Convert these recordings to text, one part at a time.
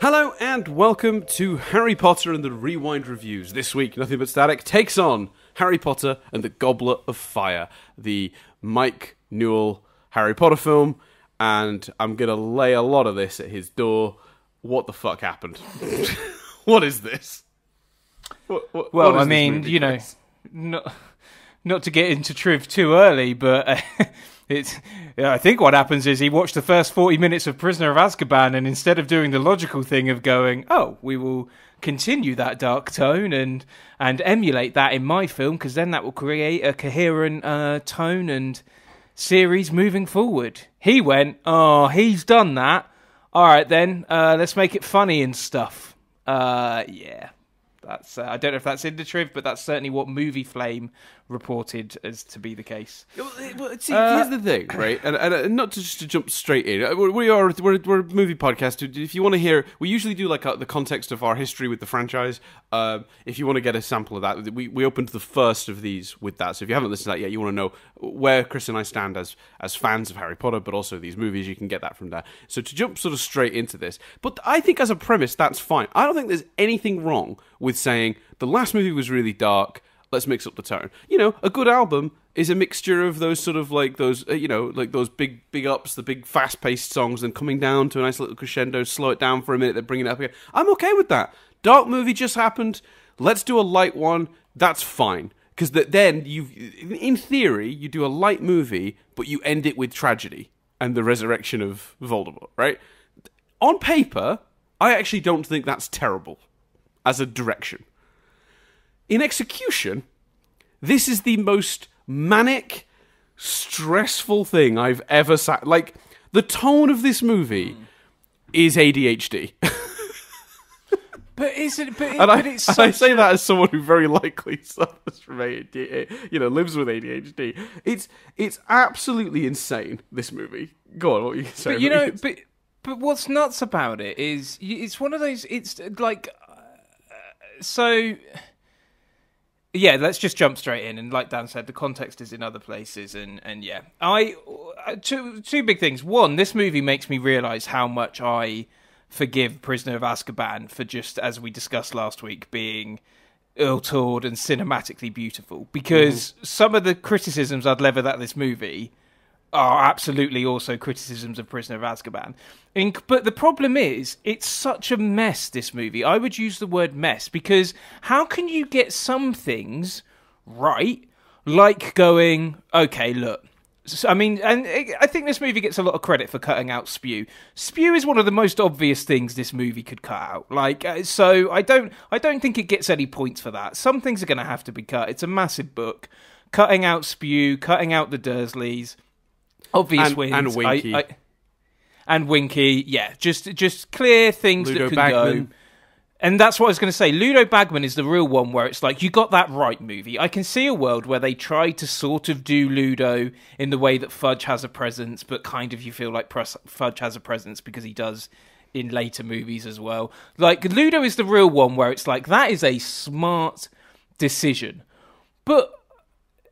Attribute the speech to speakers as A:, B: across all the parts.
A: Hello and welcome to Harry Potter and the Rewind Reviews. This week, Nothing But Static takes on Harry Potter and the Goblet of Fire, the Mike Newell Harry Potter film, and I'm gonna lay a lot of this at his door. What the fuck happened? what is this? What, what,
B: Well,
A: what
B: I mean, you know, not not to get into Triv too early, but uh, I think what happens is he watched the first forty minutes of Prisoner of Azkaban, and instead of doing the logical thing of going, "Oh, we will continue that dark tone and and emulate that in my film," because then that will create a coherent uh, tone and series moving forward. He went, "Oh, he's done that. All right, then uh, let's make it funny and stuff." Uh, yeah. That's uh, I don't know if that's in the triv, but that's certainly what Movie Flame reported as to be the case.
A: Well, see,
B: Uh,
A: here's the thing, right? And, and, and not to just to jump straight in. uh, we're- We are we're, we're a movie podcast. If you want to hear, we usually do like uh the context of our history with the franchise. Um, if you want to get a sample of that, we we opened the first of these with that. So if you haven't listened to that yet, you want to know where Chris and I stand as as fans of Harry Potter, but also these movies. You can get that from there. So to jump sort of straight into this, but I think as a premise, that's fine. I don't think there's anything wrong with saying the last movie was really dark let's mix up the tone. You know, a good album is a mixture of those sort of like those, uh, you know, like those big, big ups, the big fast paced songs, then coming down to a nice little crescendo, slow it down for a minute, then bring it up again. I'm okay with that. Dark movie just happened. Let's do a light one. That's fine. Because then you, in theory, you do a light movie, but you end it with tragedy and the resurrection of Voldemort, right? On paper, I actually don't think that's terrible as a direction in execution, this is the most manic, stressful thing I've ever sat. Like the tone of this movie is ADHD,
B: But is it? But, it,
A: and, I,
B: but it's
A: and I say
B: a-
A: that as someone who very likely suffers from ADHD, you know, lives with ADHD. It's it's absolutely insane. This movie. Go on, what you saying?
B: But you know, but but what's nuts about it is it's one of those. It's like uh, so. Yeah, let's just jump straight in, and like Dan said, the context is in other places, and and yeah, I uh, two two big things. One, this movie makes me realize how much I forgive Prisoner of Azkaban for just as we discussed last week being ill-taught and cinematically beautiful because some of the criticisms I'd level at this movie are absolutely also criticisms of Prisoner of Azkaban. But the problem is, it's such a mess, this movie. I would use the word mess because how can you get some things right, like going, okay, look. I mean, and it- I think this movie gets a lot of credit for cutting out spew. Spew is one of the most obvious things this movie could cut out. Like, uh, so I don't, I don't think it gets any points for that. Some things are going to have to be cut. It's a massive book. Cutting out spew, cutting out the Dursleys, obvious
A: And-
B: wins.
A: and Winky.
B: I- and Winky, yeah, just just clear things
A: Ludo
B: that can
A: Bagman.
B: go. And that's what I was going to say. Ludo Bagman is the real one where it's like, you got that right, movie. I can see a world where they try to sort of do Ludo in the way that Fudge has a presence, but kind of you feel like Fudge has a presence because he does in later movies as well. Like, Ludo is the real one where it's like, that is a smart decision. But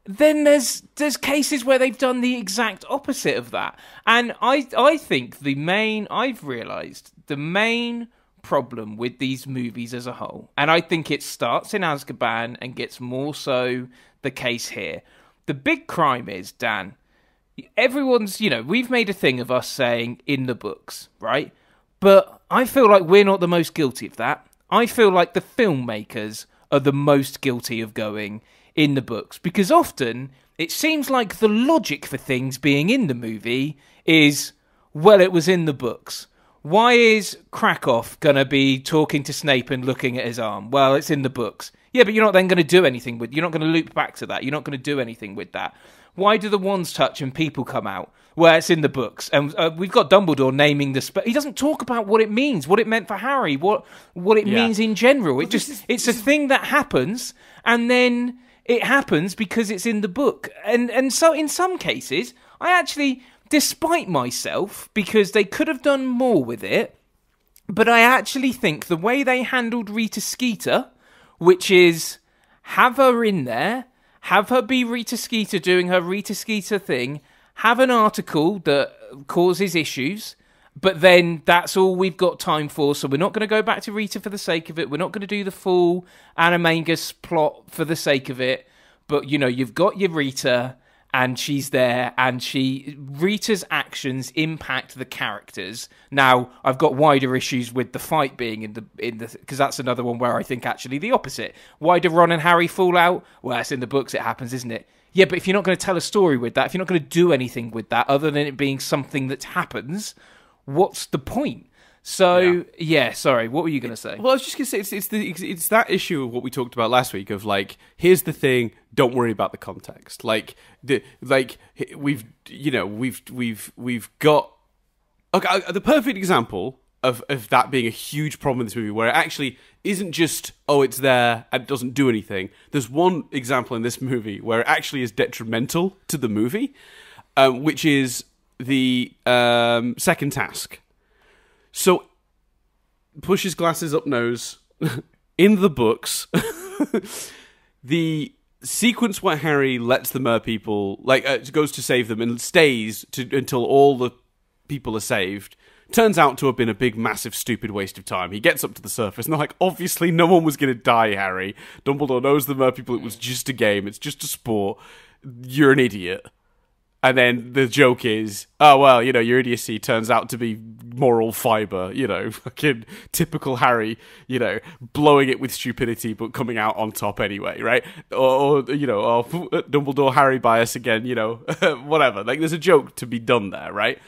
B: then there's there's cases where they've done the exact opposite of that. And i i think the main i've realized the main problem with these movies as a whole and i think it starts in azkaban and gets more so the case here. The big crime is dan everyone's you know we've made a thing of us saying in the books right? But i feel like we're not the most guilty of that. I feel like the filmmakers are the most guilty of going in the books because often it seems like the logic for things being in the movie is well it was in the books why is Krakow gonna be talking to Snape and looking at his arm? Well, it's in the books. Yeah, but you're not then going to do anything with. You're not going to loop back to that. You're not going to do anything with that. Why do the wands touch and people come out? Well, it's in the books, and uh, we've got Dumbledore naming the spell. He doesn't talk about what it means, what it meant for Harry, what what it
A: Yeah.
B: means in general. It just it's a thing that happens, and then it happens because it's in the book. And and so in some cases, I actually, despite myself, because they could have done more with it, but I actually think the way they handled Rita Skeeter, which is have her in there, have her be Rita Skeeter doing her Rita Skeeter thing, have an article that causes issues, but then that's all we've got time for. So we're not going to go back to Rita for the sake of it. We're not going to do the full Animagus plot for the sake of it. But you know, you've got your Rita, and she's there, and she Rita's actions impact the characters. Now, I've got wider issues with the fight being in the in the because that's another one where I think actually the opposite. Why do Ron and Harry fall out? Well, it's in the books. It happens, isn't it? Yeah, but if you're not going to tell a story with that, if you're not going to do anything with that, other than it being something that happens, what's the point? So yeah, yeah sorry, what were you going to say?
A: Well, I was just going to say it's it's the it's that issue of what we talked about last week of like here's the thing, don't worry about the context. Like the like we've you know we've we've we've got okay uh, the perfect example of of that being a huge problem in this movie where it actually isn't just oh it's there and it doesn't do anything. There's one example in this movie where it actually is detrimental to the movie, um, which is the um, second task so, pushes glasses up nose. In the books, the sequence where Harry lets the mer people, like, uh, goes to save them and stays to, until all the people are saved, turns out to have been a big, massive, stupid waste of time. He gets up to the surface and they're like, obviously, no one was going to die, Harry. Dumbledore knows the mer people, it was just a game, it's just a sport. You're an idiot. And then the joke is, oh well, you know, your idiocy turns out to be moral fiber, you know, fucking typical Harry, you know, blowing it with stupidity but coming out on top anyway, right? Or, or you know, oh, or uh, Dumbledore Harry bias again, you know, whatever. Like there's a joke to be done there, right?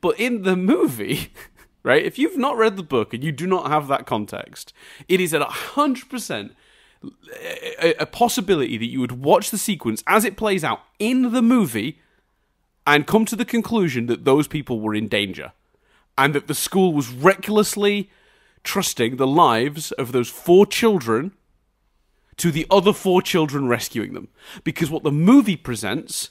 A: But in the movie, right, if you've not read the book and you do not have that context, it is at hundred percent uh, a possibility that you would watch the sequence as it plays out in the movie and come to the conclusion that those people were in danger and that the school was recklessly trusting the lives of those four children to the other four children rescuing them. Because what the movie presents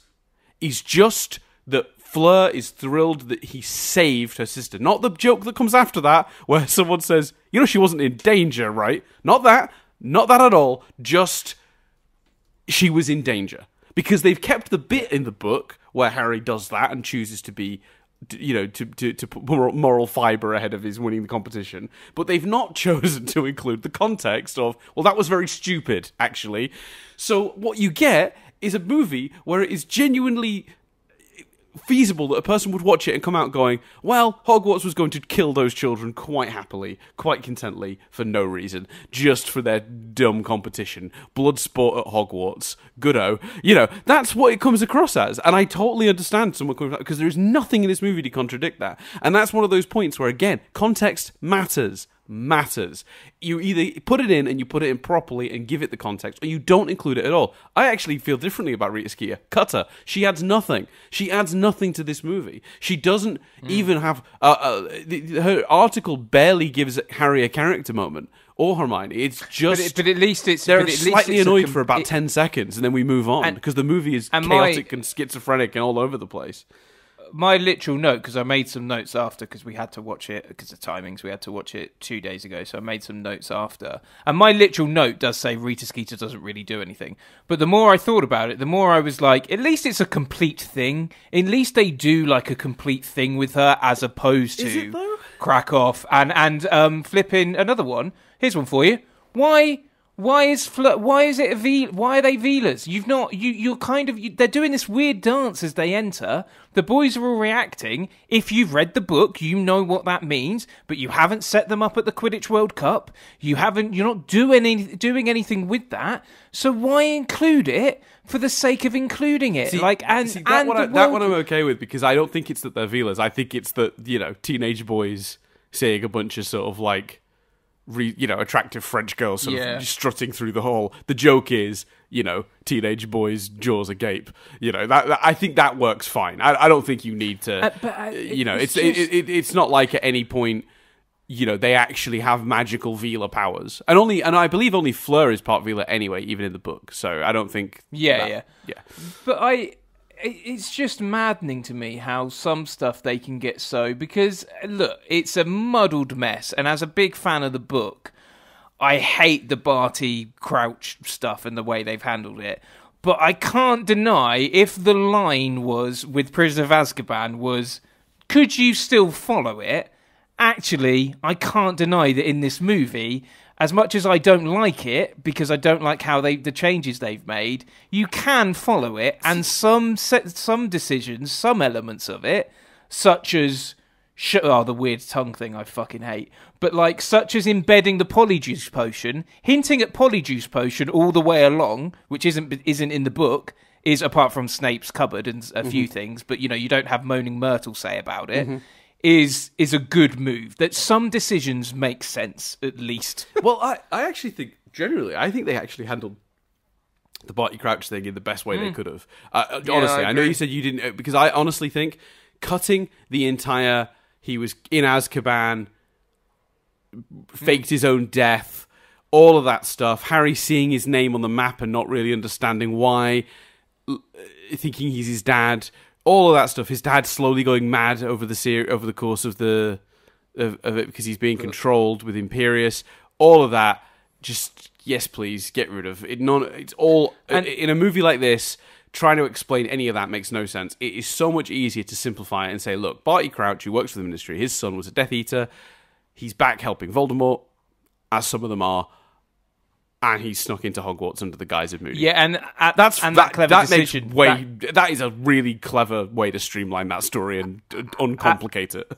A: is just that Fleur is thrilled that he saved her sister. Not the joke that comes after that, where someone says, you know, she wasn't in danger, right? Not that. Not that at all. Just she was in danger. Because they've kept the bit in the book where Harry does that and chooses to be you know, to, to, to put moral fiber ahead of his winning the competition. But they've not chosen to include the context of, well, that was very stupid, actually. So what you get is a movie where it is genuinely feasible that a person would watch it and come out going, well, Hogwarts was going to kill those children quite happily, quite contently, for no reason, just for their dumb competition. Blood sport at Hogwarts. Goodo. You know, that's what it comes across as. And I totally understand someone coming because there is nothing in this movie to contradict that. And that's one of those points where, again, context matters matters. You either put it in and you put it in properly and give it the context, or you don't include it at all. I actually feel differently about Rita Skeeter. Cutter. She adds nothing. She adds nothing to this movie. She doesn't mm. even have. Uh, uh, her article barely gives Harry a character moment. Or Hermione, it's just.
B: But, it, but at least it's.
A: They're slightly annoyed com- for about it, ten seconds, and then we move on because the movie is chaotic my, and schizophrenic and all over the place
B: my literal note because I made some notes after because we had to watch it because of timings. We had to watch it two days ago, so I made some notes after. And my literal note does say Rita Skeeter doesn't really do anything. But the more I thought about it, the more I was like, at least it's a complete thing. At least they do like a complete thing with her as opposed to crack off and and um flipping another one. Here's one for you. Why why is Fl- why is it a v- why are they Veelas? You've not you you're kind of you, they're doing this weird dance as they enter. The boys are all reacting. If you've read the book, you know what that means, but you haven't set them up at the Quidditch World Cup. You haven't you're not doing any doing anything with that. So why include it for the sake of including it?
A: See,
B: like and,
A: see,
B: that, and
A: one I, that one I'm okay with because I don't think it's that they're Veelas. I think it's that you know teenage boys saying a bunch of sort of like re, you know, attractive French girls sort yeah. of strutting through the hall. The joke is, you know, teenage boys' jaws agape. You know, that, that I think that works fine. I, I don't think you need to. Uh, but, uh, you know, it's it's, just... it, it, it's not like at any point. You know they actually have magical Veela powers, and only and I believe only Fleur is part Veela anyway, even in the book. So I don't think.
B: Yeah,
A: that,
B: yeah,
A: yeah.
B: But I, it's just maddening to me how some stuff they can get so because uh, look, it's a muddled mess, and as a big fan of the book, I hate the Barty Crouch stuff and the way they've handled it. But I can't deny if the line was with Prisoner of Azkaban was Could you still follow it? Actually, I can't deny that in this movie, as much as I don't like it because I don't like how they the changes they've made, you can follow it, and some set, some decisions, some elements of it, such as sh- oh the weird tongue thing I fucking hate, but like such as embedding the polyjuice potion, hinting at polyjuice potion all the way along, which isn't isn't in the book. Is apart from Snape's cupboard and a mm-hmm. few things, but you know you don't have Moaning Myrtle say about it. Mm-hmm. Is is a good move. That some decisions make sense at least.
A: well, I, I actually think generally, I think they actually handled the Barty Crouch thing in the best way they could have. Uh, uh, honestly,
B: I
A: I, know you said you didn't uh, because I honestly think cutting the entire he was in Azkaban, faked his own death, all of that stuff. Harry seeing his name on the map and not really understanding why, uh, thinking he's his dad. All of that stuff. His dad slowly going mad over the ser- over the course of the of, of it because he's being controlled with Imperius. All of that, just yes, please get rid of it. None. It's all
B: And-
A: in a movie like this. Trying to explain any of that makes no sense. It is so much easier to simplify it and say, look, Barty Crouch, who works for the Ministry, his son was a Death Eater. He's back helping Voldemort, as some of them are, and he snuck into Hogwarts under the guise of Moody.
B: Yeah, and uh,
A: That's
B: and that, clever
A: makes
B: decision.
A: way.
B: that-
A: that is a really clever way to streamline that story and uh, uncomplicate it.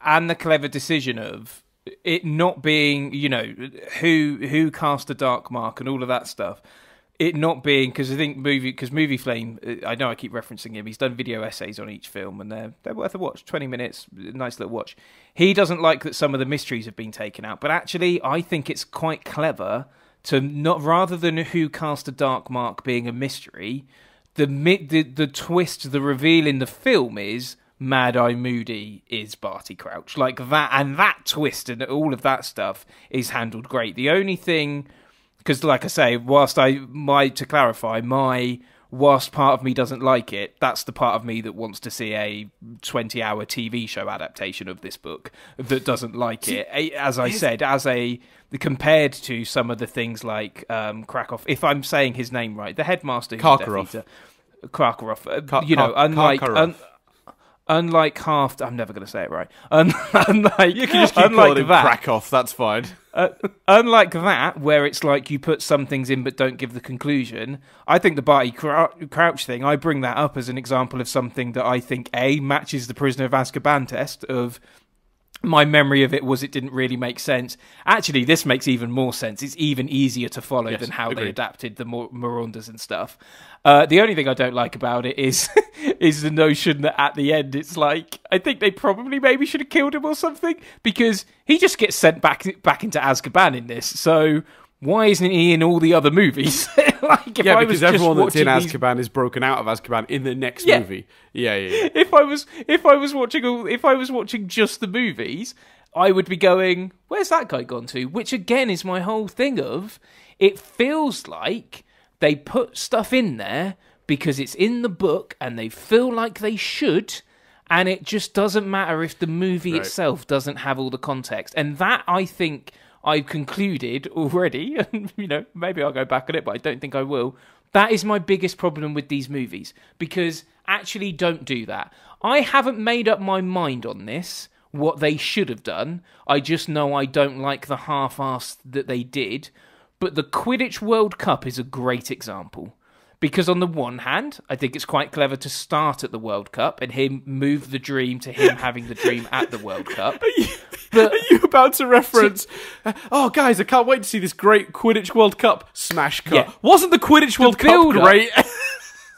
B: and the clever decision of it not being, you know, who who cast a dark mark and all of that stuff. It not being because I think movie because movie flame. I know I keep referencing him. He's done video essays on each film, and they're they're worth a watch. Twenty minutes, nice little watch. He doesn't like that some of the mysteries have been taken out, but actually, I think it's quite clever to not rather than who cast a dark mark being a mystery. The the the twist, the reveal in the film is Mad Eye Moody is Barty Crouch. Like that, and that twist and all of that stuff is handled great. The only thing, because like I say, whilst I my to clarify, my whilst part of me doesn't like it, that's the part of me that wants to see a twenty-hour TV show adaptation of this book that doesn't like it. As I said, as a compared to some of the things like um, Krakow, if I'm saying his name right, the headmaster,
A: Karkaroff.
B: Karkaroff, uh, you know, unlike un, unlike half, I'm never going to say it right. Un, unlike
A: You can just keep
B: unlike
A: calling
B: that,
A: crack off. That's fine.
B: uh, unlike that, where it's like you put some things in but don't give the conclusion, I think the Barty Crou- Crouch thing, I bring that up as an example of something that I think A, matches the Prisoner of Azkaban test of my memory of it was it didn't really make sense. Actually, this makes even more sense. It's even easier to follow than how they adapted the Mor- Marauders and stuff. Uh, the only thing I don't like about it is is the notion that at the end it's like I think they probably maybe should have killed him or something because he just gets sent back back into Azkaban in this. So why isn't he in all the other movies? like if
A: Yeah,
B: I
A: because
B: was
A: everyone that's in
B: watching these-
A: Azkaban is broken out of Azkaban in the next
B: Yeah.
A: movie. Yeah, yeah, yeah.
B: if I was if I was watching all, if I was watching just the movies, I would be going, "Where's that guy gone to?" Which again is my whole thing of it feels like they put stuff in there because it's in the book and they feel like they should and it just doesn't matter if the movie
A: Right.
B: itself doesn't have all the context. And that I think I've concluded already, and you know, maybe I'll go back on it, but I don't think I will. That is my biggest problem with these movies because actually don't do that. I haven't made up my mind on this, what they should have done. I just know I don't like the half ass that they did. But the Quidditch World Cup is a great example. Because on the one hand, I think it's quite clever to start at the World Cup and him move the dream to him having the dream at the World Cup. But
A: Are you about to reference? uh, oh, guys, I can't wait to see this great Quidditch World Cup smash cut.
B: Yeah.
A: Wasn't the Quidditch World Cup great?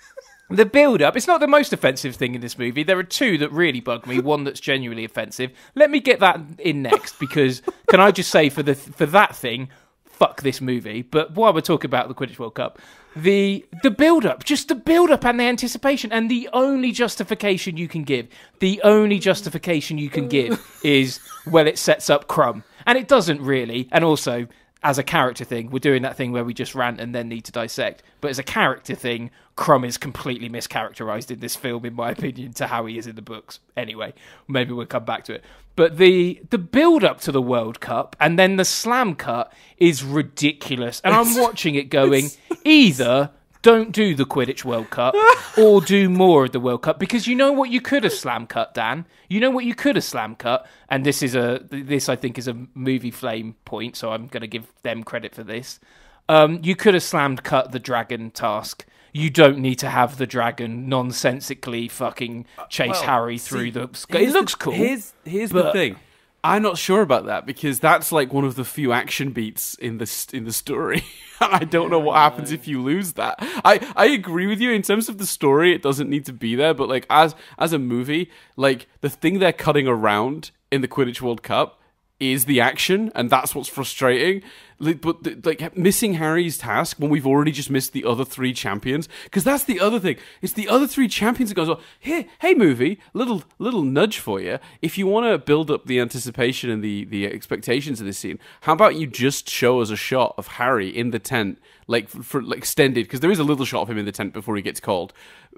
B: the build up, it's not the most offensive thing in this movie. There are two that really bug me, one that's genuinely offensive. Let me get that in next because can I just say for the for that thing, fuck this movie. But while we're talking about the Quidditch World Cup, the the build up, just the build up and the anticipation and the only justification you can give, the only justification you can give is well it sets up Krum. And it doesn't really. And also as a character thing, we're doing that thing where we just rant and then need to dissect. But as a character thing, Krum is completely mischaracterized in this film, in my opinion, to how he is in the books. Anyway, maybe we'll come back to it. But the the build up to the World Cup and then the slam cut is ridiculous. And I'm watching it going, either don't do the Quidditch World Cup or do more of the World Cup because you know what you could have slam cut, Dan. You know what you could have slam cut, and this is a this I think is a movie flame point, so I'm going to give them credit for this. Um, you could have slammed cut the dragon task. You don't need to have the dragon nonsensically fucking chase
A: Well,
B: Harry
A: see,
B: through the. Sky. It
A: Here's the-
B: looks cool.
A: Here's here's the thing. I'm not sure about that because that's like one of the few action beats in the in the story. I don't know what happens if you lose that. I I agree with you in terms of the story. It doesn't need to be there, but like as as a movie, like the thing they're cutting around in the Quidditch World Cup is the action, and that's what's frustrating. Like, But like missing Harry's task when we've already just missed the other three champions, because that's the other thing. It's the other three champions that goes, well, hey, hey, movie, little little nudge for you. If you want to build up the anticipation and the the expectations of this scene, how about you just show us a shot of Harry in the tent, like for, for extended, because there is a little shot of him in the tent before he gets called,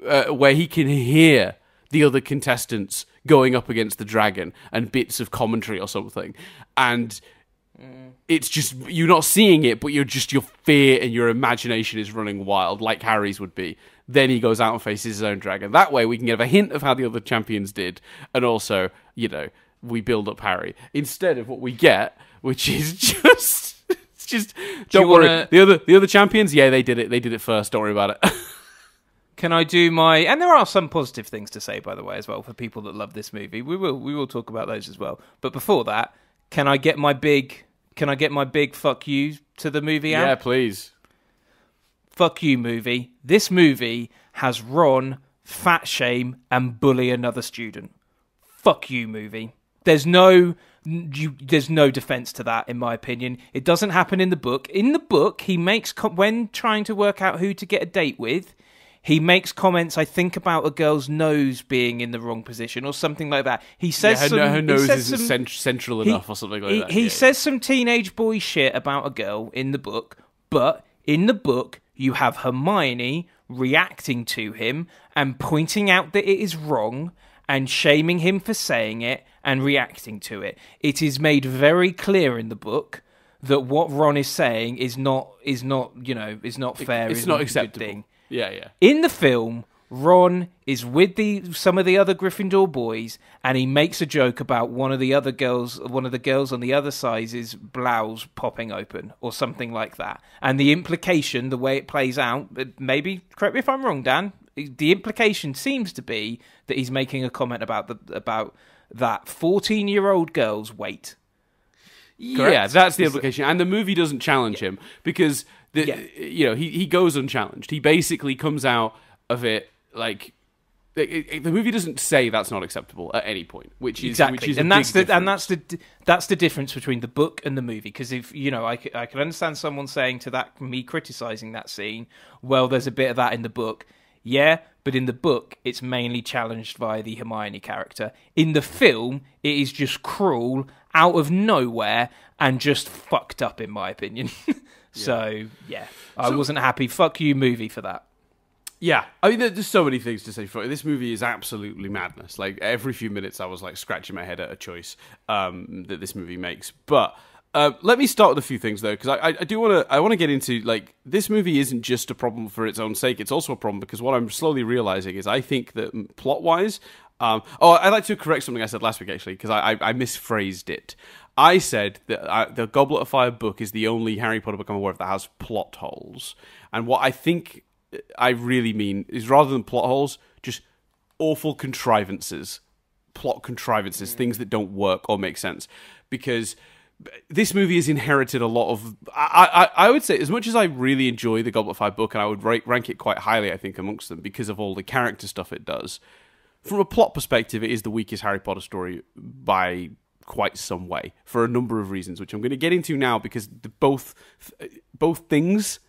A: uh, where he can hear the other contestants going up against the dragon and bits of commentary or something. And it's just you're not seeing it but you're just your fear and your imagination is running wild like harry's would be. Then he goes out and faces his own dragon. That way we can give a hint of how the other champions did. And also you know we build up harry. Instead of what we get which is just it's just don't
B: you
A: worry.
B: Wanna-
A: the other the other champions yeah they did it. They did it first. Don't worry about it
B: Can I do my? And there are some positive things to say, by the way, as well for people that love this movie. We will we will talk about those as well. But before that, can I get my big? Can I get my big fuck you to the movie out?
A: yeah please
B: Fuck you, movie. This movie has Ron fat shame and bully another student. Fuck you, movie. There's no you, there's no defense to that in my opinion. It doesn't happen in the book. In the book, he makes when trying to work out who to get a date with, he makes comments I think about a girl's nose being in the wrong position or something like that. He says
A: yeah, her,
B: some,
A: her
B: he
A: nose
B: says
A: isn't
B: some-
A: central
B: he-
A: enough or something like
B: he,
A: that
B: He
A: yeah.
B: says some teenage boy shit about a girl in the book, but in the book, you have Hermione reacting to him and pointing out that it is wrong and shaming him for saying it and reacting to it. It is made very clear in the book that what Ron is saying is not is not you know is not fair.
A: it's
B: is
A: not acceptable
B: thing.
A: Yeah yeah
B: In the film, Ron is with the some of the other Gryffindor boys, and he makes a joke about one of the other girls, one of the girls on the other side's blouse popping open, or something like that. And the implication, the way it plays out, maybe correct me if I'm wrong, Dan. The implication seems to be that he's making a comment about the about that 14 year old girl's weight.
A: Yeah, that's the implication. And the movie doesn't challenge him because the
B: Yeah.
A: you know he he goes unchallenged. He basically comes out of it like. it- it- the movie doesn't say that's not acceptable at any point, which is
B: exactly,
A: which is a
B: and that's the
A: big
B: and
A: difference.
B: that's the that's the difference between the book and the movie. Because if you know, I, I can understand someone saying to that me criticizing that scene, well, there's a bit of that in the book, yeah, but in the book, it's mainly challenged by the Hermione character. In the film, it is just cruel out of nowhere and just fucked up, in my opinion. so yeah, I wasn't happy. Fuck you, movie, for that.
A: Yeah, I mean, there's so many things to say for. This movie is absolutely madness. Like every few minutes, I was like scratching my head at a choice um, that this movie makes. But uh, let me start with a few things though, because I, I, I do want to I want to get into like this movie isn't just a problem for its own sake. It's also a problem because what I'm slowly realizing is I think that plot wise. Um, oh, I'd like to correct something I said last week actually because I, I, I misphrased it. I said that I, the Goblet of Fire book is the only Harry Potter book I'm aware of that has plot holes, and what I think uh, I really mean is rather than plot holes, just awful contrivances, plot contrivances, things that don't work or make sense. Because this movie has inherited a lot of. I, I, I would say, as much as I really enjoy the Goblet of Fire book, and I would rank, rank it quite highly, I think, amongst them because of all the character stuff it does. From a plot perspective, it is the weakest Harry Potter story by quite some way for a number of reasons, which I'm going to get into now because the, both both things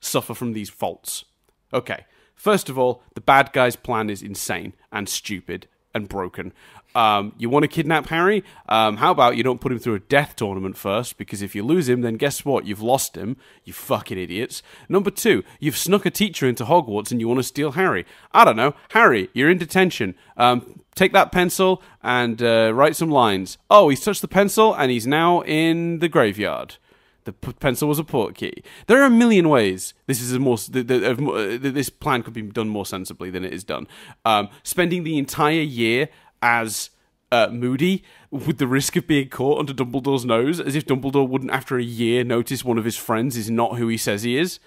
A: suffer from these faults. Okay, first of all, the bad guy's plan is insane and stupid and broken. Um, you want to kidnap Harry? Um, how about you don't put him through a death tournament first? Because if you lose him, then guess what? You've lost him, you fucking idiots. Number two, you've snuck a teacher into Hogwarts and you want to steal Harry. I don't know. Harry, you're in detention. Um, take that pencil and uh, write some lines. Oh, he's touched the pencil and he's now in the graveyard. The pencil was a portkey. There are a million ways this is a more th- th- of mo- uh, this plan could be done more sensibly than it is done. Um, spending the entire year as uh, Moody with the risk of being caught under Dumbledore's nose, as if Dumbledore wouldn't, after a year, notice one of his friends is not who he says he is.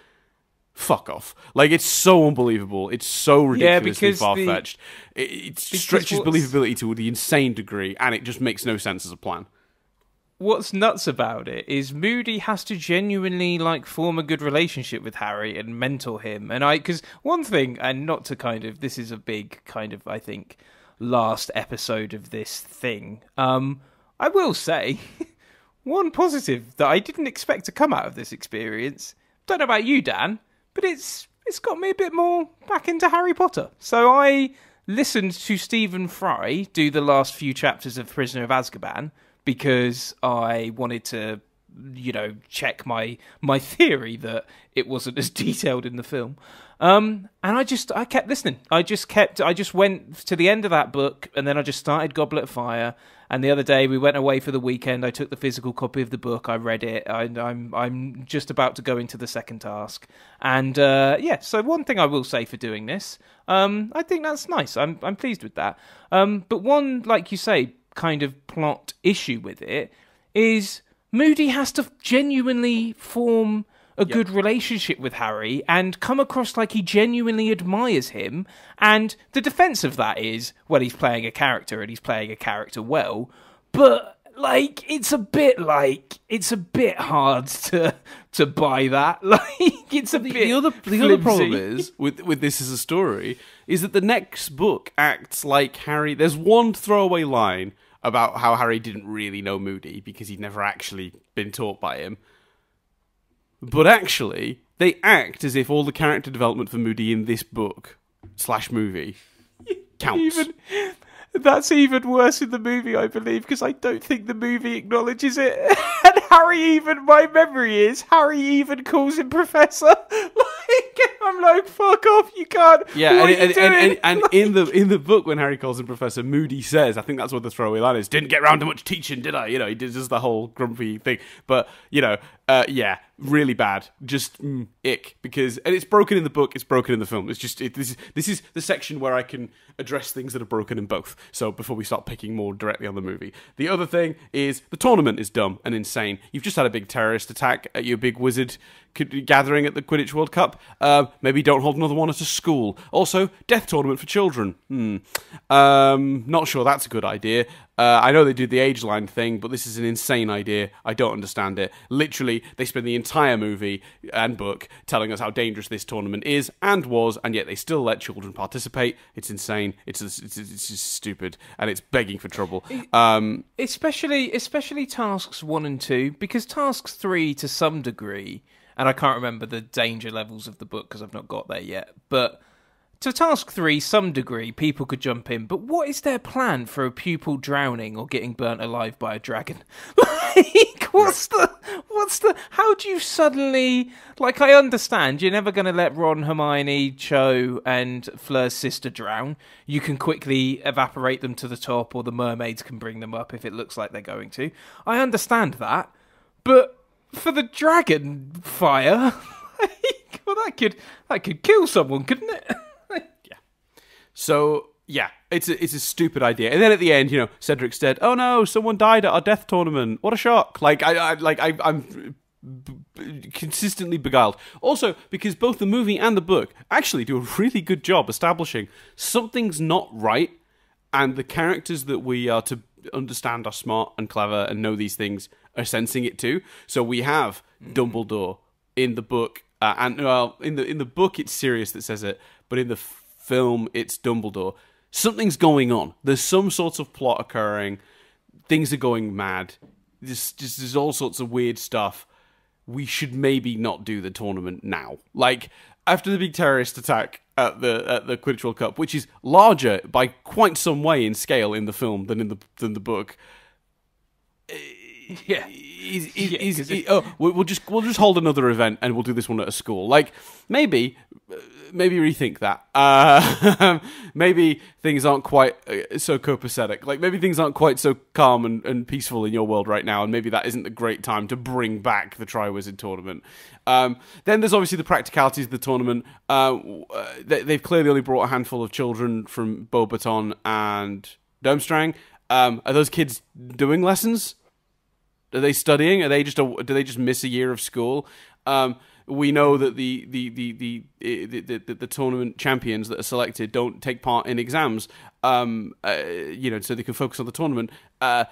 A: Fuck off! Like it's so unbelievable. It's so ridiculously
B: the-
A: far fetched. It, it stretches believability to the insane degree, and it just makes no sense as a plan.
B: what's nuts about it is Moody has to genuinely like form a good relationship with Harry and mentor him. And I, because one thing, and not to kind of, this is a big kind of, I think, last episode of this thing. Um, I will say one positive that I didn't expect to come out of this experience. Don't know about you, Dan, but it's it's got me a bit more back into Harry Potter. So I listened to Stephen Fry do the last few chapters of Prisoner of Azkaban because I wanted to, you know, check my my theory that it wasn't as detailed in the film. Um, and I just I kept listening. I just kept I just went to the end of that book and then I just started Goblet of Fire. And the other day we went away for the weekend. I took the physical copy of the book. I read it. I, I'm I'm just about to go into the second task. And uh, yeah, so one thing I will say for doing this, um, I think that's nice. I'm I'm pleased with that. Um, but one, like you say, kind of plot issue with it is Moody has to genuinely form a good relationship with Harry and come across like he genuinely admires him. And the defense of that is, well, he's playing a character and he's playing a character well, but like it's a bit like it's a bit hard to to buy that. Like it's a
A: the,
B: bit
A: the other the other problem is with with this as a story is that the next book acts like Harry. There's one throwaway line about how Harry didn't really know Moody because he'd never actually been taught by him. But actually, they act as if all the character development for Moody in this book slash movie counts.
B: even that's even worse in the movie, I believe, because I don't think the movie acknowledges it. and Harry even my memory is Harry even calls him Professor. like I'm like, fuck off, you can't.
A: Yeah,
B: what
A: and, and, and, and, and in the in the book when Harry calls him Professor Moody says, I think that's what the throwaway line is. Didn't get round to much teaching, did I? You know, he did just the whole grumpy thing. But you know, uh, yeah, really bad. Just mm, ick because and it's broken in the book. It's broken in the film. It's just it, this is this is the section where I can address things that are broken in both. So before we start picking more directly on the movie, the other thing is the tournament is dumb and insane. You've just had a big terrorist attack at your big wizard gathering at the Quidditch World Cup. Uh, maybe don't hold another one at a school. Also, death tournament for children. Hmm. Um, not sure that's a good idea. Uh, I know they did the age line thing, but this is an insane idea. I don't understand it. Literally, they spend the entire movie and book telling us how dangerous this tournament is and was, and yet they still let children participate. It's insane. It's it's, it's, stupid, and it's begging for trouble. Um,
B: especially especially tasks one and two because tasks three to some degree and i can't remember the danger levels of the book because i've not got there yet. But to task three some degree people could jump in. But what is their plan for a pupil drowning or getting burnt alive by a dragon? Like what's the what's the how do you suddenly like i understand you're never going to let ron hermione cho and fleur's sister drown. You can quickly evaporate them to the top or the mermaids can bring them up if it looks like they're going to. I understand that. But for the dragon fire well that could that could kill someone couldn't it yeah.
A: So yeah, it's a, it's a stupid idea. And then at the end, you know, Cedric said, "Oh no, someone died at our death tournament. What a shock!" Like I, I like I, I'm consistently beguiled. Also, because both the movie and the book actually do a really good job establishing something's not right, and the characters that we are to understand are smart and clever and know these things are sensing it too. So we have Dumbledore in the book, uh, and well, in the in the book it's Sirius that says it, but in the film it's Dumbledore. Something's going on. There's some sort of plot occurring. Things are going mad. There's just there's all sorts of weird stuff. We should maybe not do the tournament now. Like after the big terrorist attack at the at the Quidditch World Cup, which is larger by quite some way in scale in the film than in the than the book
B: Yeah.
A: he's, he's,
B: Yeah,
A: he's-
B: 'cause
A: he- oh, we- we'll just we'll just hold another event and we'll do this one at a school. Like maybe uh, maybe rethink that. Uh, maybe things aren't quite uh, so copacetic. Like maybe things aren't quite so calm and, and peaceful in your world right now, and maybe that isn't the great time to bring back the Triwizard tournament. Um, then there's obviously the practicalities of the tournament. Uh, uh, they, they've clearly only brought a handful of children from Bobaton and Durmstrang. Um, are those kids doing lessons? Are they studying? Are they just a, do they just miss a year of school? Um, we know that the the the the, the, the, the the tournament champions that are selected don't take part in exams. Um, uh, you know, so they can focus on the tournament. Uh,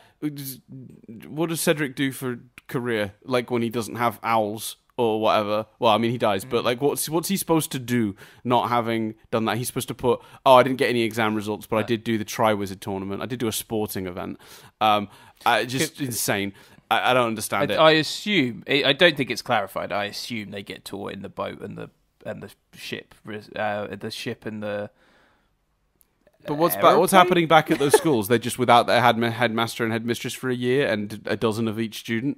A: what does Cedric do for career? Like when he doesn't have owls or whatever. Well, I mean he dies, but like what's what's he supposed to do? Not having done that, he's supposed to put. Oh, I didn't get any exam results, but I did do the Triwizard tournament. I did do a sporting event. Um, uh, just insane. I, I don't understand it.
B: I, I assume. I I don't think it's clarified. I assume they get taught in the boat and the and the ship, uh, the ship and the.
A: But what's ba- what's happening back at those schools? They're just without their head- headmaster and headmistress for a year and a dozen of each student.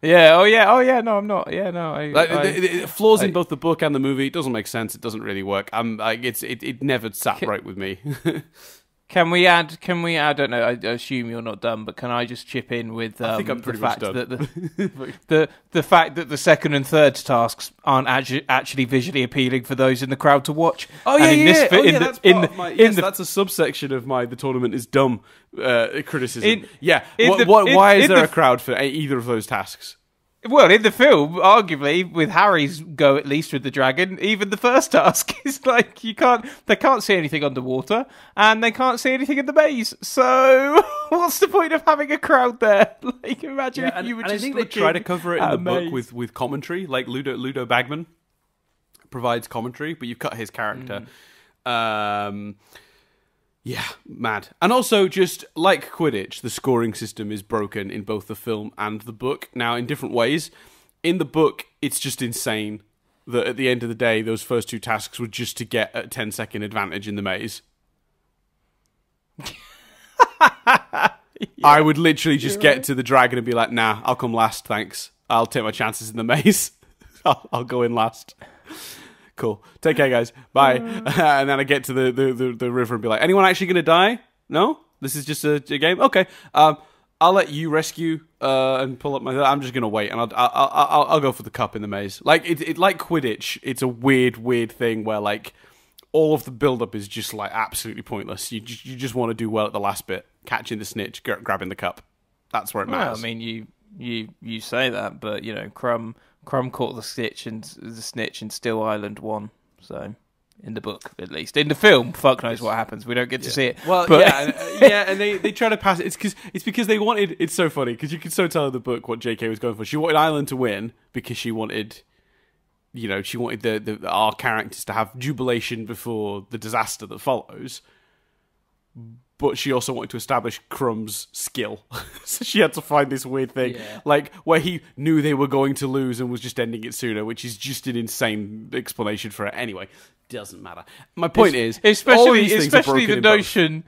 B: Yeah. Oh yeah. Oh yeah. No, I'm not. Yeah. No. I.
A: Like,
B: I-
A: flaws
B: I-
A: in both the book and the movie. It doesn't make sense. It doesn't really work. I'm like it's it, it never sat right with me.
B: Can we add? Can we? I don't know. I assume you're not done, but can I just chip in with um,
A: I think I'm
B: the
A: pretty much
B: fact
A: done.
B: that the, the the fact that the second and third tasks aren't actu- actually visually appealing for those in the crowd to watch.
A: Oh yeah,
B: And in
A: yeah,
B: this
A: yeah. Oh,
B: in
A: yeah,
B: the-
A: that's
B: in
A: part
B: the-
A: of my. Yes,
B: the-
A: that's a subsection of my. The tournament is dumb uh, criticism.
B: In-
A: yeah.
B: in
A: What, what, why is there
B: the-
A: a crowd for either of those tasks?
B: Well, in the film, arguably with Harry's go at least with the dragon, even the first task is like you can't they can't see anything underwater and they can't see anything in the maze. So what's the point of having a crowd there? Like imagine if
A: and,
B: you were
A: and I
B: just
A: think they try to cover it in the book
B: maze.
A: with, with commentary. Like Ludo Ludo Bagman provides commentary, but you've cut his character. Um, yeah, mad. And also, just like Quidditch, the scoring system is broken in both the film and the book. Now, in different ways. In the book, it's just insane that at the end of the day, those first two tasks were just to get a 10 second advantage in the maze. I would literally just get to the dragon and be like, nah, I'll come last, thanks. I'll take my chances in the maze. I'll, I'll go in last. Cool. Take care, guys. Bye. and then I get to the, the, the, the river and be like, anyone actually going to die? No? This is just a, a game? Okay. Um, I'll let you rescue uh, and pull up my. I'm just gonna wait, and I'll I'll, I'll, I'll go for the cup in the maze. Like it, it, like Quidditch. It's a weird, weird thing where like all of the build up is just like absolutely pointless. You just, you just want to do well at the last bit, catching the snitch, gra- grabbing the cup. That's where it
B: Well,
A: matters.
B: I mean, you you you say that, but you know, Krum Krum caught the snitch and the snitch, and Still Ireland won. So, in the book, at least, in the film, fuck knows what happens. We don't get to see it.
A: Well,
B: but,
A: yeah, and, uh, yeah, and they, they try to pass it. It's because it's because they wanted. It's so funny because you can so tell in the book what J.K. was going for. She wanted Ireland to win because she wanted, you know, she wanted the, the our characters to have jubilation before the disaster that follows. But she also wanted to establish Krum's skill, so she had to find this weird thing,
B: Yeah.
A: like where he knew they were going to lose and was just ending it sooner, which is just an insane explanation for it. Anyway, doesn't matter. My point is, all
B: especially
A: these
B: especially the notion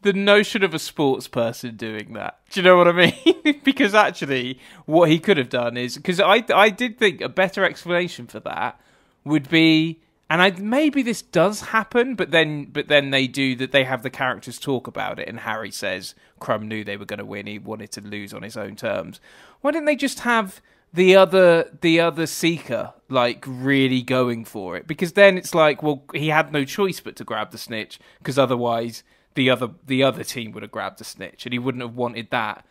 B: the notion of a sports person doing that. Do you know what I mean? because actually, what he could have done is because I I did think a better explanation for that would be. And I maybe this does happen, but then but then they do that. They have the characters talk about it, and Harry says Krum knew they were going to win. He wanted to lose on his own terms. Why didn't they just have the other the other seeker like really going for it? Because then it's like, well, he had no choice but to grab the snitch, because otherwise the other the other team would have grabbed the snitch, and he wouldn't have wanted that.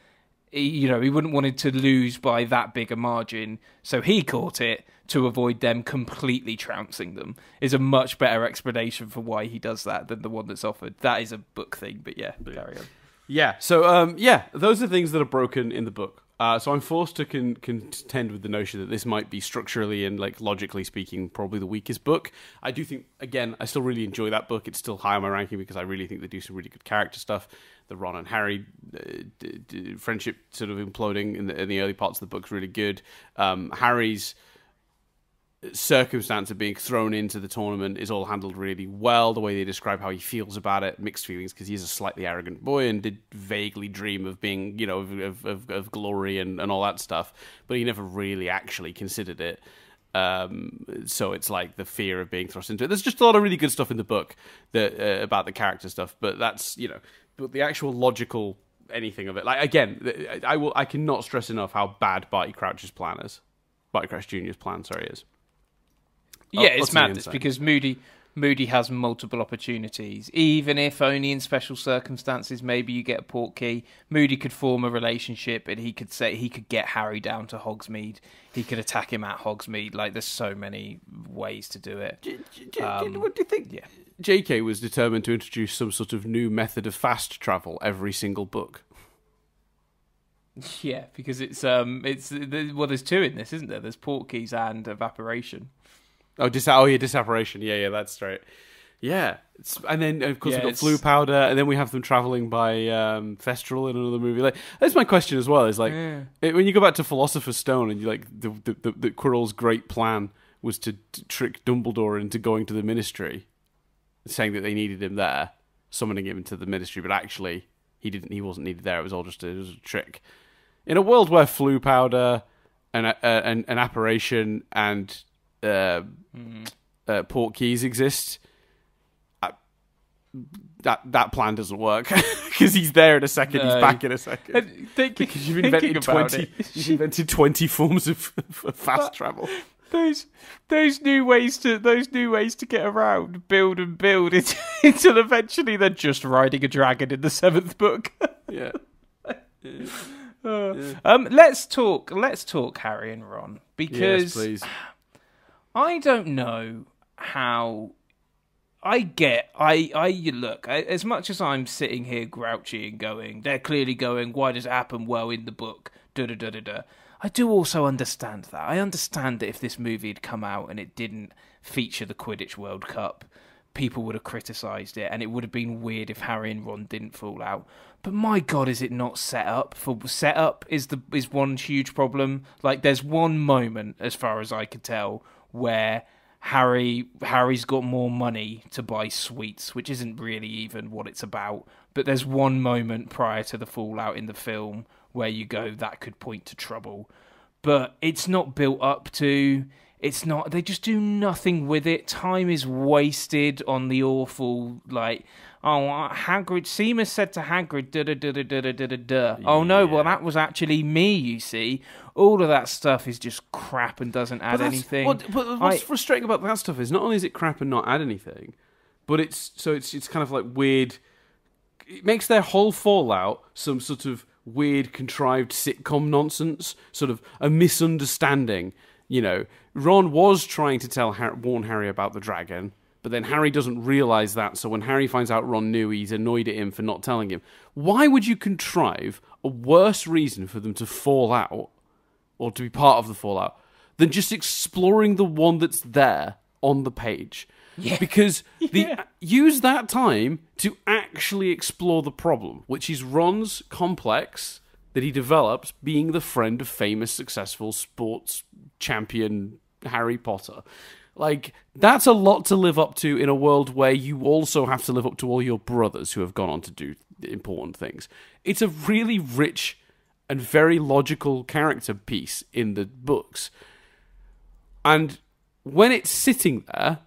B: He- You know, he wouldn't wanted to lose by that big a margin, so he caught it to avoid them completely trouncing them. Is a much better explanation for why he does that than the one that's offered. That is a book thing, but yeah, carry on.
A: Yeah. So, um, yeah, those are things that are broken in the book. Uh, so I'm forced to con- contend with the notion that this might be structurally and like logically speaking probably the weakest book. I do think again I still really enjoy that book. It's still high on my ranking because I really think they do some really good character stuff. The Ron and Harry uh, d- d- friendship sort of imploding in the, in the early parts of the book's really good. Um, Harry's circumstance of being thrown into the tournament is all handled really well. The way they describe how he feels about it, mixed feelings, because he's a slightly arrogant boy and did vaguely dream of being, you know, of, of, of glory and, and all that stuff, but he never really actually considered it. Um, so it's like the fear of being thrust into it. There's just a lot of really good stuff in the book that uh, about the character stuff, but that's you know, but the actual logical anything of it. Like again, I will I cannot stress enough how bad Barty Crouch's plan is. Barty Crouch Jr.'s plan, sorry, is.
B: Yeah, it's madness because Moody Moody has multiple opportunities, even if only in special circumstances. Maybe you get a port key. Moody could form a relationship, and he could say he could get Harry down to Hogsmeade. He could attack him at Hogsmeade. Like there's so many ways to do it.
A: Do, do, um, what do you think? Yeah. J.K. was determined to introduce some sort of new method of fast travel every single book.
B: Yeah, because it's um, it's well, there's two in this, isn't there? There's port keys and evaporation.
A: Oh, dis- oh yeah, disapparition. Yeah, yeah, that's right. Yeah, it's, and then of course yeah, we've got Floo powder, and then we have them traveling by um, Thestral in another movie. Like that's my question as well. Is like yeah. it, when you go back to Philosopher's Stone, and you like the the, the, the Quirrell's great plan was to, to trick Dumbledore into going to the Ministry, saying that they needed him there, summoning him into the Ministry, but actually he didn't. He wasn't needed there. It was all just a, was a trick. In a world where Floo powder and uh, an, an apparition and uh, mm. uh, portkeys exist, uh, that that plan doesn't work because he's there in a second, no. he's back in a second.
B: Thinking, because you've invented
A: twenty, you've invented twenty forms of, of fast travel.
B: Those those new ways to those new ways to get around, build and build until eventually they're just riding a dragon in the seventh book.
A: yeah.
B: yeah. Uh, yeah. Um, let's talk. Let's talk Harry and Ron because
A: yes, please.
B: I don't know how. I get. I. I. Look. As much as I'm sitting here grouchy and going, they're clearly going. Why does it happen? Well, in the book. Da da da da da. I do also understand that. I understand that if this movie had come out and it didn't feature the Quidditch World Cup, people would have criticised it, and it would have been weird if Harry and Ron didn't fall out. But my God, is it not set up? For set up is the is one huge problem. Like, there's one moment, as far as I could tell, where Harry Harry's got more money to buy sweets, which isn't really even what it's about. But there's one moment prior to the fallout in the film where you go that could point to trouble. But it's not built up to it's not they just do nothing with it. Time is wasted on the awful like oh, uh, Hagrid, Seamus said to Hagrid, da da da da da da da da. Oh no, well that was actually me. You see, all of that stuff is just crap and doesn't add anything.
A: What, but what's I, frustrating about that stuff is not only is it crap and not add anything, but it's so it's it's kind of like weird. It makes their whole fallout some sort of weird contrived sitcom nonsense, sort of a misunderstanding. You know, Ron was trying to tell warn Harry about the dragon but then Harry doesn't realize that. So when Harry finds out Ron knew, he's annoyed at him for not telling him. Why would you contrive a worse reason for them to fall out or to be part of the fallout than just exploring the one that's there on the page?
B: Yeah.
A: Because the yeah. use that time to actually explore the problem, which is Ron's complex that he develops being the friend of famous successful sports champion Harry Potter. Like, that's a lot to live up to in a world where you also have to live up to all your brothers who have gone on to do important things. It's a really rich and very logical character piece in the books. And when it's sitting there,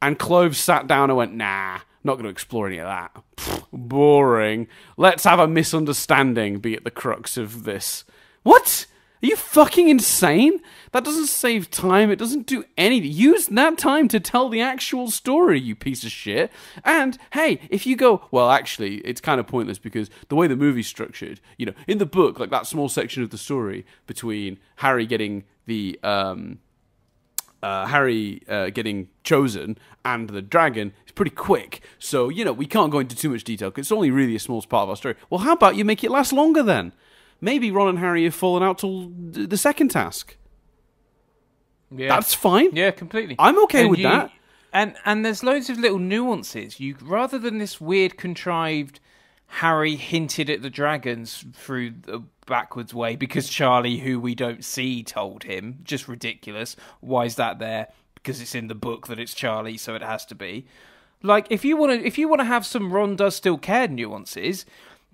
A: and Kloves sat down and went, nah, not going to explore any of that. Pfft, boring. Let's have a misunderstanding be at the crux of this. What? Are you fucking insane? That doesn't save time. It doesn't do anything. Use that time to tell the actual story, you piece of shit. And hey, if you go, well, actually, it's kind of pointless because the way the movie's structured, you know, in the book, like that small section of the story between Harry getting the um, uh, Harry uh, getting chosen and the dragon is pretty quick. So, you know, we can't go into too much detail because it's only really a small part of our story. Well, how about you make it last longer then? maybe Ron and Harry have fallen out till the second task. Yeah. That's fine.
B: Yeah, completely.
A: I'm okay and with you, that.
B: And and there's loads of little nuances. You rather than this weird contrived Harry hinted at the dragons through the backwards way because Charlie, who we don't see, told him. Just ridiculous. Why is that there? Because it's in the book that it's Charlie, so it has to be. Like if you want to, if you want to have some Ron does still care nuances,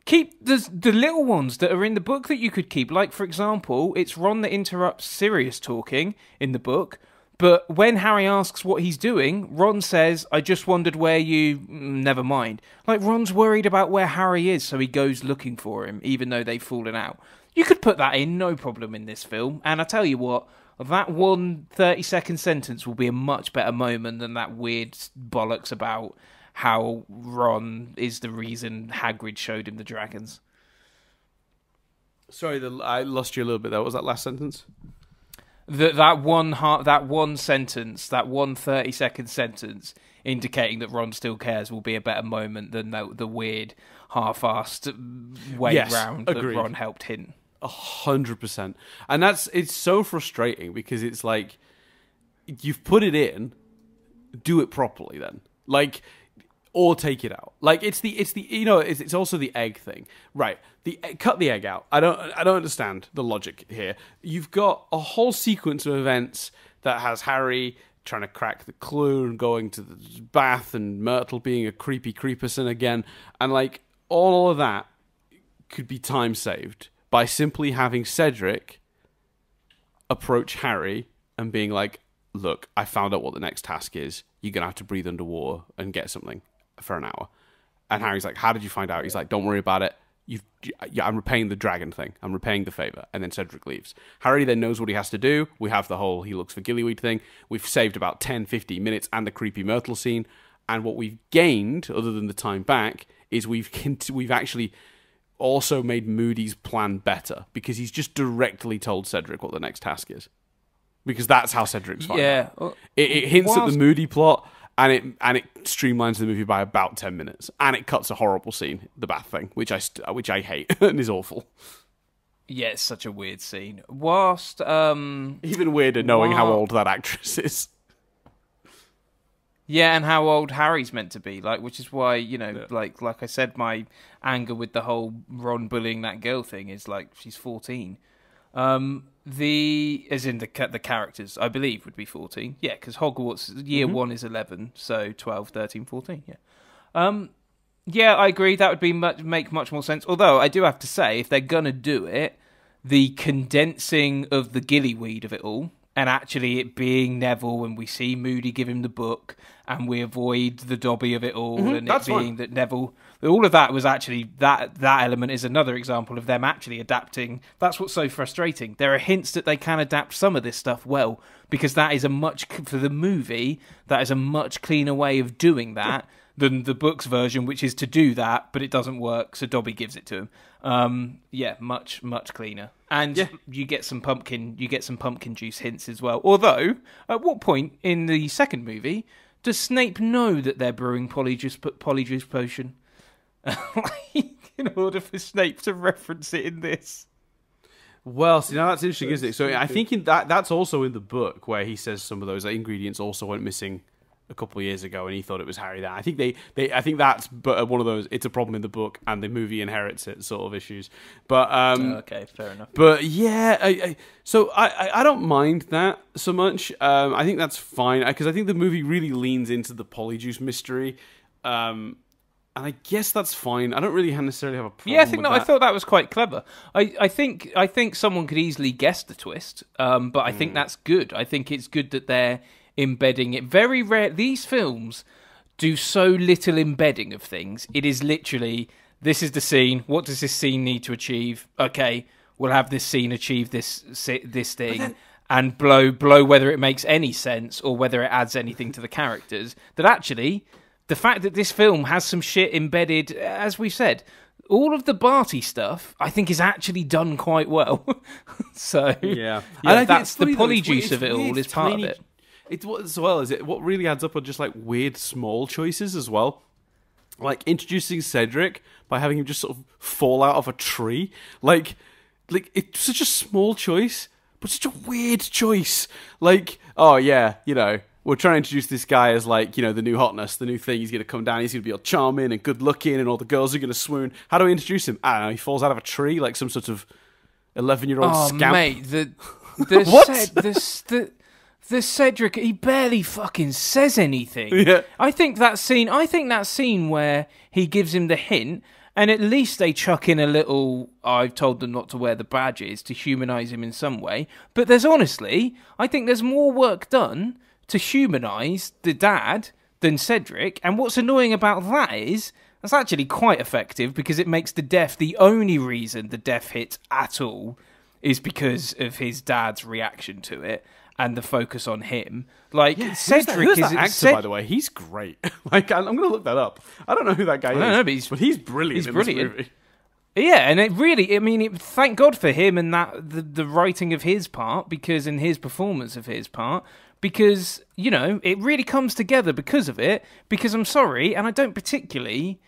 B: keep the the little ones that are in the book that you could keep. Like for example, it's Ron that interrupts Sirius talking in the book. But when Harry asks what he's doing, Ron says, I just wondered where you. mm, Never mind. Like, Ron's worried about where Harry is, so he goes looking for him, even though they've fallen out. You could put that in, no problem, in this film. And I tell you what, that one 30 second sentence will be a much better moment than that weird bollocks about how Ron is the reason Hagrid showed him the dragons.
A: Sorry, the, I lost you a little bit there. What was that last sentence?
B: that that one ha- that one sentence, that one 30 second sentence indicating that Ron still cares will be a better moment than the, the weird half-assed way
A: Yes,
B: round
A: agreed.
B: that Ron helped hint.
A: A hundred percent. And that's it's so frustrating because it's like you've put it in, do it properly then. Like or take it out. Like it's the it's the you know it's, it's also the egg thing, right? The cut the egg out. I don't I don't understand the logic here. You've got a whole sequence of events that has Harry trying to crack the clue and going to the bath and Myrtle being a creepy creeperson again, and like all of that could be time saved by simply having Cedric approach Harry and being like, "Look, I found out what the next task is. You're gonna have to breathe underwater and get something for an hour." And Harry's like, "How did you find out?" He's like, "Don't worry about it. You've, yeah, I'm repaying the dragon thing. I'm repaying the favor." And then Cedric leaves. Harry then knows what he has to do. We have the whole he looks for Gillyweed thing. We've saved about 10, 15 minutes and the creepy Myrtle scene. And what we've gained, other than the time back, is we've we've actually also made Moody's plan better because he's just directly told Cedric what the next task is. Because that's how Cedric's
B: Yeah.
A: out. It, it hints at the Moody plot and it and it streamlines the movie by about ten minutes and it cuts a horrible scene, the bath thing, which I st- which I hate and is awful.
B: Yeah, it's such a weird scene. Whilst um
A: Even weirder knowing how old that actress is.
B: Yeah, and how old Harry's meant to be, like, which is why you know, like, like I said, my anger with the whole Ron bullying that girl thing is like she's fourteen. Um, the as in the the characters, I believe, would be fourteen. Yeah, because Hogwarts year one is eleven, so 12, 13, 14, Yeah. Um, yeah, I agree. That would be much, make much more sense. Although I do have to say, if they're gonna do it, the condensing of the gillyweed of it all, and actually it being Neville, and we see Moody give him the book, and we avoid the Dobby of it all, and it
A: Mm-hmm,
B: being
A: fine.
B: that Neville, all of that was actually that that element is another example of them actually adapting. That's what's so frustrating. There are hints that they can adapt some of this stuff well, because that is a much for the movie that is a much cleaner way of doing that than the books version, which is to do that, but it doesn't work, so Dobby gives it to him. Um, yeah, much much cleaner, and
A: Yeah.
B: you get some pumpkin, you get some pumpkin juice hints as well. Although, at what point in the second movie does Snape know that they're brewing polyjuice polyjuice potion? in order for Snape to reference it in this.
A: Well, see now that's interesting, isn't it? So I think in that that's also in the book where he says some of those ingredients also went missing a couple years ago, and he thought it was Harry. That I think they, they I think that's but one of those. It's a problem in the book, and the movie inherits it sort of issues. But um,
B: Okay, fair enough.
A: but yeah, I, I, so I, I don't mind that so much. Um, I think that's fine because I think the movie really leans into the polyjuice mystery. Um, and I guess that's fine. I don't really necessarily have a problem.
B: Yeah, I think no,
A: that.
B: I thought that was quite clever. I, I think I think someone could easily guess the twist, um, but I think that's good. I think it's good that they're embedding it. Very rare. These films do so little embedding of things. It is literally this is the scene. What does this scene need to achieve? Okay, we'll have this scene achieve this this thing. and blow blow whether it makes any sense or whether it adds anything to the characters. That actually, the fact that this film has some shit embedded, as we said, all of the Barty stuff, I think, is actually done quite well. so
A: Yeah,
B: yeah,
A: And I think
B: that's the
A: funny though, it's
B: polyjuice of it all
A: weird,
B: is part of it.
A: It's what as well is it what really adds up are just like weird small choices as well. Like introducing Cedric by having him just sort of fall out of a tree. Like like it's such a small choice, but such a weird choice. Like, oh yeah, you know, we're trying to introduce this guy as like, you know, the new hotness, the new thing. He's gonna come down, he's gonna be all charming and good looking and all the girls are gonna swoon. How do we introduce him? I don't know, he falls out of a tree like some sort of eleven-year-old
B: Oh,
A: scamp.
B: mate, the the,
A: What?
B: Ced- the, the the Cedric, he barely fucking says anything.
A: Yeah.
B: I think that scene. I think that scene where he gives him the hint, and at least they chuck in a little. I've told them not to wear the badges to humanize him in some way. But there's honestly, I think there's more work done to humanize the dad than Cedric. And what's annoying about that is. That's actually quite effective because it makes the death the only reason the death hits at all is because of his dad's reaction to it and the focus on him. Like
A: Who's that,
B: Cedric
A: who's
B: is
A: that actor,
B: Ced-
A: by the way? He's great. like, I'm going to look that up. I don't know who that guy is.
B: don't know, but he's-
A: he's brilliant.
B: he's
A: in this
B: brilliant.
A: movie.
B: Yeah, and it really, I mean, it, thank God for him and that the, the writing of his part because in his performance of his part because you know it really comes together because of it. Because I'm sorry, and I don't particularly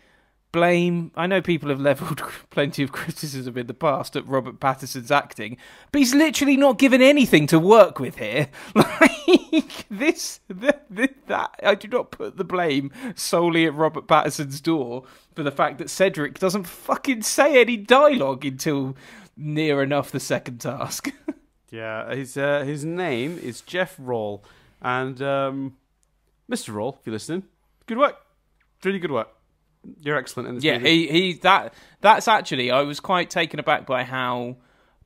B: blame. I know people have levelled plenty of criticism in the past at Robert Pattinson's acting, but he's literally not given anything to work with here. Like this, th th that I do not put the blame solely at Robert Pattinson's door for the fact that Cedric doesn't fucking say any dialogue until near enough the second task.
A: Yeah, his uh, his name is Jeff Rawle, and um, Mr. Rawle, if you're listening, good work, really good work. You're excellent in this
B: Yeah,
A: movie.
B: he, he that that's actually I was quite taken aback by how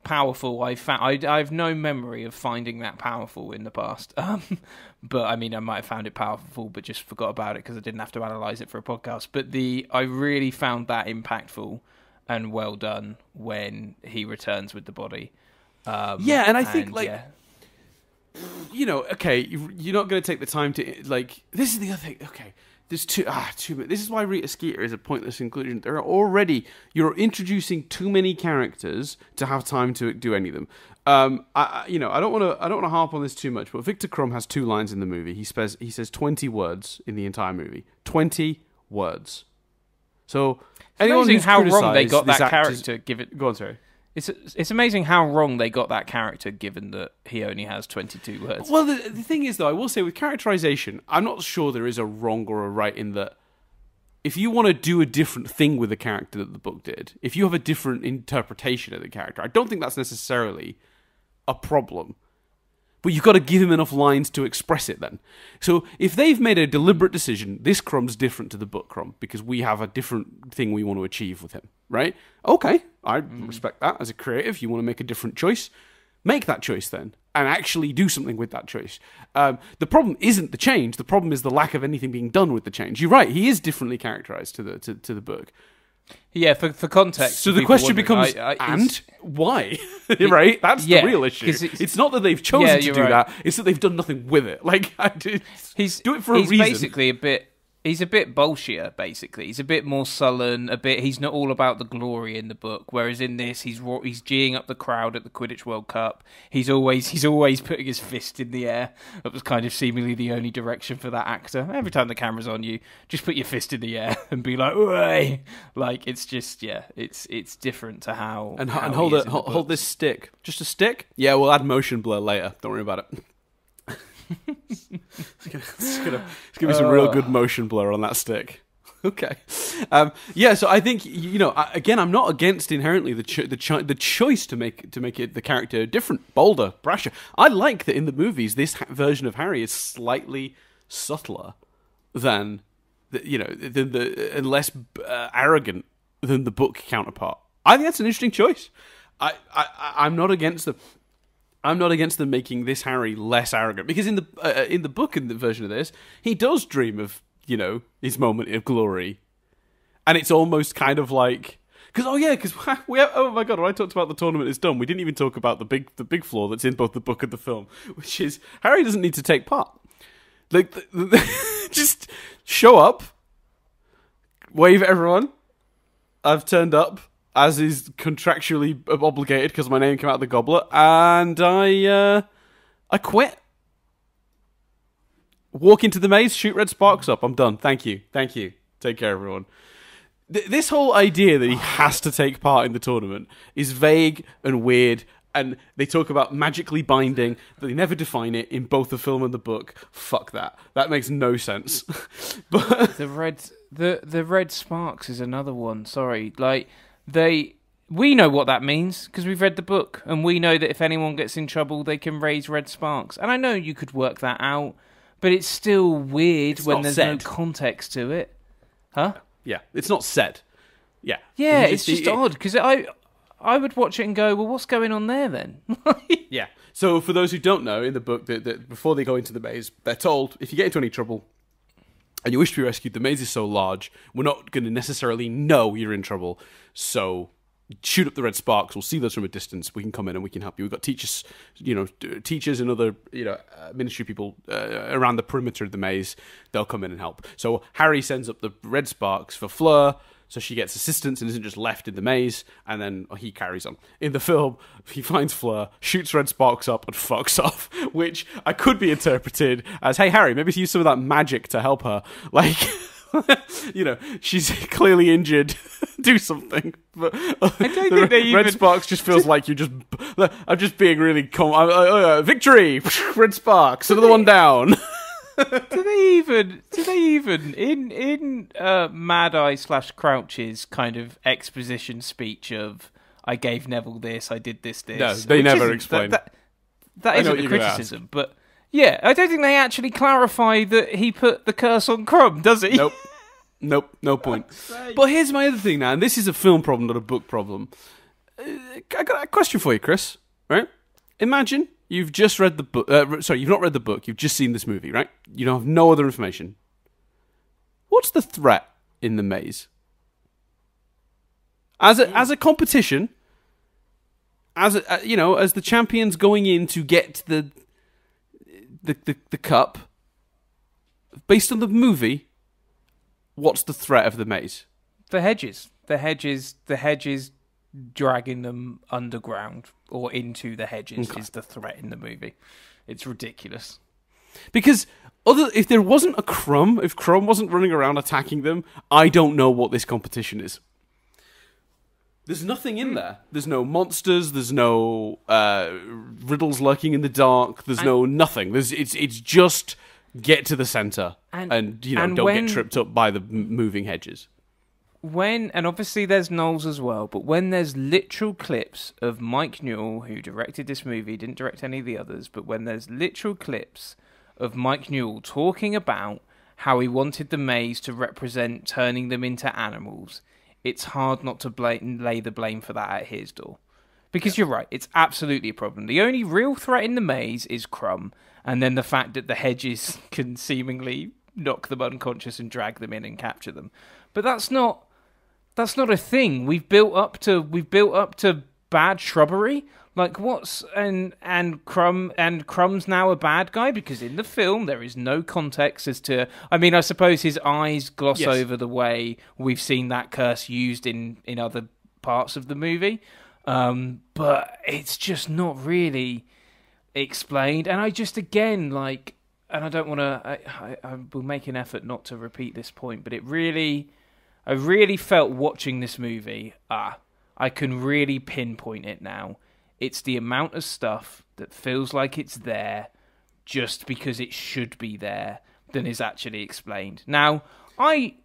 B: powerful I found. I, I have no memory of finding that powerful in the past. Um, but I mean, I might have found it powerful, but just forgot about it because I didn't have to analyze it for a podcast. But the I really found that impactful and well done when he returns with the body. Um,
A: Yeah, and I think, like,
B: yeah.
A: you know, okay, you're not going to take the time to like. This is the other thing. Okay, there's two. Ah, too. This is why Rita Skeeter is a pointless inclusion. There are already you're introducing too many characters to have time to do any of them. Um, I, you know, I don't want to. I don't want to harp on this too much, but Viktor Krum has two lines in the movie. He says he says twenty words in the entire movie. Twenty words. So anyone
B: amazing
A: who's
B: how wrong they got that character. Give it.
A: Go on, sorry.
B: It's it's amazing how wrong they got that character, given that he only has twenty two words.
A: Well, the, the thing is, though, I will say with characterization, I'm not sure there is a wrong or a right in that. If you want to do a different thing with the character that the book did, if you have a different interpretation of the character, I don't think that's necessarily a problem. But you've got to give him enough lines to express it then. So if they've made a deliberate decision, this Krum's different to the book Krum because we have a different thing we want to achieve with him, right? Okay, I respect that. As a creative, you want to make a different choice, make that choice then and actually do something with that choice. Um, the problem isn't the change. The problem is the lack of anything being done with the change. You're right. He is differently characterized to the to, to the book.
B: Yeah, for for context.
A: So the question becomes,
B: I- I-
A: and why? right? That's
B: yeah,
A: the real issue. It's,
B: it's-
A: not that they've chosen
B: Yeah,
A: to do
B: right.
A: that; it's that they've done nothing with it. Like, I do,
B: he's
A: do it for a reason.
B: basically a bit. He's a bit bullshit. Basically, he's a bit more sullen. A bit. He's not all about the glory in the book. Whereas in this, he's he's geeing up the crowd at the Quidditch World Cup. He's always he's always putting his fist in the air. That was kind of seemingly the only direction for that actor. Every time the camera's on you, just put your fist in the air and be like, "Way!" Like it's just yeah, it's it's different to how
A: and,
B: how
A: and hold it, hold, hold this stick. Just a stick? Yeah, we'll add motion blur later. Don't worry about it. It's gonna, it's gonna, it's gonna be some real good motion blur on that stick. Okay, um, yeah. So I think you know, I, again, I'm not against inherently the cho- the cho- the choice to make to make it the character different, bolder, brasher. I like that in the movies, this ha- version of Harry is slightly subtler than the, you know than the and less uh, arrogant than the book counterpart. I think that's an interesting choice. I, I I- I'm not against the. I'm not against them making this Harry less arrogant because in the uh, in the book in the version of this, he does dream of you know his moment of glory, and it's almost kind of like because oh yeah because we have, oh my god when I talked about the tournament is done we didn't even talk about the big the big flaw that's in both the book and the film which is Harry doesn't need to take part. Like the, the, just show up wave at everyone I've turned up as is contractually obligated because my name came out of the goblet, and I uh, I quit. Walk into the maze, shoot red sparks up. I'm done. Thank you, thank you. Take care, everyone. Th- this whole idea that he has to take part in the tournament is vague and weird. And they talk about magically binding, but they never define it in both the film and the book. Fuck that. That makes no sense. but
B: the red the the red sparks is another one sorry like they we know what that means because we've read the book, and we know that if anyone gets in trouble, they can raise red sparks. And I know you could work that out, but it's still weird
A: It's
B: when there's no context to it, huh?
A: Yeah, it's not said. Yeah,
B: Yeah, it's
A: he-
B: just odd because I, I would watch it and go, well, what's going on there then?
A: Yeah. So for those who don't know, in the book, that, that before they go into the maze, they're told if you get into any trouble and you wish to be rescued, the maze is so large, we're not going to necessarily know you're in trouble. So shoot up the red sparks. We'll see those from a distance. We can come in and we can help you. We've got teachers, you know, teachers and other, you know, uh, ministry people uh, around the perimeter of the maze. They'll come in and help. So Harry sends up the red sparks for Fleur. So she gets assistance and isn't just left in the maze, and then he carries on. In the film, he finds Fleur, shoots Red Sparks up, and fucks off, which I could be interpreted as, "Hey Harry, maybe use some of that magic to help her." Like, you know, she's clearly injured. Do something. But I
B: don't think they
A: Red
B: even-
A: Sparks just feels like you're just. I'm just being really. Com- uh, uh, victory, Red Sparks, another one down.
B: Do they even? Do they even in in uh, Mad Eye slash Crouch's kind of exposition speech of I gave Neville this, I did this, this.
A: No, they never explain.
B: That, that, that isn't a
A: you're gonna ask.
B: criticism, but yeah, I don't think they actually clarify that he put the curse on Krum, does he?
A: Nope. Nope, no point. But here's my other thing now, and this is a film problem, not a book problem. Uh, I got a question for you, Chris. Right? Imagine you've just read the book. Uh, sorry, you've not read the book. You've just seen this movie, right? You don't have no other information. What's the threat in the maze? As a as a competition, as a, uh, you know, as the champions going in to get the the, the the cup, based on the movie, what's the threat of the maze?
B: The hedges, the hedges, the hedges dragging them underground or into the hedges
A: Okay.
B: is the threat in the movie. It's ridiculous.
A: Because other if there wasn't a Krum, if Krum wasn't running around attacking them, I don't know what this competition is. There's nothing in there. There's no monsters. There's no uh, riddles lurking in the dark. There's no nothing. There's it's it's just get to the center and,
B: And-
A: you know
B: and
A: don't
B: when-
A: get tripped up by the moving hedges.
B: When and obviously there's Knowles as well, but when there's literal clips of Mike Newell, who directed this movie, didn't direct any of the others, but when there's literal clips of Mike Newell talking about how he wanted the maze to represent turning them into animals, it's hard not to blame, lay the blame for that at his door. Because you're right, it's absolutely a problem. The only real threat in the maze is Krum, and then the fact that the hedges can seemingly knock them unconscious and drag them in and capture them. But that's not that's not a thing. We've built up to we've built up to bad shrubbery. Like what's and and Krum and Krum's now a bad guy because in the film there is no context as to. I mean, I suppose his eyes gloss
A: Yes.
B: over the way we've seen that curse used in in other parts of the movie, um, but it's just not really explained. And I just again like, and I don't want to. I, I, I will make an effort not to repeat this point, but it really, I really felt watching this movie. Ah, I can really pinpoint it now. It's the amount of stuff that feels like it's there just because it should be there than is actually explained. Now, I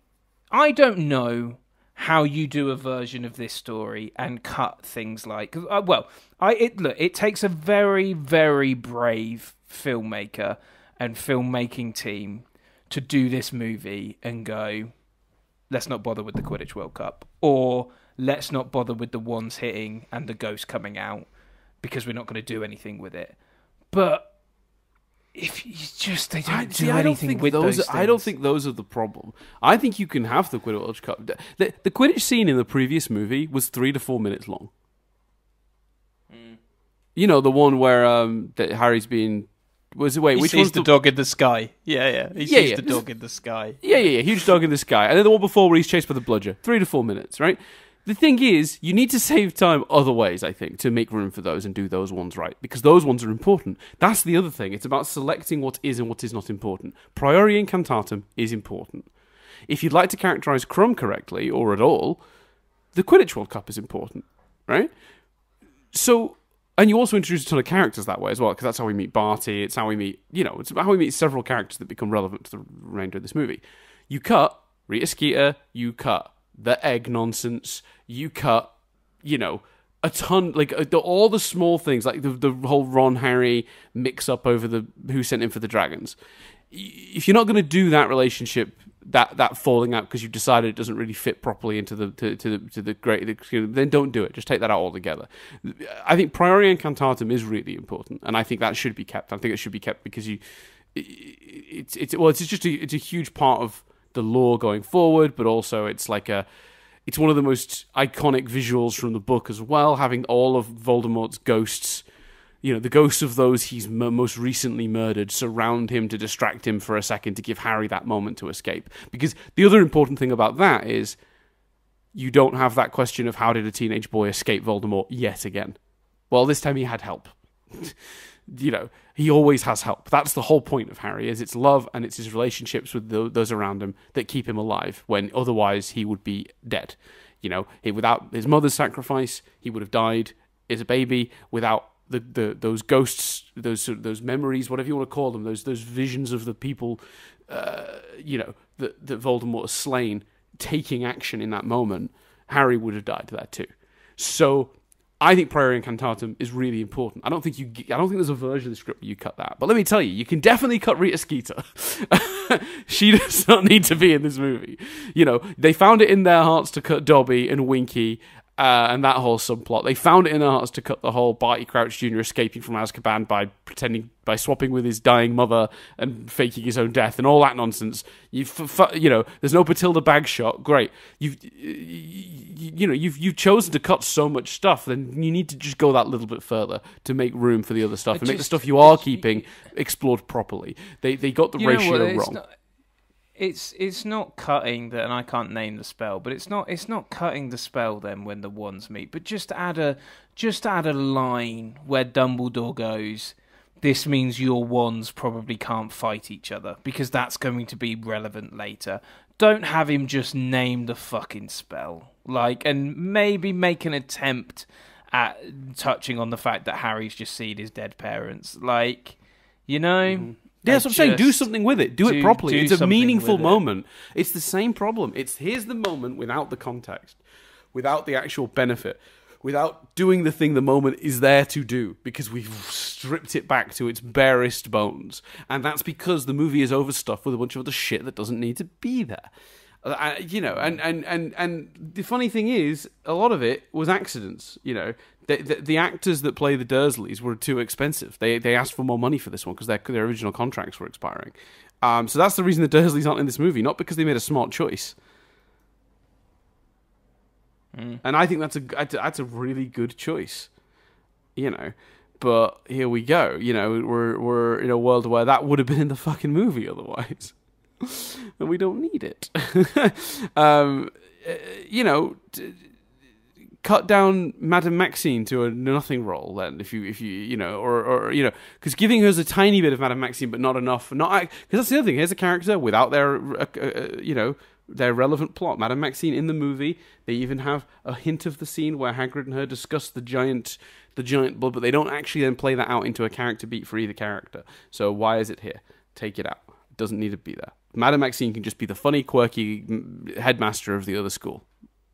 B: I don't know how you do a version of this story and cut things like uh, well, I it look it takes a very very brave filmmaker and filmmaking team to do this movie and go let's not bother with the Quidditch World Cup or let's not bother with the wands hitting and the ghost coming out because we're not going to do anything with it. But if you just they don't
A: I,
B: do
A: see, I don't
B: anything
A: think
B: with
A: those.
B: those
A: I don't think those are the problem. I think you can have the Quidditch Cup. The, the Quidditch scene in the previous movie was three to four minutes long.
B: Hmm.
A: You know the one where um, that Harry's being was it wait
B: He
A: which
B: sees
A: one's
B: the
A: the
B: dog in the sky. Yeah, yeah. He
A: Yeah,
B: sees
A: yeah.
B: the dog in the sky.
A: Yeah, yeah, yeah. Huge dog in the sky. And then the one before where he's chased by the bludger. Three to four minutes, right? The thing is, you need to save time other ways, I think, to make room for those and do those ones right. Because those ones are important. That's the other thing. It's about selecting what is and what is not important. Priori incantatem is important. If you'd like to characterize Krum correctly, or at all, the Quidditch World Cup is important, right? So, and you also introduce a ton of characters that way as well, because that's how we meet Barty. It's how we meet, you know, it's how we meet several characters that become relevant to the remainder of this movie. You cut Rita Skeeter, you cut the egg nonsense, you cut you know, a ton like uh, all the small things like the the whole Ron Harry mix up over the who sent him for the dragons. If you're not going to do that relationship, that that falling out because you've decided it doesn't really fit properly into the to, to the to the great, then don't do it. Just take that out altogether. I think Priori Incantatem is really important, and I think that should be kept. I think it should be kept because you, it's it's well, it's just a, it's a huge part of the lore going forward, but also it's like a it's one of the most iconic visuals from the book as well, having all of Voldemort's ghosts, you know, the ghosts of those he's m- most recently murdered surround him to distract him for a second to give Harry that moment to escape. Because the other important thing about that is you don't have that question of how did a teenage boy escape Voldemort yet again. Well, this time he had help. you know, he always has help. That's the whole point of Harry is it's love and it's his relationships with the, those around him that keep him alive when otherwise he would be dead. You know, he, without his mother's sacrifice, he would have died as a baby without the, the those ghosts, those those memories, whatever you want to call them, those those visions of the people, uh, you know, that that Voldemort has slain, taking action in that moment. Harry would have died there too. So I think Priori Incantatem is really important. I don't think you. I don't think there's a version of the script where you cut that. But let me tell you, you can definitely cut Rita Skeeter. she does not need to be in this movie. You know, they found it in their hearts to cut Dobby and Winky uh, and that whole subplot. They found it in their hearts to cut the whole Barty Crouch Jr. escaping from Azkaban by pretending by swapping with his dying mother and faking his own death and all that nonsense. You f- f- you know, there's no Bathilda Bagshot. Great, you've you, you know you've you've chosen to cut so much stuff. Then you need to just go that little bit further to make room for the other stuff and just, make the stuff you are keeping explored properly. They they got the ratio wrong.
B: Not, it's it's not cutting that, and I can't name the spell, but it's not it's not cutting the spell then when the wands meet, but just add a just add a line where Dumbledore goes. This means your wands probably can't fight each other because that's going to be relevant later. Don't have him just name the fucking spell, like, and maybe make an attempt at touching on the fact that Harry's just seen his dead parents, like, you know. Mm-hmm
A: yeah, that's what I'm saying. Do something with it. Do, do it properly. Do it's a meaningful moment. It. It's the same problem. It's here's the moment without the context, without the actual benefit, without doing the thing the moment is there to do because we've stripped it back to its barest bones. And that's because the movie is overstuffed with a bunch of other shit that doesn't need to be there. Uh, you know, and, and, and, and the funny thing is, a lot of it was accidents. You know, the, the, the, actors that play the Dursleys were too expensive. They they asked for more money for this one because their their original contracts were expiring. Um, so that's the reason the Dursleys aren't in this movie, not because they made a smart choice. Mm. And I think that's a that's a really good choice. You know, but here we go. You know, we're we're in a world where that would have been in the fucking movie otherwise, and we don't need it. um, uh, you know. T- cut down Madame Maxime to a nothing role then if you if you you know or or you know because giving her a tiny bit of Madame Maxime but not enough not because that's the other thing here's a character without their uh, uh, you know their relevant plot. Madame Maxime in the movie they even have a hint of the scene where Hagrid and her discuss the giant the giant blood but they don't actually then play that out into a character beat for either character. So why is it here? Take it out. It doesn't need to be there. Madame Maxime can just be the funny quirky headmaster of the other school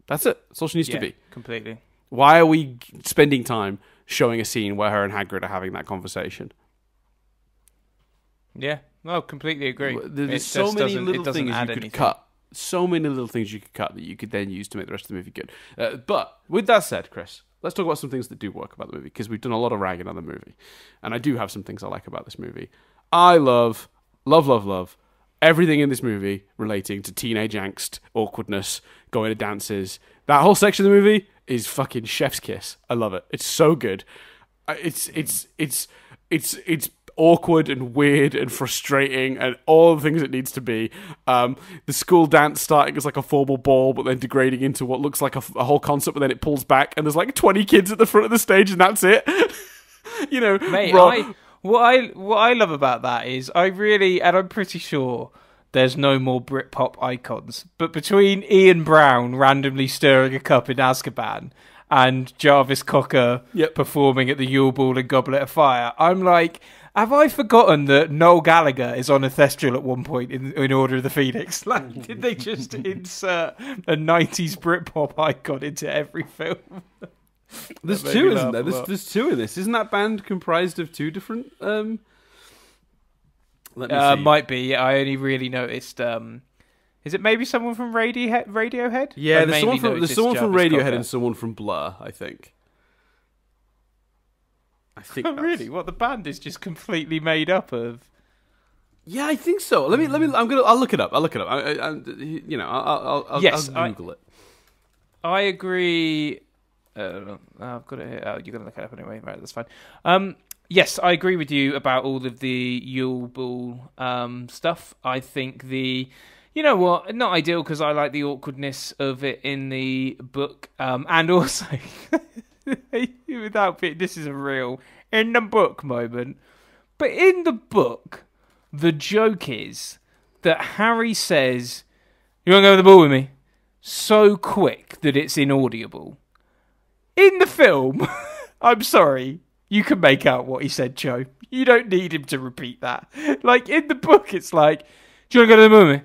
A: that's it. That's all she needs
B: yeah,
A: to be.
B: Completely.
A: Why are we spending time showing a scene where her and Hagrid are having that conversation?
B: Yeah, no, completely agree.
A: There's it so many little things you could anything. cut. So many little things you could cut that you could then use to make the rest of the movie good. Uh, but with that said, Chris, let's talk about some things that do work about the movie because we've done a lot of ragging on the movie, and I do have some things I like about this movie. I love, love, love, love everything in this movie relating to teenage angst, awkwardness, going to dances. That whole section of the movie is fucking chef's kiss. I love it. It's so good. It's it's it's it's it's awkward and weird and frustrating and all the things it needs to be. Um, the school dance starting as like a formal ball, but then degrading into what looks like a, a whole concert, but then it pulls back and there's like 20 kids at the front of the stage and that's it. you know,
B: Mate, I, what I what I love about that is I really and I'm pretty sure there's no more Britpop icons. But between Ian Brown randomly stirring a cup in Azkaban and Jarvis Cocker
A: yep.
B: performing at the Yule Ball and Goblet of Fire, I'm like, Have I forgotten that Noel Gallagher is on a Thestral at one point in, in Order of the Phoenix? Like, did they just insert a 90s Britpop icon into every film?
A: There's two, isn't there? There's, there's two in this. Isn't that band comprised of two different? Um... Let me
B: Uh,
A: see.
B: might be. I only really noticed. Um, is it maybe someone from Radiohead? Radiohead?
A: yeah, there's someone from there's someone from Radiohead
B: Cocker.
A: and someone from Blur. I think. I think.
B: Oh, really? What the band is just completely made up of?
A: Yeah, I think so. Let me let me. I'm gonna. I'll look it up. I'll look it up. I, I, I, you know, I'll, I'll, I'll,
B: Yes,
A: I'll
B: I-
A: Google it.
B: I agree. Uh, I've got it here. Oh, you're gonna look it up anyway, right? That's fine. Um, yes, I agree with you about all of the Yule Ball um, stuff. I think the, you know what, not ideal because I like the awkwardness of it in the book, um, and also without being, this is a real in the book moment, but in the book, the joke is that Harry says, "You want to go to the ball with me?" so quick that it's inaudible. In the film, I'm sorry, you can make out what he said, Joe. You don't need him to repeat that. Like in the book, it's like, "Do you want to go to the movie?"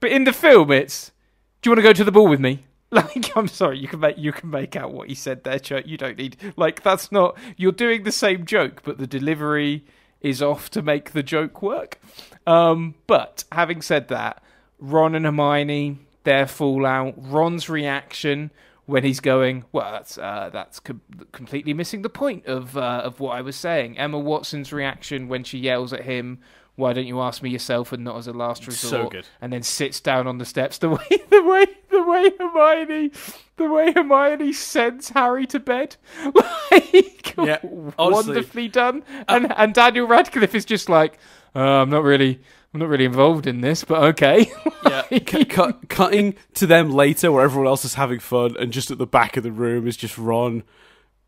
B: But in the film, it's, "Do you want to go to the ball with me?" Like, I'm sorry, you can make you can make out what he said there, Joe. You don't need like that's not you're doing the same joke, but the delivery is off to make the joke work. Um, but having said that, Ron and Hermione, their fallout, Ron's reaction when he's going, well, that's uh, that's com- completely missing the point of uh, of what I was saying. Emma Watson's reaction when she yells at him, "Why don't you ask me yourself and not as a last resort?"
A: So good.
B: And then sits down on the steps. The way, the way, the way Hermione, the way Hermione sends Harry to bed, like
A: Yeah,
B: wonderfully done. And and Daniel Radcliffe is just like, uh, I'm not really. I'm not really involved in this, but okay.
A: Yeah, cut, cut, cutting to them later where everyone else is having fun, and just at the back of the room is just Ron.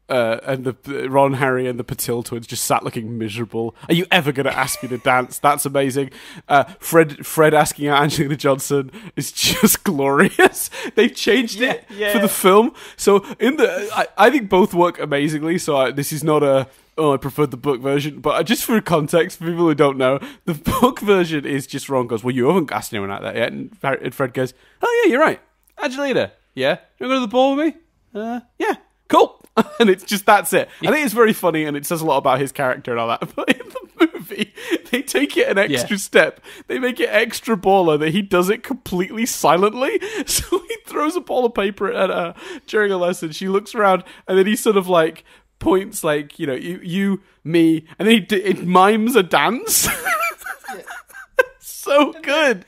A: Uh, and the Ron, Harry, and the Patil twins just sat looking miserable. Are you ever going to ask me to dance? That's amazing. Uh, Fred, Fred asking out Angelina Johnson is just glorious. They've changed it
B: Yeah,
A: for the film, so in the I, I think both work amazingly. So I, this is not a oh I preferred the book version, but just for context, for people who don't know, the book version is just Ron goes, well, you haven't asked anyone out there yet, and, Fred goes, oh yeah, you're right, Angelina, yeah, you want to go to the ball with me? Uh, yeah, cool. and it's just that's it. I think it's very funny, and it says a lot about his character and all that. But in the movie, they take it an extra
B: Yeah.
A: step. They make it extra baller that he does it completely silently. So he throws a ball of paper at her during a lesson. She looks around, and then he sort of like points, like you know, you, you me, and then he d- it mimes a dance. so good.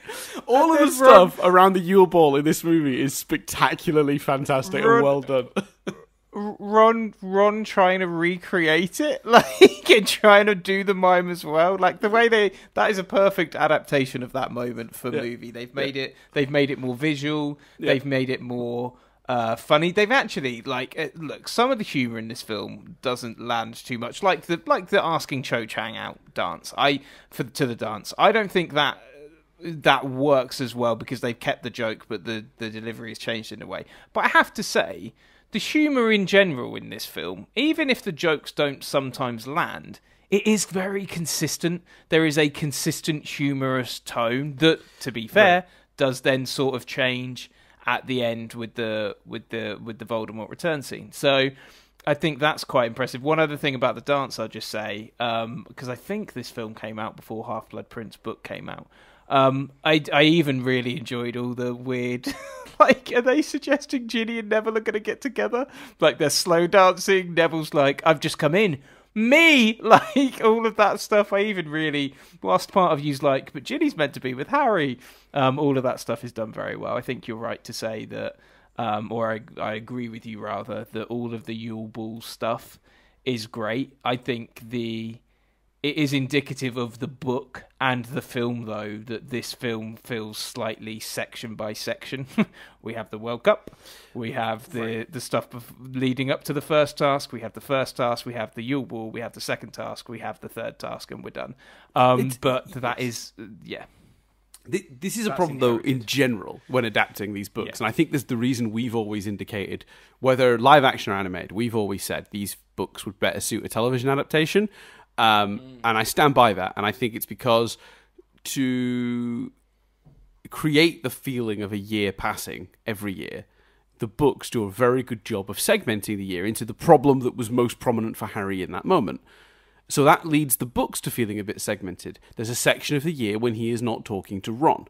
A: All of the stuff around the Yule Ball in this movie is spectacularly fantastic
B: Ron-
A: and well done.
B: Ron, Ron trying to recreate it, like and trying to do the mime as well. Like the way they that is a perfect adaptation of that moment for
A: Yeah.
B: movie. They've made it. They've made it more visual.
A: Yeah.
B: They've made it more uh, funny. They've actually like uh, look. Some of the humor in this film doesn't land too much. Like the like the asking Cho Chang out dance. I for to the dance. I don't think that that works as well because they've kept the joke, but the the delivery has changed in a way. But I have to say, the humor in general in this film, even if the jokes don't sometimes land, it is very consistent. There is a consistent humorous tone that, to be fair, does then sort of change at the end with the with the with the Voldemort return scene. So. I think that's quite impressive. One other thing about the dance, I'll just say, because I think this film came out before Half Blood Prince book came out. Um, I I even really enjoyed all the weird, like, are they suggesting Ginny and Neville are going to get together? Like they're slow dancing. Neville's like, I've just come in. Me, like all of that stuff. I even really, whilst part of you's like, but Ginny's meant to be with Harry. Um, all of that stuff is done very well. I think you're right to say that, um, or I I agree with you rather that all of the Yule Ball stuff is great. I think the it is indicative of the book and the film, though, that this film feels slightly section by section. we have the World Cup, we have the the stuff leading up to the first task, we have the first task, we have the Yule Ball, we have the second task, we have the third task, and we're done. Um, but that is, uh, yeah,
A: This is a
B: That's
A: problem, though, in general when adapting these books,
B: Yeah.
A: and I think there's the reason we've always indicated, whether live action or animated, we've always said these books would better suit a television adaptation. Um, and I stand by that. And I think it's because to create the feeling of a year passing every year, the books do a very good job of segmenting the year into the problem that was most prominent for Harry in that moment. So that leads the books to feeling a bit segmented. There's a section of the year when he is not talking to Ron.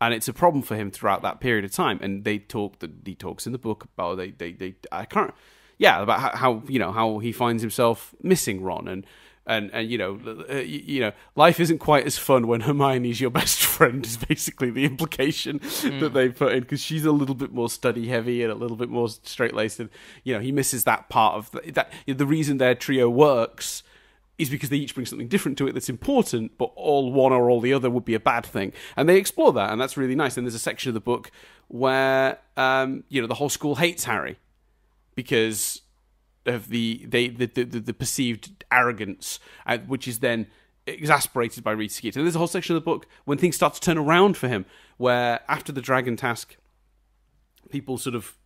A: And it's a problem for him throughout that period of time. And they talk that he talks in the book about they, they, they I can't yeah, about how, how you know how he finds himself missing Ron and and and you know uh, you, know life isn't quite as fun when Hermione's your best friend is basically the implication mm. that they put in because she's a little bit more study heavy and a little bit more straight laced and you know he misses that part of the, that the reason their trio works is because they each bring something different to it that's important, but all one or all the other would be a bad thing. And they explore that, and that's really nice. And there's a section of the book where, um, you know, the whole school hates Harry because of the they the the, the perceived arrogance, uh, which is then exasperated by Rita Skeeter. And there's a whole section of the book when things start to turn around for him, where after the dragon task, people sort of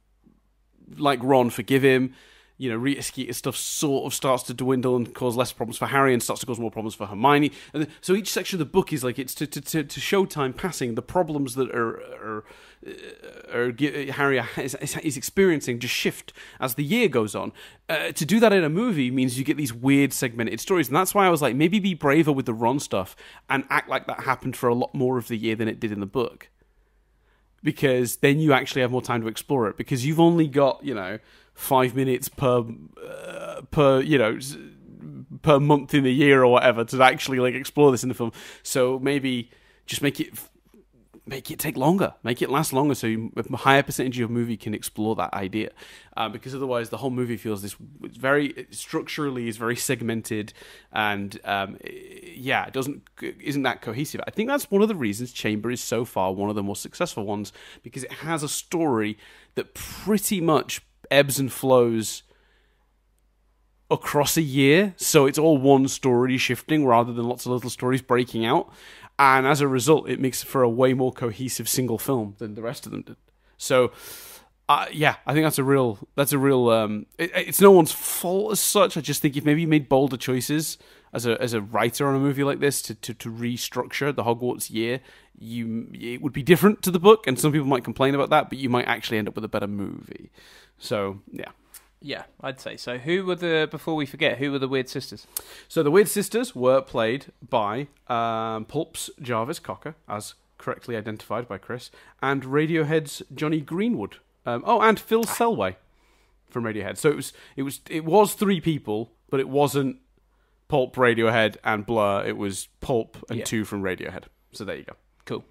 A: like Ron forgive him you know, Rita Skeeter stuff sort of starts to dwindle and cause less problems for Harry and starts to cause more problems for Hermione. And so each section of the book is like it's to to, to, to show time passing the problems that are are, uh, are, are Harry is, is, experiencing just shift as the year goes on. Uh, to do that in a movie means you get these weird segmented stories, and that's why I was like, maybe be braver with the Ron stuff and act like that happened for a lot more of the year than it did in the book. Because then you actually have more time to explore it. Because you've only got, you know, five minutes per uh, per you know per month in the year or whatever to actually like explore this in the film. So maybe just make it make it take longer, make it last longer, so you, a higher percentage of your movie can explore that idea. Uh, because otherwise, the whole movie feels this very structurally is very segmented, and um, yeah, it doesn't isn't that cohesive. I think that's one of the reasons Chamber is so far one of the most successful ones because it has a story that pretty much ebbs and flows across a year. So it's all one story shifting rather than lots of little stories breaking out. And as a result, it makes for a way more cohesive single film than the rest of them did. So, uh, yeah, I think that's a real that's a real. Um, it, it's no one's fault as such. I just think if maybe you made bolder choices as a as a writer on a movie like this to, to, to restructure the Hogwarts year, you it would be different to the book, and some people might complain about that, but you might actually end up with a better movie. So yeah.
B: Yeah, I'd say so. Who were the before we forget? Who were the Weird Sisters?
A: So the Weird Sisters were played by um, Pulp's Jarvis Cocker, as correctly identified by Chris, and Radiohead's Jonny Greenwood. Um, oh, and Phil. Selway from Radiohead. So it was it was it was three people, but it wasn't Pulp, Radiohead, and Blur. It was Pulp and yeah. two from Radiohead. So there you go.
B: Cool,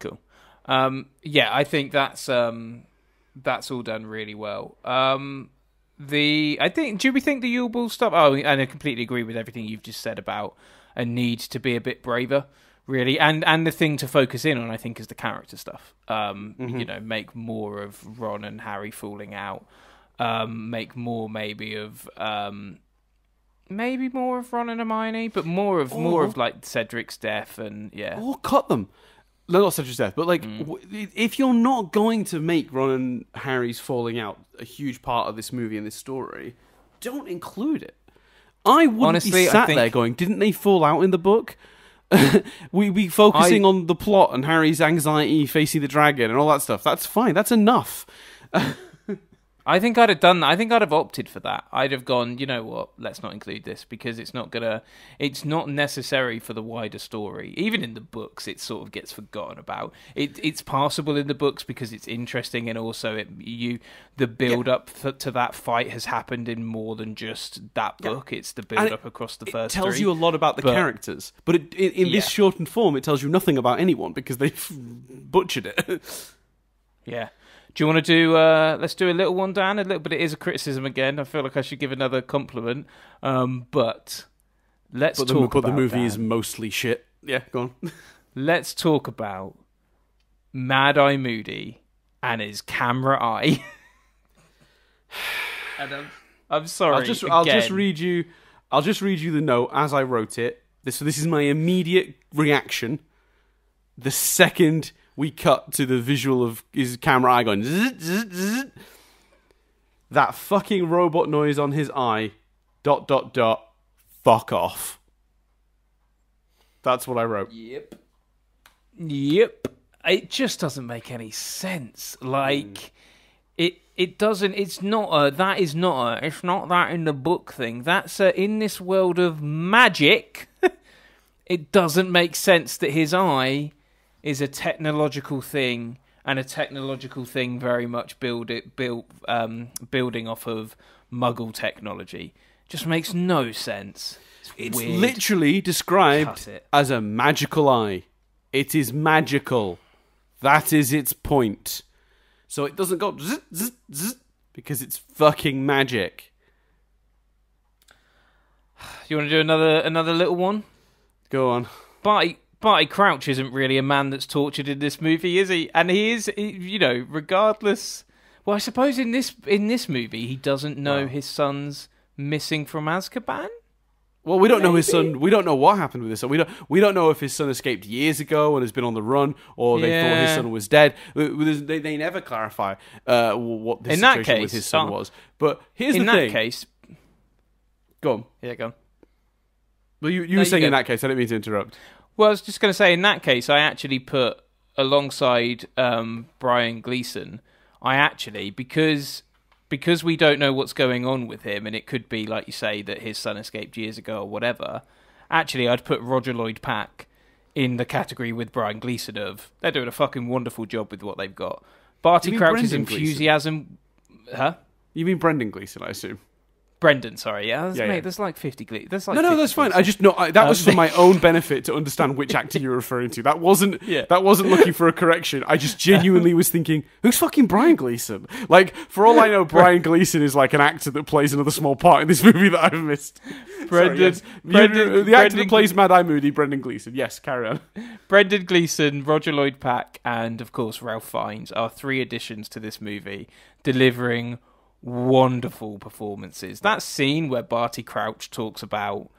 B: cool. Um, yeah, I think that's um, that's all done really well. Um, the I think do we think the Yule Ball stuff? Oh, and I completely agree with everything you've just said about a need to be a bit braver, really, and and the thing to focus in on, I think, is the character stuff. Um, mm-hmm. You know, make more of Ron and Harry falling out. Um, make more maybe of um, maybe more of Ron and Hermione, but more of or, more of like Cedric's death and yeah,
A: or cut them not such as death, but like mm. w- if you're not going to make Ron and Harry's falling out a huge part of this movie and this story, don't include it. I wouldn't Honestly, be sat think... there going, "Didn't they fall out in the book?" we be focusing I... on the plot and Harry's anxiety facing the dragon and all that stuff. That's fine. That's enough.
B: I think I'd have done that. I think I'd have opted for that. I'd have gone, you know what, let's not include this because it's not gonna it's not necessary for the wider story. Even in the books it sort of gets forgotten about. It it's passable in the books because it's interesting and also it you the build yeah. up th- to that fight has happened in more than just that book. Yeah. It's the build up across the first
A: It tells
B: three.
A: you a lot about the but, characters. But it, in, in yeah. this shortened form it tells you nothing about anyone because they've butchered it.
B: yeah. Do you want to do? Uh, let's do a little one, Dan. A little, but it is a criticism again. I feel like I should give another compliment. Um, but let's
A: but
B: talk.
A: The, but
B: the
A: movie
B: Dan.
A: is mostly shit. Yeah, go on.
B: let's talk about Mad Eye Moody and his camera eye. Adam, I'm, I'm sorry.
A: I'll just, I'll just read you. I'll just read you the note as I wrote it. This, this is my immediate reaction. The second we cut to the visual of his camera eye going. Zzz, zzz, zzz. That fucking robot noise on his eye. Dot dot dot. fuck off. That's what I wrote.
B: Yep. Yep. It just doesn't make any sense. Like it it doesn't it's not a that is not a it's not that in the book thing. That's a in this world of magic it doesn't make sense that his eye is a technological thing and a technological thing very much build it built um, building off of muggle technology. Just makes no sense.
A: It's
B: weird.
A: literally described
B: it.
A: as a magical eye. It is magical. That is its point. So it doesn't go zzz, zzz, zzz, because it's fucking magic.
B: you want to do another another little one?
A: Go on.
B: Barty Barty Crouch isn't really a man that's tortured in this movie, is he? And he is, he- you know, regardless. Well, I suppose in this in this movie he doesn't know
A: Wow.
B: his son's missing from Azkaban.
A: Well, we don't know his son. We don't know what happened with his son. We don't. We don't know if his son escaped years ago and has been on the run, or they thought his son was dead. They, they never clarify uh, what the
B: In that
A: situation with
B: case,
A: his son
B: uh,
A: was. But here's
B: in
A: the
B: that case,
A: Go on.
B: yeah, go on.
A: Well, you, you
B: No,
A: were saying
B: go.
A: in that case. I didn't mean to interrupt.
B: Well, I was just going to say, in that case, I actually put alongside um, Brian Gleason. I actually because because we don't know what's going on with him, and it could be like you say that his son escaped years ago or whatever. Actually, I'd put Roger Lloyd Pack in the category with Brian Gleason of they're doing a fucking wonderful job with what they've got. Barty Crouch's enthusiasm, huh?
A: You mean Brendan Gleeson, I assume.
B: Brendan, sorry, yeah, there's,
A: Yeah,
B: mate,
A: yeah.
B: there's like fifty Gle- There's like
A: No, no, that's fine. I just know I, that was
B: Um,
A: for my own benefit to understand which actor you're referring to. That wasn't.
B: Yeah.
A: That wasn't looking for a correction. I just genuinely was thinking, who's fucking Brian Gleason? Like, for all I know, Brian Gleason is like an actor that plays another small part in this movie that I've missed. Sorry,
B: Brendan-
A: yes. You-
B: Brendan-
A: the actor
B: Brendan
A: that plays Mad Eye Moody, Brendan Gleeson. Yes, carry on.
B: Brendan Gleeson, Roger Lloyd Pack, and of course Ralph Fiennes are three additions to this movie, delivering wonderful performances. That scene where Barty Crouch talks about,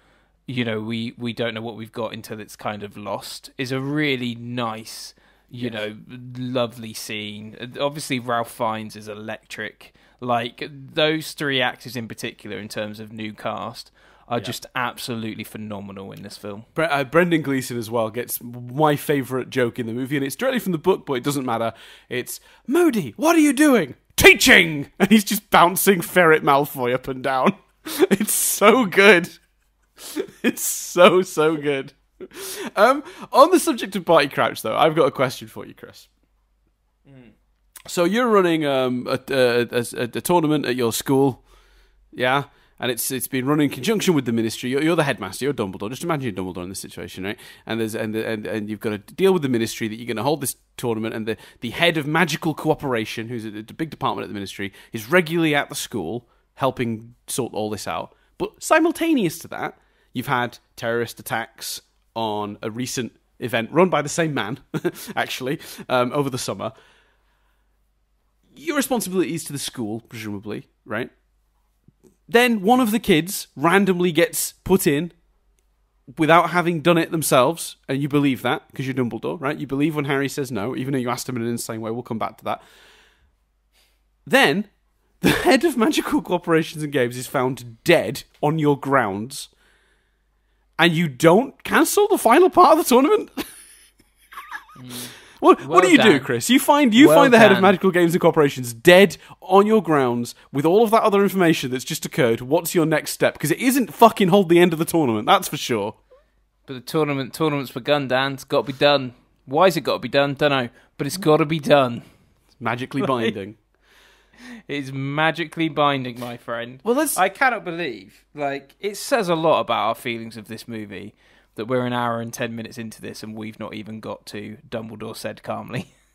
B: you know, we we don't know what we've got until it's kind of lost, is a really nice, you know, lovely scene. Obviously, Ralph Fiennes is electric. Like those three actors in particular, in terms of new cast, are just absolutely phenomenal in this film.
A: Bre- uh, Brendan Gleeson as well gets my favourite joke in the movie, and it's directly from the book, but it doesn't matter. It's Moody, what are you doing? Teaching, and he's just bouncing Ferret Malfoy up and down. It's so good. It's so so good. Um, on the subject of Barty Crouch, though, I've got a question for you, Chris. So you're running um, a, a, a, a tournament at your school, yeah, and it's it's been run in conjunction with the ministry. You're, you're the headmaster. You're Dumbledore. Just imagine you're Dumbledore in this situation, right? And there's and and and you've got to deal with the ministry that you're going to hold this tournament, and the the head of magical cooperation, who's a, a big department at the ministry, is regularly at the school helping sort all this out. But simultaneous to that, you've had terrorist attacks on a recent event run by the same man, actually, um, over the summer your responsibilities to the school, presumably, right? Then one of the kids randomly gets put in without having done it themselves, and you believe that because you're Dumbledore, right? You believe when Harry says no, even though you asked him in an insane way. We'll come back to that. Then the head of magical corporations and games is found dead on your grounds, and you don't cancel the final part of the tournament. What, hmm. What
B: Well
A: do you do. Chris? You find you
B: Well
A: find the head of. Magical Games and Corporations dead on your grounds with all of that other information that's just occurred. What's your next step? Because it isn't fucking hold the end of the tournament, that's for sure.
B: But the tournament tournament's begun, Dan. It's got to be done. Why has it got to be done? Don't know. But it's got to be done.
A: It's magically
B: Right.
A: binding.
B: It's magically binding, my friend.
A: Well, let's.
B: I cannot believe, like, it says a lot about our feelings of this movie that we're an hour and ten minutes into this and we've not even got to Dumbledore said calmly.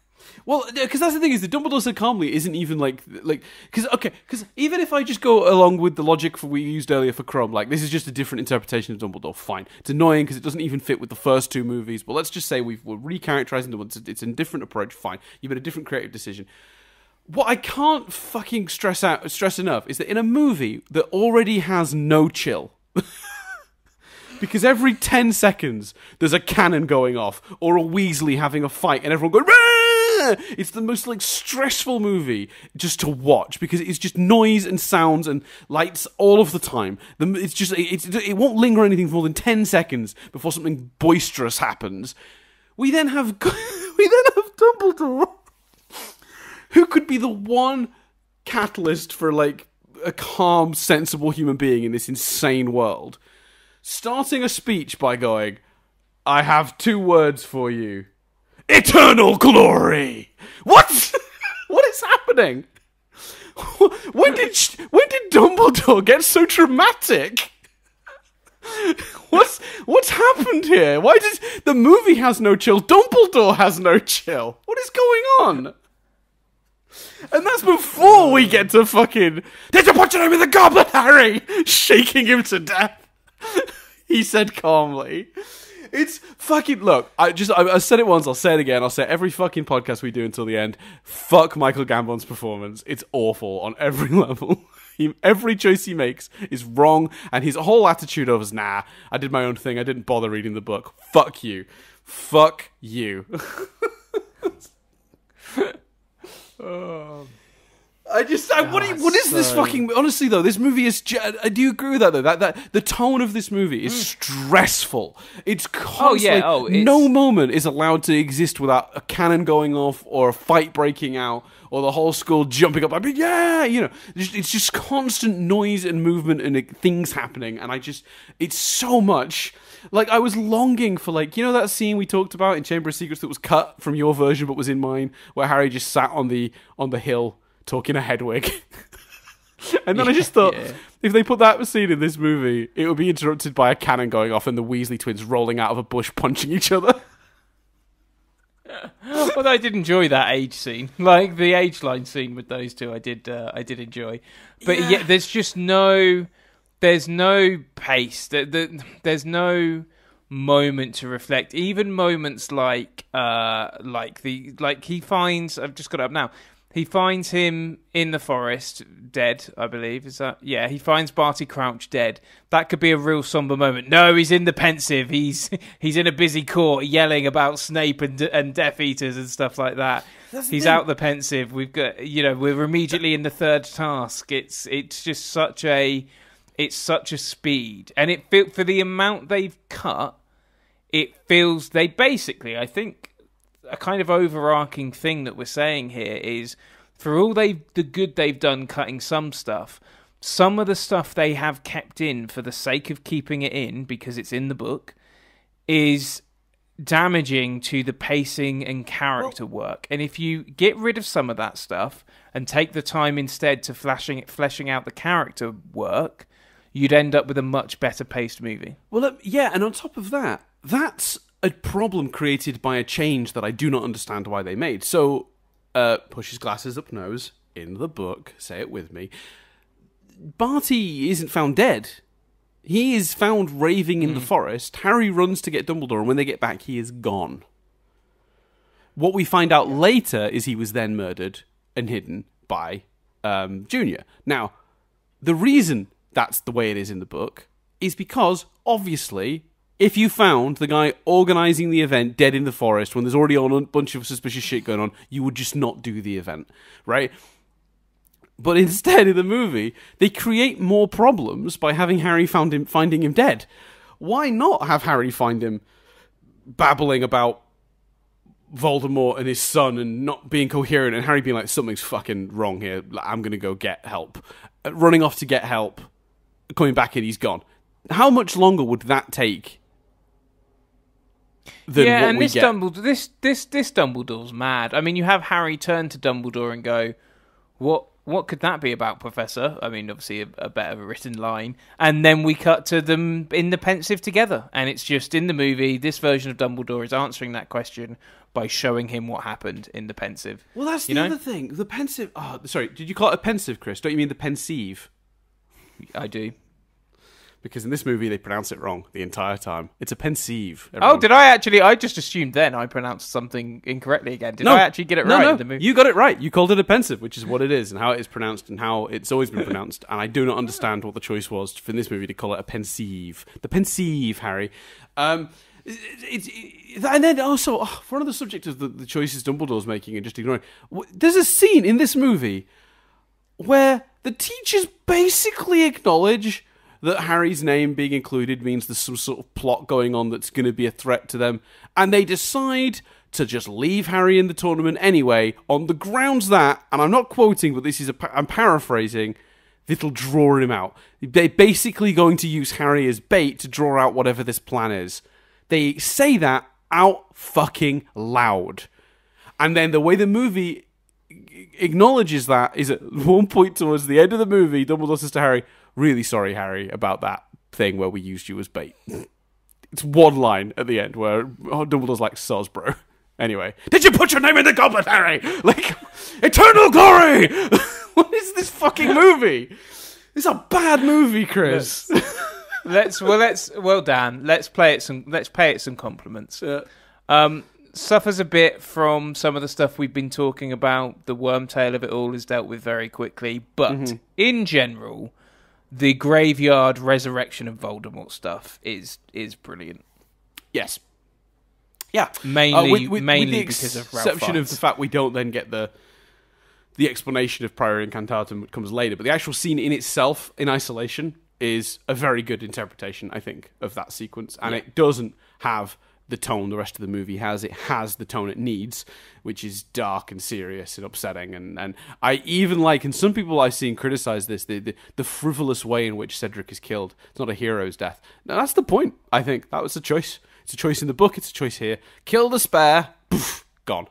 A: Well, because that's the thing is, the Dumbledore said calmly isn't even like like because okay, because even if I just go along with the logic for we used earlier for Krum, like this is just a different interpretation of Dumbledore. Fine, it's annoying because it doesn't even fit with the first two movies. But let's just say we've, we're recharacterizing the It's, it's a different approach. Fine, you've made a different creative decision. What I can't fucking stress out stress enough is that in a movie that already has no chill. Because every 10 seconds, there's a cannon going off, or a Weasley having a fight, and everyone going, "Rah!" it's the most like stressful movie just to watch because it's just noise and sounds and lights all of the time. It's just it, it, won't linger anything for more than ten seconds before something boisterous happens. We then have we then have Dumbledore, who could be the one catalyst for like a calm, sensible human being in this insane world, starting a speech by going, "I have two words for you: eternal glory." What? what is happening? When did when did Dumbledore get so dramatic? What's what's happened here? Why does the movie has no chill? Dumbledore has no chill. What is going on? And that's before we get to fucking. Did you put your name in the goblet, Harry? Shaking him to death. he said calmly. It's fucking. Look, I just. I, I said it once, I'll say it again. I'll say it every fucking podcast we do until the end. Fuck Michael Gambon's performance. It's awful on every level. He, every choice he makes is wrong, and his whole attitude of us, nah, I did my own thing, I didn't bother reading the book. Fuck you. Fuck you. Oh. I just, I, what, what is this fucking? Honestly, though, this movie is. I do you agree with that though. That that the tone of this movie is stressful. It's constantly.
B: Hmm. oh, it's-
A: no moment is allowed to exist without a cannon going off or a fight breaking out or the whole school jumping up. I mean, yeah, you know, it's just constant noise and movement and things happening, and I just, it's so much. Like I was longing for like you know that scene we talked about in Chamber of Secrets that was cut from your version but was in mine, where Harry just sat on the on the hill talking to Hedwig. and then I just thought,
B: yeah.
A: if they put that scene in this movie, it would be interrupted by a cannon going off and the Weasley twins rolling out of a bush punching each other.
B: Although I did enjoy that age scene, like the age line scene with those two, I did, uh, I did enjoy. But
A: Yeah.
B: yeah. there's just no, there's no pace. There, there, there's no moment to reflect. Even moments like, uh, like the, like he finds. I've just got it up now. He finds him in the forest, dead. I believe is that. Yeah, he finds Barty Crouch dead. That could be a real somber moment. No, he's in the Pensieve. He's he's in a busy court, yelling about Snape and and Death Eaters and stuff like that.
A: That's
B: He's
A: thing.
B: out the Pensieve. We've got you know we're immediately in the third task. It's it's just such a it's such a speed, and it feel for the amount they've cut. It feels they basically I think a kind of overarching thing that we're saying here is for all they the good they've done cutting some stuff some of the stuff they have kept in for the sake of keeping it in because it's in the book is damaging to the pacing and character work. And if you get rid of some of that stuff and take the time instead to flashing fleshing out the character work you'd end up with a much better paced movie.
A: Well, yeah, and on top of that, that's a problem created by a change that I do not understand why they made. So, uh, push his glasses up nose in the book. Say it with me. Barty isn't found dead. He is found raving in the forest. Harry runs to get Dumbledore, and when they get back, he is gone. What we find out later is he was then murdered and hidden by um, Junior. Now, the reason that's the way it is in the book is because obviously if you found the guy organizing the event dead in the forest when there's already a bunch of suspicious shit going on you would just not do the event right? But instead in the movie they create more problems by having harry found him finding him dead. Why not have harry find him babbling about Voldemort and his son and not being coherent and Harry being like something's fucking wrong here. I'm going to go get help. Uh, running off to get help coming back in he's gone. How much longer would that take than
B: yeah,
A: what
B: and
A: we
B: this
A: get
B: Dumbledore, this this this Dumbledore's mad. I mean, you have Harry turn to Dumbledore and go, "What what could that be about, Professor?" I mean, obviously a, a better written line, and then we cut to them in the Pensieve together, and it's just in the movie. This version of Dumbledore is answering that question by showing him what happened in the Pensieve.
A: well that's the
B: know?
A: other thing the Pensieve oh sorry did you call it a Pensieve Chris don't you mean the Pensieve
B: I do.
A: Because in this movie they pronounce it wrong the entire time it's a Pensieve
B: Oh, did I actually? I just assumed then I pronounced something incorrectly again. Did I actually get it
A: no,
B: right
A: No,
B: in the movie?
A: You got it right. You called it a Pensieve, which is what it is, and how it is pronounced, and how it's always been pronounced. And I do not understand what the choice was for this movie to call it a Pensieve. The Pensieve, Harry. Um, It's, and then also oh, one of the subject of the, the choices Dumbledore's making and just ignoring. There's a scene in this movie where the teachers basically acknowledge that Harry's name being included means there's some sort of plot going on that's going to be a threat to them, and they decide to just leave Harry in the tournament anyway on the grounds that, and I'm not quoting, but this is a, I'm paraphrasing, that'll draw him out. They're basically going to use Harry as bait to draw out whatever this plan is. They say that out fucking loud. And then the way the movie acknowledges that is at one point towards the end of the movie, Dumbledore says to Harry, Really sorry, Harry, about that thing where we used you as bait. it's one line at the end where oh, Dumbledore's like, Soz, bro. Anyway, did you put your name in the goblet, Harry? Like, eternal glory! what is this fucking movie? It's a bad movie, Chris.
B: let's well let's well Dan, let's play it some let's pay it some compliments.
A: Yeah.
B: Um, suffers a bit from some of the stuff we've been talking about. The wormtail of it all is dealt with very quickly, but
A: Mm-hmm.
B: in general, the graveyard resurrection of Voldemort stuff is is brilliant.
A: Yes. Yeah.
B: Mainly,
A: Uh, with,
B: mainly
A: the
B: because of Ralph
A: exception of the fact we don't then get the the explanation of Priori Incantatem that comes later, but the actual scene in itself, in isolation, is a very good interpretation, I think, of that sequence, and it doesn't have the tone the rest of the movie has. It has the tone it needs, which is dark and serious and upsetting. And, and I even like, and some people I've seen criticize this, the, the, the frivolous way in which Cedric is killed. It's not a hero's death. Now, that's the point, I think. That was a choice. It's a choice in the book, it's a choice here. Kill the spare, poof, gone.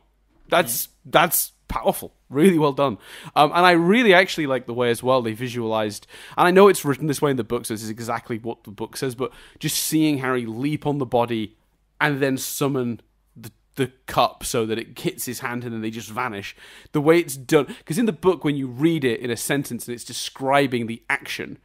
A: That's, that's powerful. Really well done. Um, and I really actually like the way as well they visualized. And I know it's written this way in the book, so this is exactly what the book says. But just seeing Harry leap on the body and then summon the the cup so that it hits his hand and then they just vanish. The way it's done, because in the book when you read it in a sentence and it's describing the action,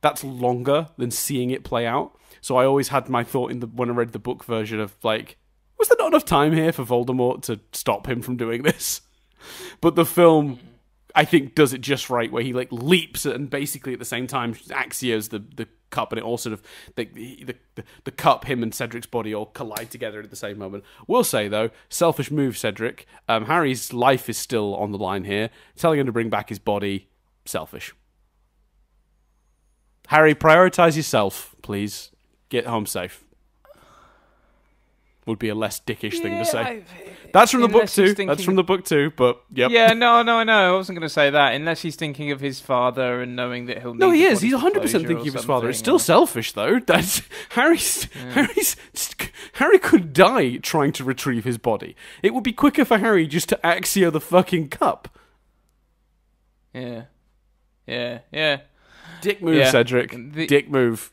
A: that's longer than seeing it play out. So I always had my thought in the when I read the book version of like, was there not enough time here for Voldemort to stop him from doing this? But the film, I think, does it just right, where he like leaps and basically at the same time Accios the the cup, and it all sort of the the, the cup, him and Cedric's body all collide together at the same moment. We'll say though, selfish move, Cedric. Um, Harry's life is still on the line here. Telling him to bring back his body, selfish. Harry, prioritize yourself, please. Get home safe. Would be a less dickish thing to say. That's from the book too. That's from the book too. But yep.
B: Yeah, no, no, no. I wasn't going to say that. Unless he's thinking of his father and knowing that he'll.
A: No, he is. He's
B: for
A: 100 percent thinking of his father. It's still selfish though. That's Harry's. Harry's. Harry could die trying to retrieve his body. It would be quicker for Harry just to Accio the fucking cup.
B: Yeah, yeah, yeah.
A: Dick move,
B: Yeah.
A: Cedric.
B: The-
A: Dick move.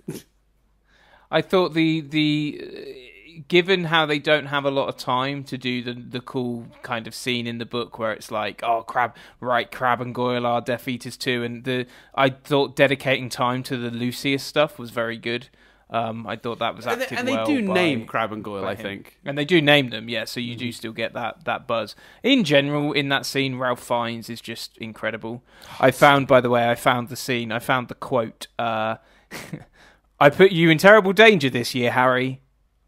B: I thought the the given how they don't have a lot of time to do the the cool kind of scene in the book where it's like oh Crabbe right Crabbe and Goyle are Death Eaters too and the I thought dedicating time to the Lucius stuff was very good. Um, I thought that was
A: And they, and they
B: well
A: do
B: by-
A: name Crabbe and Goyle, I think.
B: And they do name them, yeah, so you do still get that, that buzz. In general, in that scene, Ralph Fiennes is just incredible. I found, by the way, I found the scene, I found the quote. Uh, I put you in terrible danger this year, Harry.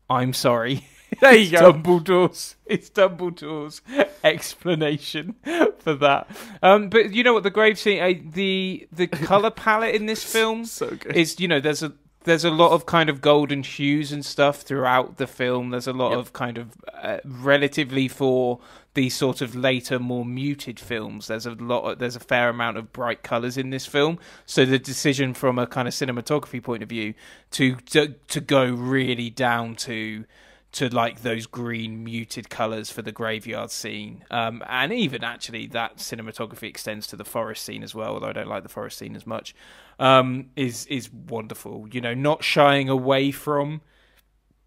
B: I'm sorry.
A: There you go.
B: Dumbledore's it's Dumbledore's explanation for that. Um, but you know what? The grave scene, uh, the the color palette in this film
A: So
B: is you know there's a there's a lot of kind of golden hues and stuff throughout the film. There's a lot
A: Yep.
B: of kind of uh, relatively for these sort of later, more muted films. There's a lot. Of, there's a fair amount of bright colors in this film. So the decision from a kind of cinematography point of view to to, to go really down to to like those green muted colors for the graveyard scene um, and even actually that cinematography extends to the forest scene as well although i don't like the forest scene as much um, is is wonderful you know not shying away from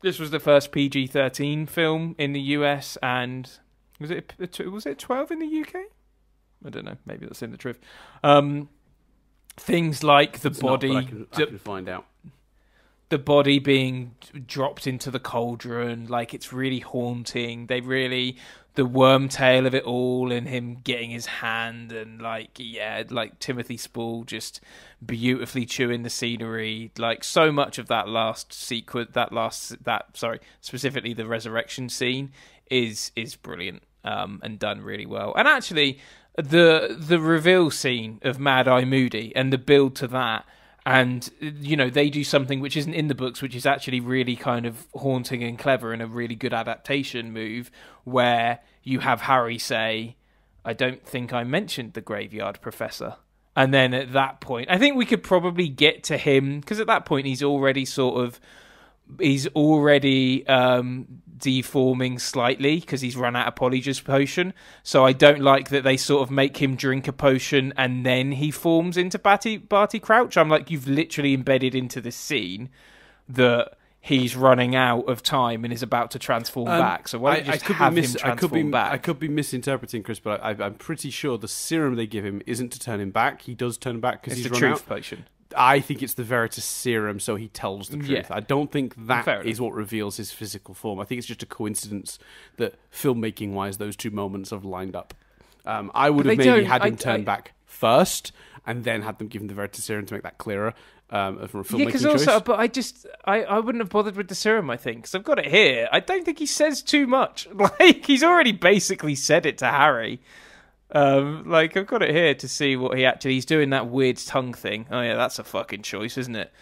B: this was the first pg-13 film in the us and was it was it 12 in the uk i don't know maybe that's in the truth um, things like the
A: It's
B: body
A: but I can, I can find out.
B: The body being dropped into the cauldron, like it's really haunting. They really the worm tail of it all and him getting his hand and like yeah like timothy spall just beautifully chewing the scenery like so much of that last sequence that last that sorry specifically the resurrection scene is is brilliant um, and done really well and actually the the reveal scene of mad eye moody and the build to that and you know they do something which isn't in the books which is actually really kind of haunting and clever and a really good adaptation move where you have harry say i don't think i mentioned the graveyard professor. And then at that point i think we could probably get to him because at that point he's already sort of he's already um, deforming slightly because he's run out of polyjuice potion. So I don't like that they sort of make him drink a potion and then he forms into Barty, Barty Crouch. I'm like, you've literally embedded into the scene that he's running out of time and is about to transform um, back. So why don't you just I, I have mis- him transform
A: I could be,
B: back?
A: I could be misinterpreting Chris, but I, am pretty sure the serum they give him isn't to turn him back. He does turn back because he's
B: the
A: run
B: truth
A: out.
B: potion.
A: I think it's the Veritaserum, so he tells the truth.
B: Yeah.
A: I don't think that is what reveals his physical form. I think it's just a coincidence that filmmaking wise, those two moments have lined up. Um, I would
B: But
A: have maybe had him
B: I-
A: turn
B: I-
A: back first, and then had them given the Veritaserum to make that clearer um, from a filmmaking
B: Yeah, because
A: choice.
B: also, but I just, I, I wouldn't have bothered with the serum. I think because I've got it here. I don't think he says too much. Like he's already basically said it to Harry. Um, like I've got it here to see what he actually. He's doing that weird tongue thing. Oh yeah, that's a fucking choice, isn't it?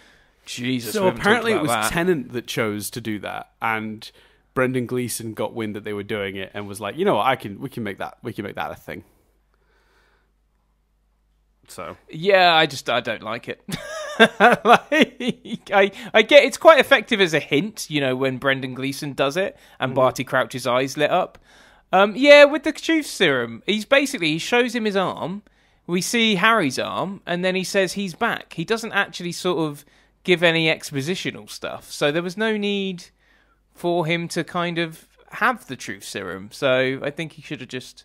B: Jesus.
A: so apparently it was
B: that.
A: Tennant that chose to do that, and Brendan Gleeson got wind that they were doing it and was like, you know what, I can, we can make that, we can make that a thing. So
B: Yeah, I just I don't like it. like, I I get it's quite effective as a hint, you know, when Brendan Gleeson does it and Barty Crouch's eyes lit up. Um, yeah, with the truth serum, he's basically he shows him his arm. We see Harry's arm, and then he says he's back. He doesn't actually sort of give any expositional stuff, so there was no need for him to kind of have the truth serum. So I think he should have just.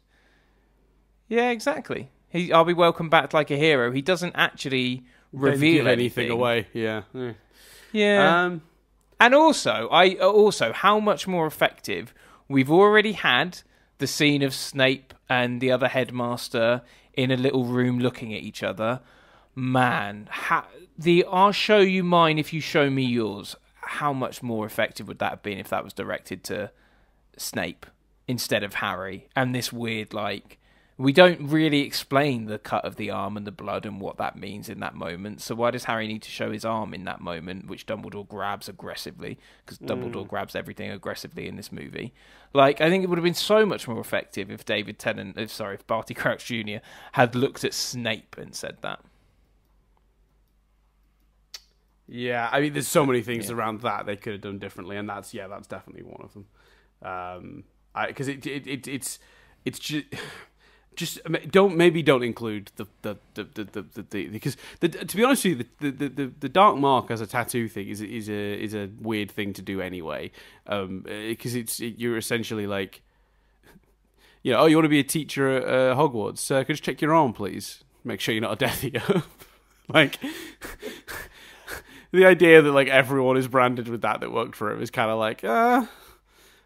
B: Yeah, exactly. He, I'll be welcomed back like a hero. He doesn't actually reveal
A: anything
B: anything
A: away. Yeah. yeah.
B: Yeah.
A: Um,
B: And also, I also how much more effective we've already had the scene of Snape and the other headmaster in a little room looking at each other. Man, the I'll show you mine if you show me yours. How much more effective would that have been if that was directed to Snape instead of Harry? And this weird like we don't really explain the cut of the arm and the blood and what that means in that moment. So why does Harry need to show his arm in that moment, which Dumbledore grabs aggressively? Because Dumbledore grabs everything aggressively in this movie. Like I think it would have been so much more effective if David Tennant, if, sorry, if Barty Crouch Jr. had looked at Snape and said that.
A: Yeah, I mean, there's so many things
B: Yeah.
A: around that they could have done differently, and that's yeah, that's definitely one of them. Um, because it, it it it's it's just. Just don't maybe don't include the the the the, the, the, because the, to be honest with you the, the, the, the dark mark as a tattoo thing is is a is a weird thing to do anyway. Um because it's it, you're essentially like you know oh you want to be a teacher at uh, Hogwarts? Uh, could you just check your arm please? Make sure you're not a Death Eater like the idea that like everyone is branded with that that worked for him is kind of like uh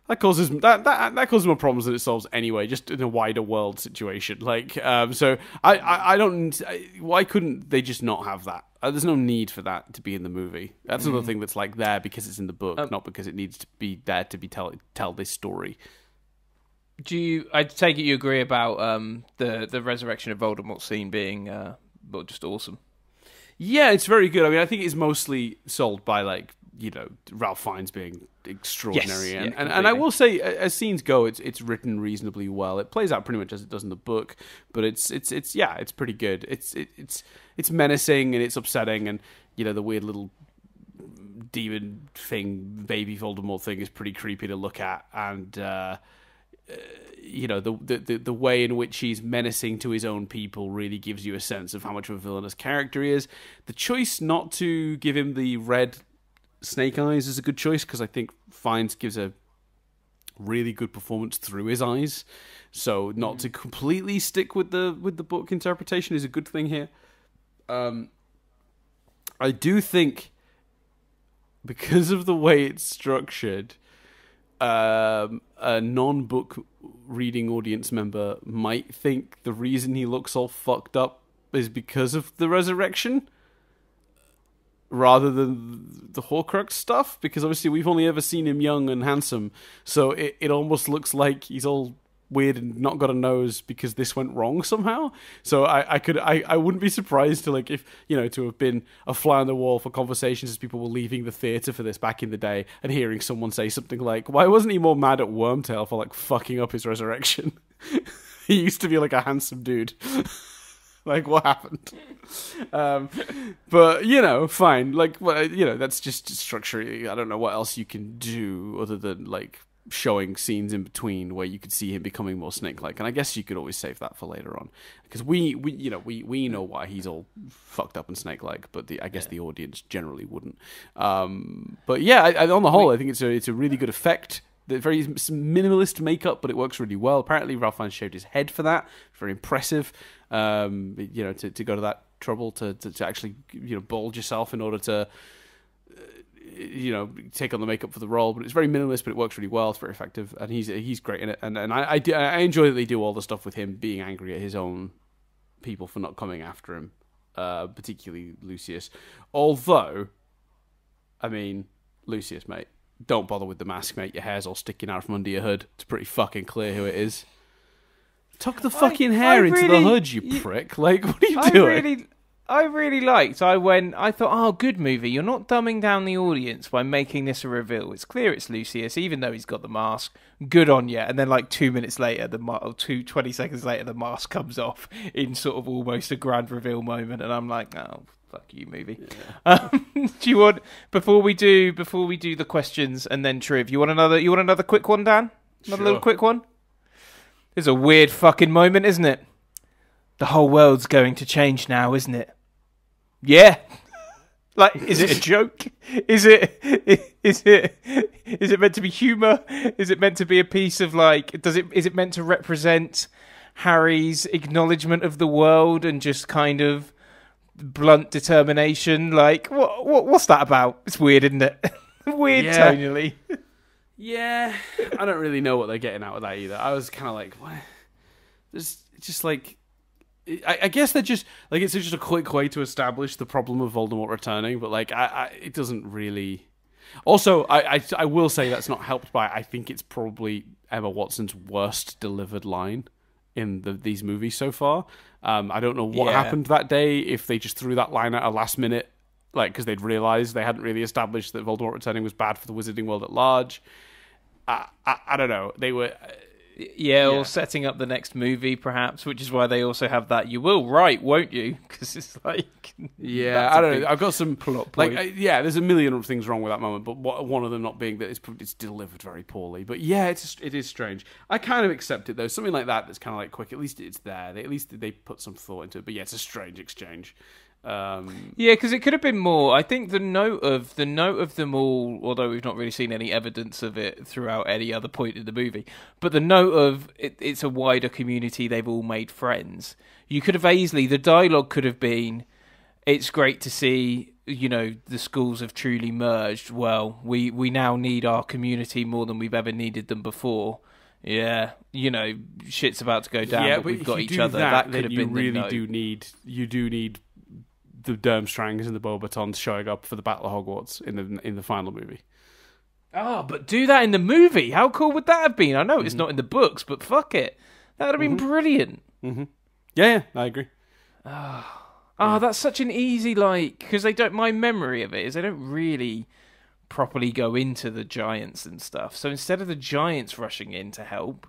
A: that causes that, that that causes more problems than it solves anyway just in a wider world situation like um so i i, I don't I, why couldn't they just not have that uh, there's no need for that to be in the movie that's another thing that's like there because it's in the book
B: Um,
A: not because it needs to be there to be tell tell this story
B: Do you? I take it you agree about um, the the resurrection of Voldemort scene being uh, just awesome.
A: Yeah, it's very good. I mean, I think it's mostly sold by like you know Ralph Fiennes being extraordinary,
B: Yes,
A: and,
B: yeah,
A: and and I will say, as scenes go, it's it's written reasonably well. It plays out pretty much as it does in the book, but it's it's it's yeah, it's pretty good. It's it, it's it's menacing and it's upsetting, and you know the weird little demon thing, baby Voldemort thing, is pretty creepy to look at, and. uh you know the, the the the way in which he's menacing to his own people really gives you a sense of how much of a villainous character he is. The choice not to give him the red snake eyes is a good choice because I think Fiennes gives a really good performance through his eyes. So not to completely stick with the with the book interpretation is a good thing here. Um, I do think because of the way it's structured, um, a non-book reading audience member might think the reason he looks all fucked up is because of the resurrection rather than the Horcrux stuff because obviously we've only ever seen him young and handsome. So it, it almost looks like he's all weird and not got a nose because this went wrong somehow. So I, I could I, I wouldn't be surprised to like if you know to have been a fly on the wall for conversations as people were leaving the theater for this back in the day and hearing someone say something like why wasn't he more mad at Wormtail for like fucking up his resurrection? He used to be like a handsome dude like what happened? Um, but you know fine. Like well, you know that's just structure. I don't know what else you can do other than like showing scenes in between where you could see him becoming more snake like and i guess you could always save that for later on. Because we, we you know we we know why he's all fucked up and snake like but the i guess the audience generally wouldn't. Um, but yeah I, I, on the whole i think it's a it's a really good effect the very minimalist makeup, but it works really well. Apparently, Ralph Fiennes shaved his head for that. Very impressive. Um, you know, to, to go to that trouble to, to, to actually you know bulge yourself in order to uh, you know take on the makeup for the role. But it's very minimalist, but it works really well. It's very effective, and he's he's great in it. And and I I, I enjoy that they do all the stuff with him being angry at his own people for not coming after him, uh, particularly Lucius. Although, I mean, Lucius, mate don't bother with the mask, mate. Your hair's all sticking out from under your hood. It's pretty fucking clear who it is. Tuck the fucking
B: I,
A: hair
B: I
A: into
B: really,
A: the hood, you, you prick. Like, what are you
B: I
A: doing?
B: Really, I really liked. I went. I thought, oh, good movie. You're not dumbing down the audience by making this a reveal. It's clear it's Lucius, even though he's got the mask. Good on you. And then, like two minutes later, the or two twenty seconds later, the mask comes off in sort of almost a grand reveal moment, and I'm like, oh, fuck you movie. Yeah. Um, do you want before we do before we do the questions and then Triv? You want another? You want another quick one, Dan? Another
A: Sure.
B: little quick one. It's a weird fucking moment, isn't it? The whole world's going to change now, isn't it? Yeah. Like, is it a joke? Is it? Is it? Is it meant to be humor? Is it meant to be a piece of like? Does it? Is it meant to represent Harry's acknowledgement of the world and just kind of blunt determination? Like, what? what what's that about? It's weird, isn't it? weird
A: Yeah.
B: tonally.
A: Yeah, I don't really know what they're getting out of that either. I was kind of like, what? Just, just like, I, I guess they're just like it's just a quick way to establish the problem of Voldemort returning, but like, I, I it doesn't really. Also, I, I, I will say that's not helped by. I think it's probably Emma Watson's worst delivered line in the, these movies so far. Um, I don't know what
B: Yeah.
A: happened that day. If they just threw that line at a last minute, like because they'd realised they hadn't really established that Voldemort returning was bad for the Wizarding world at large. I, I, I don't know. They were.
B: Yeah,
A: Yeah.
B: or setting up the next movie, perhaps, which is why they also have that. You will write, won't you? Because it's like,
A: Yeah, I don't
B: big
A: know. I've got some
B: plot
A: like uh, yeah. There's a million of things wrong with that moment, but wha- one of them not being that it's it's delivered very poorly. But yeah, it's it is strange. I kind of accept it though. Something like that that's kind of like quick. At least it's there. They, at least they put some thought into it. But yeah, it's a strange exchange. Um,
B: Yeah, because it could have been more. I think the note of the note of them all, although we've not really seen any evidence of it throughout any other point in the movie, but the note of it, it's a wider community. They've all made friends. You could have easily the dialogue could have been, "It's great to see." You know the schools have truly merged. Well, we we now need our community more than we've ever needed them before. Yeah, you know shit's about to go down,
A: yeah,
B: but we've got each other.
A: That,
B: That, could have
A: you
B: been
A: really do need you do need the Durmstrangs and the Beauxbatons showing up for the Battle of Hogwarts in the in the final movie.
B: Oh, but do that in the movie. How cool would that have been? I know it's
A: Mm-hmm.
B: not in the books, but fuck it. That would have been mm-hmm. brilliant. Mm-hmm.
A: Yeah, yeah, I agree.
B: Oh, that's such an easy like because they don't. My memory of it is they don't really properly go into the giants and stuff. So instead of the giants rushing in to help,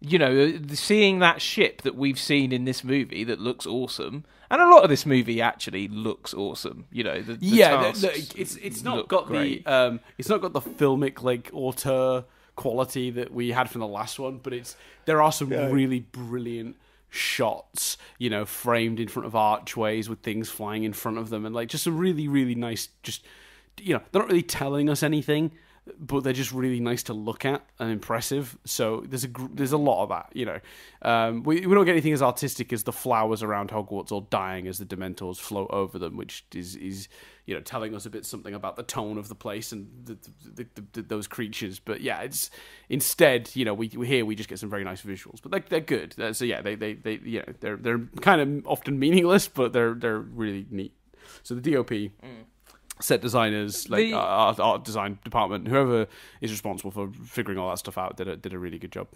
B: you know, seeing that ship that we've seen in this movie that looks awesome, and a lot of this movie actually looks awesome. You know, the, the
A: yeah, the- the- it's it's not got
B: great.
A: the um, it's not got the filmic like auteur quality that we had from the last one, but it's there are some really brilliant shots, you know, framed in front of archways with things flying in front of them, and like just a really really nice just you know they're not really telling us anything. But they're just really nice to look at and impressive. So there's a there's a lot of that, you know. Um, we we don't get anything as artistic as the flowers around Hogwarts all dying as the Dementors float over them, which is is you know telling us a bit something about the tone of the place and the, the, the, those creatures. But yeah, it's instead you know we, we here we just get some very nice visuals, but like they're good. So yeah, they they they you know they're they're kind of often meaningless, but they're they're really neat. So the DOP. Set designers, like
B: The-
A: uh, art, art design department, whoever is responsible for figuring all that stuff out, did a, did a really good job.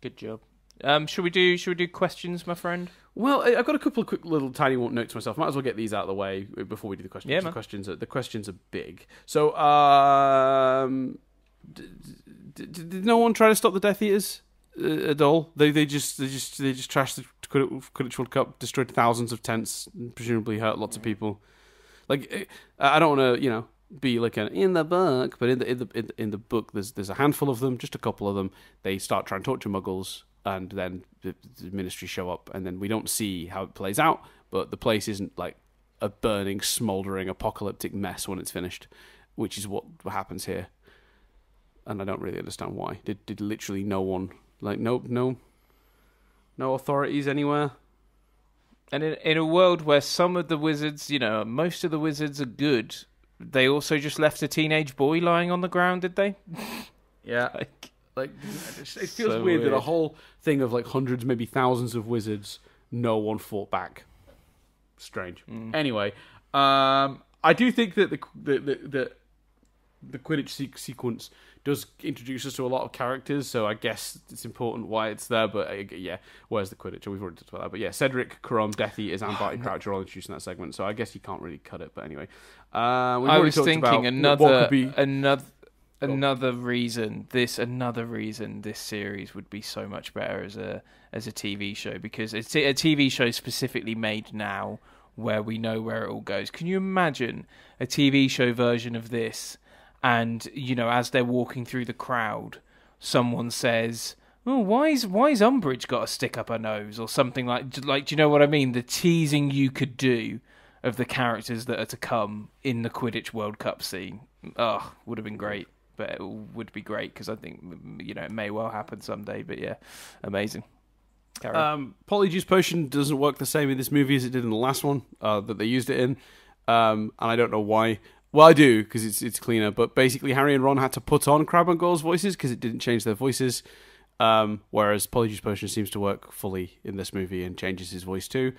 B: Good job. Um, should we do? Should we do questions, my friend?
A: Well, I've got a couple of quick little tiny notes myself. Might as well get these out of the way before we do the questions.
B: Yeah,
A: the questions are the questions are big. So, um, d- d- d- did no one try to stop the Death Eaters uh, at all? They they just they just they just trashed the Quidditch World Cup, destroyed thousands of tents, and presumably hurt lots of people. Like, eh, I don't want to, you know, be like an in the book, but in the in the in the, book, there's there's a handful of them, just a couple of them. They start trying to torture Muggles, and then the, the Ministry show up, and then we don't see how it plays out. But the place isn't like a burning, smouldering, apocalyptic mess when it's finished, which is what happens here. And I don't really understand why. Did did literally no one like no no no authorities anywhere?
B: And in, in a world where some of the wizards, you know, most of the wizards are good, they also just left a teenage boy lying on the ground, did they?
A: Yeah,
B: Like,
A: Like it feels
B: So
A: weird, that a whole thing of like hundreds, maybe thousands of wizards, no one fought back. Strange. Anyway, um, I do think that the the the, the, the Quidditch se- sequence does introduce us to a lot of characters, so I guess it's important why it's there. But uh, yeah, where's the Quidditch? We've already talked about that. But yeah, Cedric, Krum, Death Eaters, and Barty Crouch are all introduced in that segment, so I guess you can't really cut it. But anyway, uh,
B: I was thinking another
A: be
B: another another reason this another reason this series would be so much better as a as a TV show because it's a TV show specifically made now where we know where it all goes. Can you imagine a TV show version of this and you know as they're walking through the crowd someone says Oh, why is why is Umbridge got a stick up her nose or something like like? Do you know what I mean? The teasing you could do of the characters that are to come in the Quidditch World Cup scene. Oh, would have been great. But it would be great because I think you know it may well happen someday. But yeah, amazing. Carry.
A: Um, Polyjuice Potion doesn't work the same in this movie as it did in the last one uh, that they used it in, um, and I don't know why. Well, I do because it's it's cleaner. But basically, Harry and Ron had to put on Crabbe and Goyle's voices because it didn't change their voices. Um, whereas Polyjuice Potion seems to work fully in this movie and changes his voice too.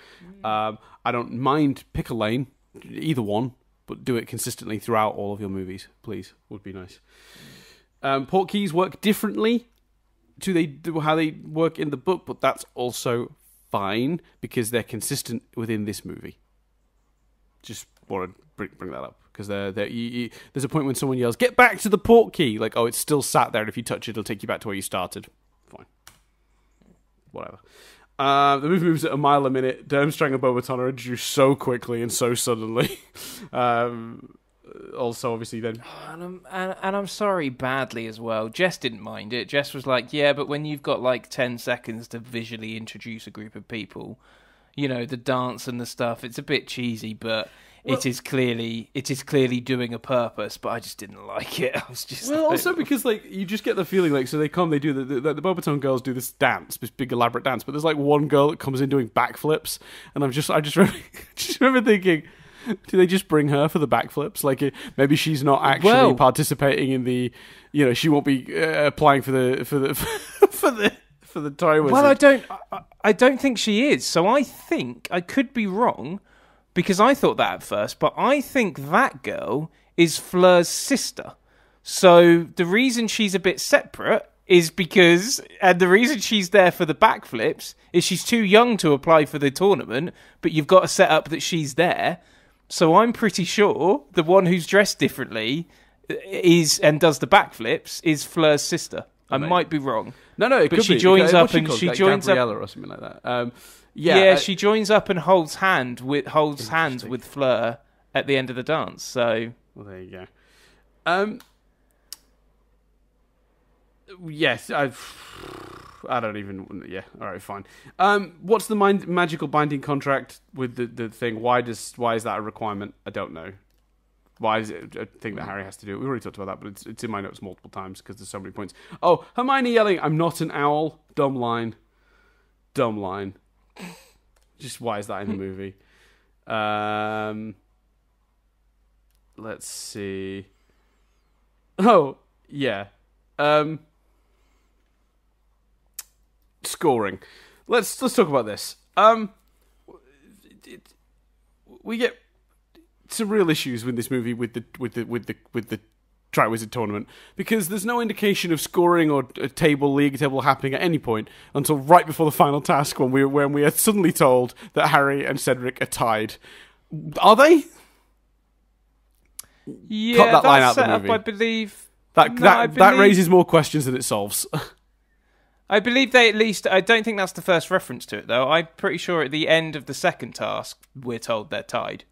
A: Um, I don't mind pick a lane, either one, but do it consistently throughout all of your movies, please. Would be nice. Um, port keys work differently to they do how they work in the book, but that's also fine because they're consistent within this movie. Just want to bring, bring that up because they're, they're, you, you, there's a point when someone yells, "Get back to the port key!" Like, oh, it's still sat there, and if you touch it, it'll take you back to where you started. Fine, whatever. Uh, the movie moves at a mile a minute. Durmstrang and Beauxbatons are introduced so quickly and so suddenly. um, also, obviously, then
B: And I'm, and, and I'm sorry badly as well. Jess didn't mind it. Jess was like, yeah, but when you've got like 10 seconds to visually introduce a group of people, you know, the dance and the stuff, it's a bit cheesy, but
A: Well-
B: it is clearly it is clearly doing a purpose, but I just didn't like it. I was just
A: Well,
B: like,
A: also because like you just get the feeling like so they come, they do the the, the Beauxbatons girls do this dance, this big elaborate dance, but there's like one girl that comes in doing backflips, and I'm just I just remember, just remember thinking. Do they just bring her for the backflips? Like uh, maybe she's not actually
B: Well-
A: participating in the, you know, she won't be uh, applying for the for the for the for the Triwizard.
B: Well, I don't. I, I don't think she is. So I think I could be wrong because I thought that at first, but I think that girl is Fleur's sister. So the reason she's a bit separate is because, and the reason she's there for the backflips is she's too young to apply for the tournament, but you've got to set up that she's there. So I'm pretty sure the one who's dressed differently is and does the backflips is Fleur's sister. I
A: Amazing.
B: might be wrong.
A: no, no, it
B: but
A: could
B: she
A: be.
B: joins up
A: she
B: and she
A: Like
B: joins up-
A: Gabriella or something like that. Um, yeah,
B: Yeah,
A: uh,
B: she joins up and holds hand with holds hands with Fleur at the end of the dance. So
A: Well, there you go. Um, yes, I. I don't even. Yeah, all right, fine. Um, what's the mind, magical binding contract with the, the thing? Why does why is that a requirement? I don't know. why is it a thing that Harry has to do? We already talked about that, but it's, it's in my notes multiple times because there's so many points. Oh, Hermione yelling, "I'm not an owl." Dumb line. Dumb line. Just why is that in the movie? Um, let's see. Oh yeah. Um, scoring. Let's let's talk about this. Um, it, we get some real issues with this movie with the with the with the with the Triwizard tournament because there's no indication of scoring or a table league table happening at any point until right before the final task when we when we are suddenly told that Harry and Cedric are tied. Are they?
B: Yeah,
A: that line out the
B: set up,
A: movie.
B: I believe.
A: That
B: No,
A: that
B: I
A: that raises more questions than it solves.
B: I believe they at least. I don't think that's the first reference to it, though. I'm pretty sure at the end of the second task, we're told they're tied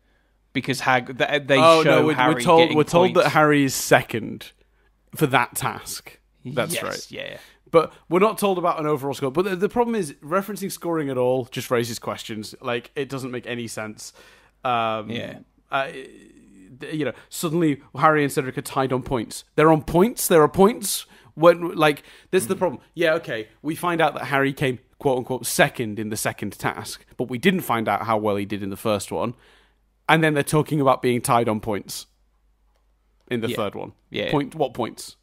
B: because Hag. They, they
A: oh
B: show
A: no, we're,
B: Harry
A: we're told we're told that. Harry is second for that task. That's
B: Yes,
A: right.
B: Yeah.
A: But we're not told about an overall score. But the, the problem is referencing scoring at all just raises questions. Like it doesn't make any sense. Um,
B: Yeah.
A: Uh, you know, suddenly Harry and Cedric are tied on points. They're on points. There are points. When like this is the problem. Yeah, okay. We find out that Harry came quote unquote second in the second task, but we didn't find out how well he did in the first one. And then they're talking about being tied on points in the
B: Yeah.
A: third one.
B: Yeah.
A: Point what points?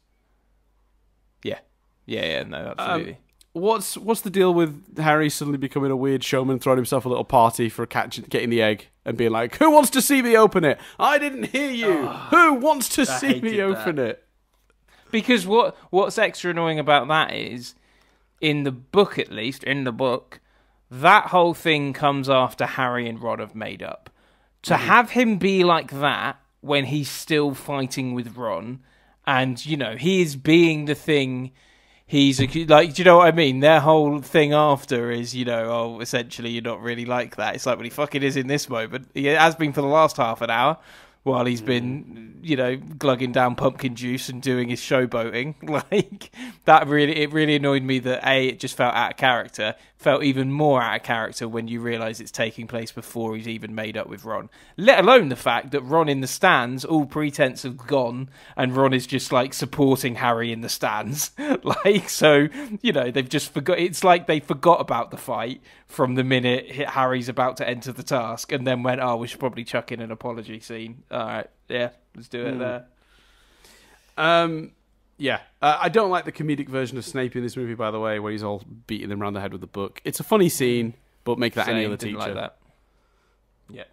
B: Yeah. Yeah. Yeah. No, um, absolutely.
A: What's what's the deal with Harry suddenly becoming a weird showman, throwing himself a little party for catching, getting the egg, and being like, "Who wants to see me open it? I didn't hear you. Who wants to see
B: hated
A: me
B: that.
A: open it?"
B: Because what what's extra annoying about that is, in the book at least, in the book, that whole thing comes after Harry and Ron have made up. To mm-hmm. have him be like that when he's still fighting with Ron, and you know he is being the thing. He's like, do you know what I mean? Their whole thing after is, you know, oh, essentially you're not really like that. It's like, well, he fucking is in this moment. He has been for the last half an hour while he's been, mm. you know, glugging down pumpkin juice and doing his showboating. Like that really, it really annoyed me that a it just felt out of character. Felt even more out of character when you realise it's taking place before he's even made up with Ron. Let alone the fact that Ron in the stands, all pretense of gone, and Ron is just like supporting Harry in the stands. like so, you know, they've just forgot. It's like they forgot about the fight from the minute Harry's about to enter the task, and then went, "Oh, we should probably chuck in an apology scene." All right, yeah, let's do it there.
A: Um, yeah, uh, I don't like the comedic version of Snape in this movie. By the way, where he's all beating them around the head with the book. It's a funny scene, but make that any other
B: didn't
A: teacher
B: like that. Yeah.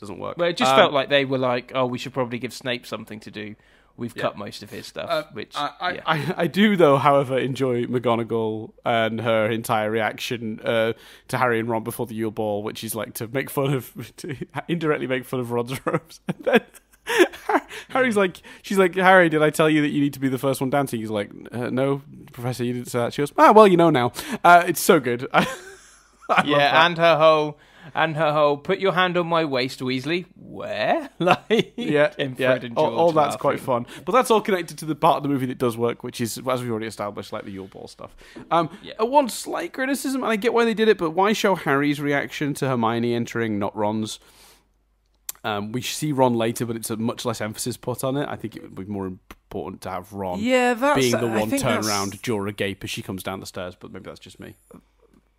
A: doesn't work.
B: Well, it just
A: Um,
B: felt like they were like, "Oh, we should probably give Snape something to do." We've
A: Yeah.
B: cut most of his stuff,
A: Uh,
B: which
A: I, I,
B: yeah.
A: I, I do though, however, enjoy McGonagall and her entire reaction uh, to Harry and Ron before the Yule Ball, which is like to make fun of, to indirectly make fun of Ron's robes. And then Harry's like, she's like, Harry, did I tell you that you need to be the first one dancing? He's like, uh, no, Professor, you didn't say that. She goes, ah, well, you know now. Uh, it's so good. I, I
B: yeah, and her whole and her whole put your hand on my waist, Weasley. Where? like
A: yeah, yeah. All, all that's quite fun. But that's all connected to the part of the movie that does work, which is, as we've already established, like the Yule Ball stuff. Um,
B: Yeah.
A: One slight criticism, and I get why they did it, but why show Harry's reaction to Hermione entering, not Ron's? Um, we see Ron later, but it's a much less emphasis put on it. I think it would be more important to have Ron
B: Yeah, that's
A: being the one
B: think
A: turn
B: that's-
A: around, jaw agape as she comes down the stairs, but maybe that's just me.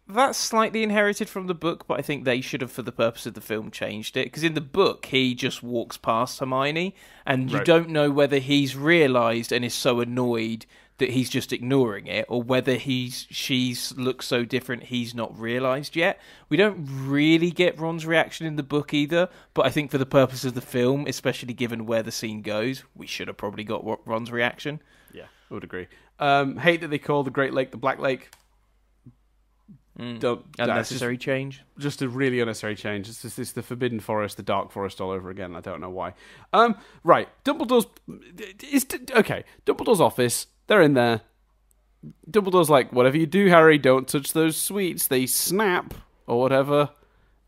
B: That's slightly inherited from the book, but I think they should have, for the purpose of the film, changed it. Because in the book, he just walks past Hermione, and you
A: Right.
B: don't know whether he's realised and is so annoyed that he's just ignoring it, or whether he's she's looks so different he's not realised yet. We don't really get Ron's reaction in the book either, but I think for the purpose of the film, especially given where the scene goes, we should have probably got Ron's reaction.
A: Yeah, I would agree. Um, hate that they call the Great Lake the Black Lake. Don't that's just-
B: change.
A: just a really unnecessary change. It's, just, it's the Forbidden Forest, the Dark Forest all over again. I don't know why. Um, right, Dumbledore's is okay. Dumbledore's office. They're in there. Dumbledore's like, whatever you do, Harry, don't touch those sweets. They snap or whatever.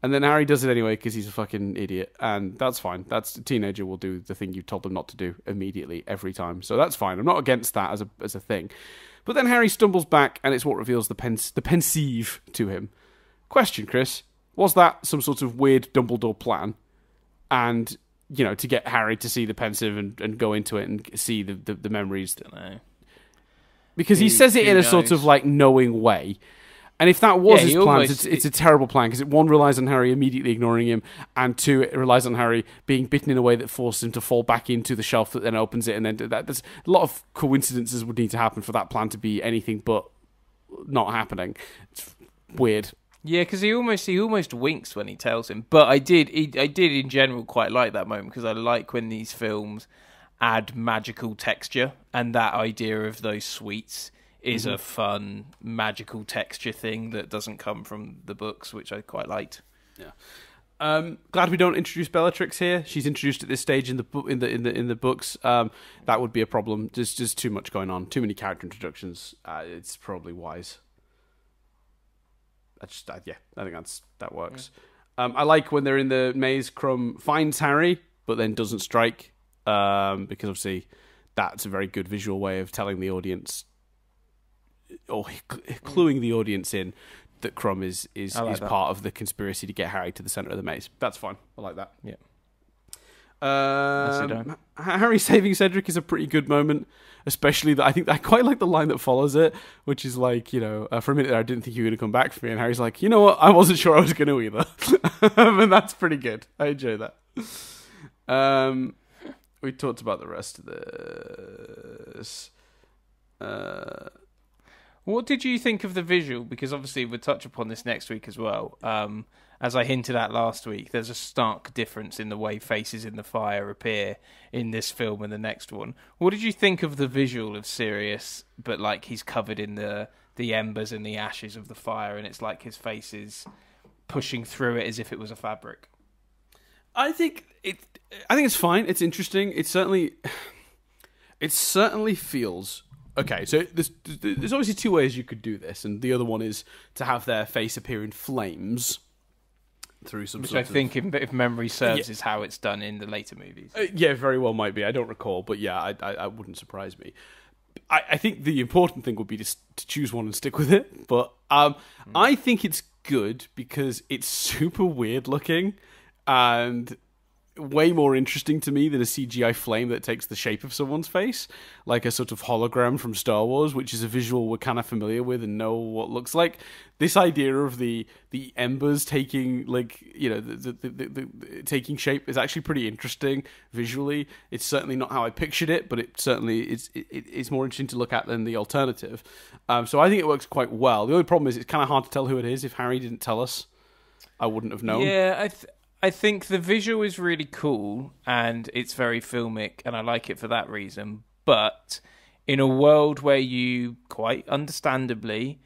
A: And then Harry does it anyway because he's a fucking idiot, and that's fine. That's a teenager will do the thing you told them not to do immediately every time, so that's fine. I'm not against that as a as a thing. But then Harry stumbles back, and it's what reveals the pens- the pensieve to him. Question, Chris: Was that some sort of weird Dumbledore plan? And you know, to get Harry to see the Pensieve and, and go into it and see the, the, the memories.
B: don't know. Eh?
A: Because he
B: Who-
A: says it in a sort of like knowing way. And if that was
B: Yeah,
A: his plan,
B: almost-
A: it's, it's a terrible plan because it one relies on Harry immediately ignoring him, and two it relies on Harry being bitten in a way that forces him to fall back into the shelf that then opens it, and then that. There's a lot of coincidences would need to happen for that plan to be anything but not happening. It's weird.
B: Yeah, because he almost he almost winks when he tells him. But I did he, I did in general quite like that moment because I like when these films add magical texture and that idea of those sweets is a fun magical texture thing that doesn't come from the books, which I quite liked.
A: Um, glad we don't introduce Bellatrix here. She's introduced at this stage in the bu- in the in the in the books. Um, that would be a problem. There's just too much going on. Too many character introductions. Uh, it's probably wise. I just uh, yeah, I think that's that works. Um, I like when they're in the maze. Krum finds Harry, but then doesn't strike um, because obviously that's a very good visual way of telling the audience or cl- cluing the audience in that Krum is is,
B: like
A: is
B: that.
A: part of the conspiracy to get Harry to the center of the maze. That's fine. I like that.
B: Yeah.
A: Um. Harry saving Cedric is a pretty good moment, especially that I think I quite like the line that follows it, which is like, you know, uh, for a minute there, I didn't think you were going to come back for me, and Harry's like, you know what, I wasn't sure I was going to either, and that's pretty good. I enjoy that. Um, we talked about the rest of this. Uh,
B: What did you think of the visual? Because obviously we'll touch upon this next week as well. Um, as I hinted at last week, there's a stark difference in the way faces in the fire appear in this film and the next one. What did you think of the visual of Sirius, but like he's covered in the the embers and the ashes of the fire, and it's like his face is pushing through it as if it was a fabric.
A: I think it. I think it's fine. It's interesting. It certainly, it certainly feels okay. So there's there's obviously two ways you could do this, and the other one is to have their face appear in flames through some
B: Which I think, if, if memory serves,
A: Yeah.
B: is how it's done in the later movies.
A: Uh, yeah, very well might be. I don't recall, but yeah, I I, I wouldn't surprise me. I, I think the important thing would be to, to choose one and stick with it. But um, I think it's good because it's super weird looking and way more interesting to me than a CGI flame that takes the shape of someone's face, like a sort of hologram from Star Wars, which is a visual we're kind of familiar with and know what looks like. This idea of the the embers taking like you know the the, the, the, taking shape is actually pretty interesting visually. It's certainly not how I pictured it, but it certainly is it- it's more interesting to look at than the alternative. Um, so I think it works quite well. The only problem is it's kind of hard to tell who it is if Harry didn't tell us. I wouldn't have known.
B: Yeah, I th- I think the visual is really cool and it's very filmic, and I like it for that reason. But in a world where you quite understandably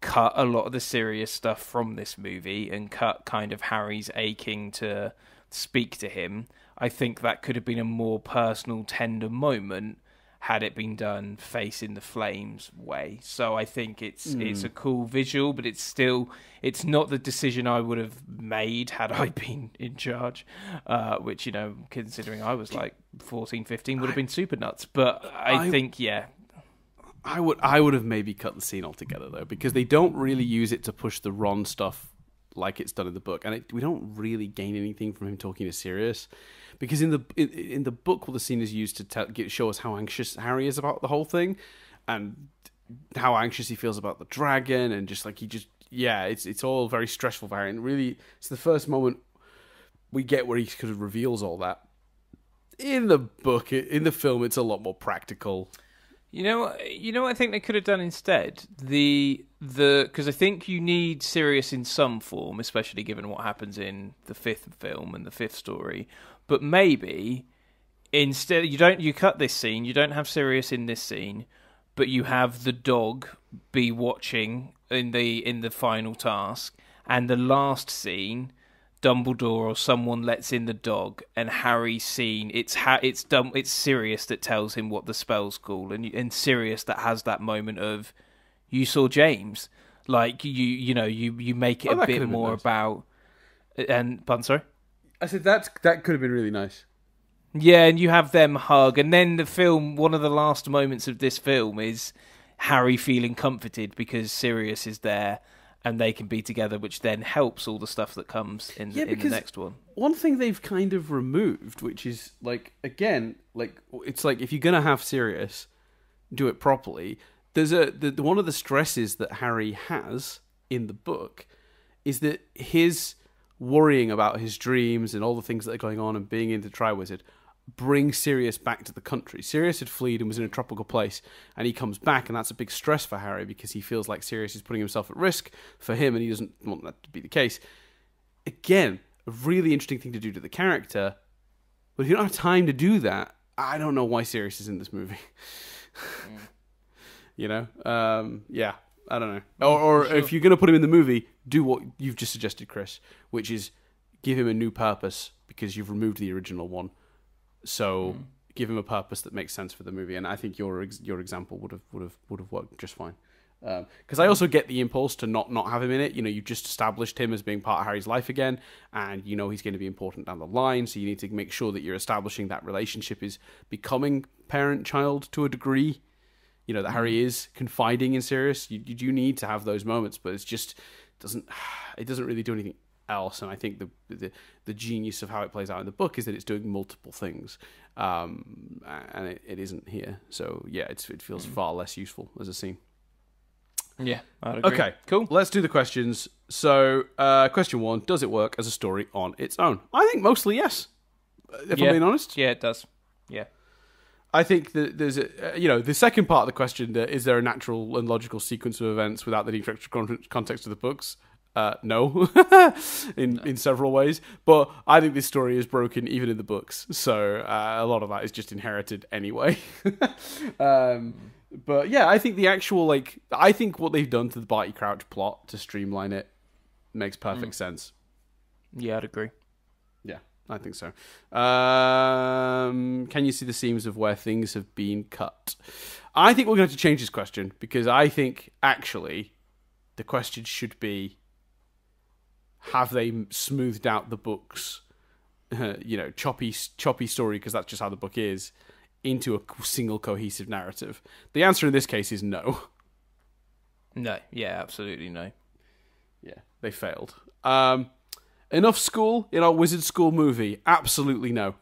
B: cut a lot of the Sirius stuff from this movie and cut kind of Harry's aching to speak to him, I think that could have been a more personal, tender moment had it been done facing the flames way. So I think it's it's a cool visual, but it's still it's not the decision I would have made had I been in charge. Uh, which you know, considering I was like 14, 15, would have been super nuts. But I,
A: I-
B: think yeah,
A: I would I would have maybe cut the scene altogether though because they don't really use it to push the Ron stuff like it's done in the book, and it, we don't really gain anything from him talking to Sirius because in the in, in the book, well, the scene is used to tell, show us how anxious Harry is about the whole thing, and how anxious he feels about the dragon, and just like he just yeah, it's it's all very stressful for Harry, and really it's the first moment we get where he kind of reveals all that. In the book, in the film, it's a lot more practical.
B: You know, you know what I think they could have done instead. The the because I think you need Sirius in some form, especially given what happens in the fifth film and the fifth story. But maybe instead you don't you cut this scene. You don't have Sirius in this scene, but you have the dog be watching in the in the final task, and the last scene. Dumbledore or someone lets in the dog, and Harry's seen it's ha- it's dumb it's Sirius that tells him what the spell's called, and and Sirius that has that moment of you saw James, like you you know you you make it
A: Oh,
B: a bit more
A: nice.
B: about and pardon sorry
A: I said that that could have been really nice.
B: yeah, and you have them hug, and then the film. One of the last moments of this film is Harry feeling comforted because Sirius is there, and they can be together, which then helps all the stuff that comes in,
A: Yeah,
B: in the next one.
A: one thing they've kind of removed, which is like again, like it's like if you're gonna have Sirius, do it properly. There's a the- one of the stresses that Harry has in the book is that his worrying about his dreams and all the things that are going on and being into Triwizard bring Sirius back to the country. Sirius had fled and was in a tropical place, and he comes back, and that's a big stress for Harry because he feels like Sirius is putting himself at risk for him, and he doesn't want that to be the case again, a really interesting thing to do to the character. But if you don't have time to do that, I don't know why Sirius is in this movie. you know, um, yeah, I don't know. Oh, or, or if you're going to put him in the movie, do what you've just suggested, Chris, which is give him a new purpose because you've removed the original one. So hmm. give him a purpose that makes sense for the movie, and I think your ex- your example would have would have would have worked just fine. Um, because I also get the impulse to not not have him in it. You know, you've just established him as being part of Harry's life again, and you know he's going to be important down the line. So you need to make sure that you're establishing that relationship is becoming parent child to a degree. You know that Harry is confiding in Sirius. You, you do need to have those moments, but it's just doesn't it doesn't really do anything else. And I think the the, the genius of how it plays out in the book is that it's doing multiple things, um, and it, it isn't here. So yeah, it's, it feels far less useful as a scene.
B: Yeah. I'd agree.
A: Okay,
B: Cool.
A: Let's do the questions. So, uh, question one: Does it work as a story on its own? I think mostly yes. If
B: Yeah.
A: I'm being honest,
B: Yeah, it does. Yeah.
A: I think that there's a, uh, you know, the second part of the question: that is there a natural and logical sequence of events without the need for extra context of the books? Uh, no, in in several ways. But I think this story is broken even in the books, so uh, a lot of that is just inherited anyway. um, but yeah, I think the actual like, I think what they've done to the Barty Crouch plot to streamline it makes perfect sense.
B: Yeah, I'd agree.
A: I think so. Um, can you see the seams of where things have been cut? I think we're going to have to change this question because I think actually the question should be have they smoothed out the books, you know, choppy choppy story because that's just how the book is into a single cohesive narrative. The answer in this case is no.
B: No. Yeah, absolutely no.
A: Yeah, they failed. Um, enough school in our Wizard School movie? Absolutely no.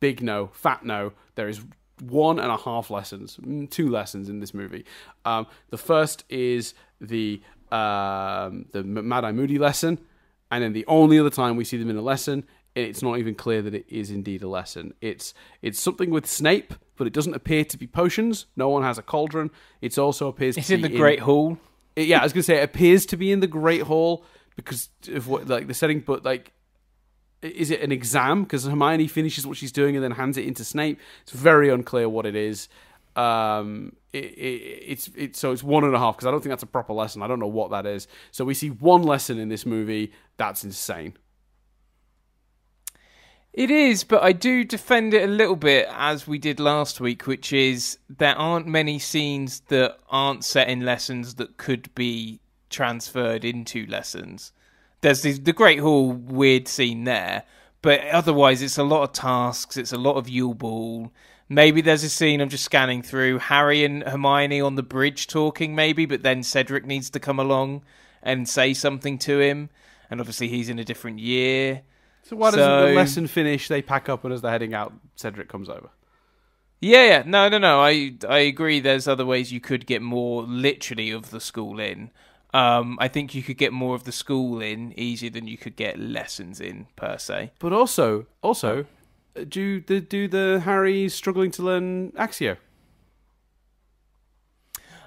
A: Big no. Fat no. There is one and a half lessons, mm, two lessons in this movie. Um, the first is the um, the Mad Eye Moody lesson, and then the only other time we see them in a lesson, it's not even clear that it is indeed a lesson. It's it's something with Snape, but it doesn't appear to be potions. No one has a cauldron. It also appears
B: It's in the Great Hall.
A: it- yeah, I was gonna say it appears to be in the Great Hall because of what like the setting, but like, is it an exam? Because Hermione finishes what she's doing and then hands it into Snape. It's very unclear what it is. Um, it, it, it's so it's one and a half because I don't think that's a proper lesson. I don't know what that is. So we see one lesson in this movie. That's insane.
B: It is, but I do defend it a little bit as we did last week, which is there aren't many scenes that aren't set in lessons that could be transferred into lessons. There's the, the Great Hall weird scene there, but otherwise it's a lot of tasks, it's a lot of Yule Ball. Maybe there's a scene I'm just scanning through Harry and Hermione on the bridge talking, maybe, but then Cedric needs to come along and say something to him, and obviously he's in a different year.
A: So why doesn't the lesson finish? They pack up and as they're heading out, Cedric comes over.
B: Yeah, yeah, no, no, no. I I agree. There's other ways you could get more literally of the school in. Um, I think you could get more of the school in easier than you could get lessons in per se.
A: But also, also, uh, do the do the Harry struggling to learn Accio?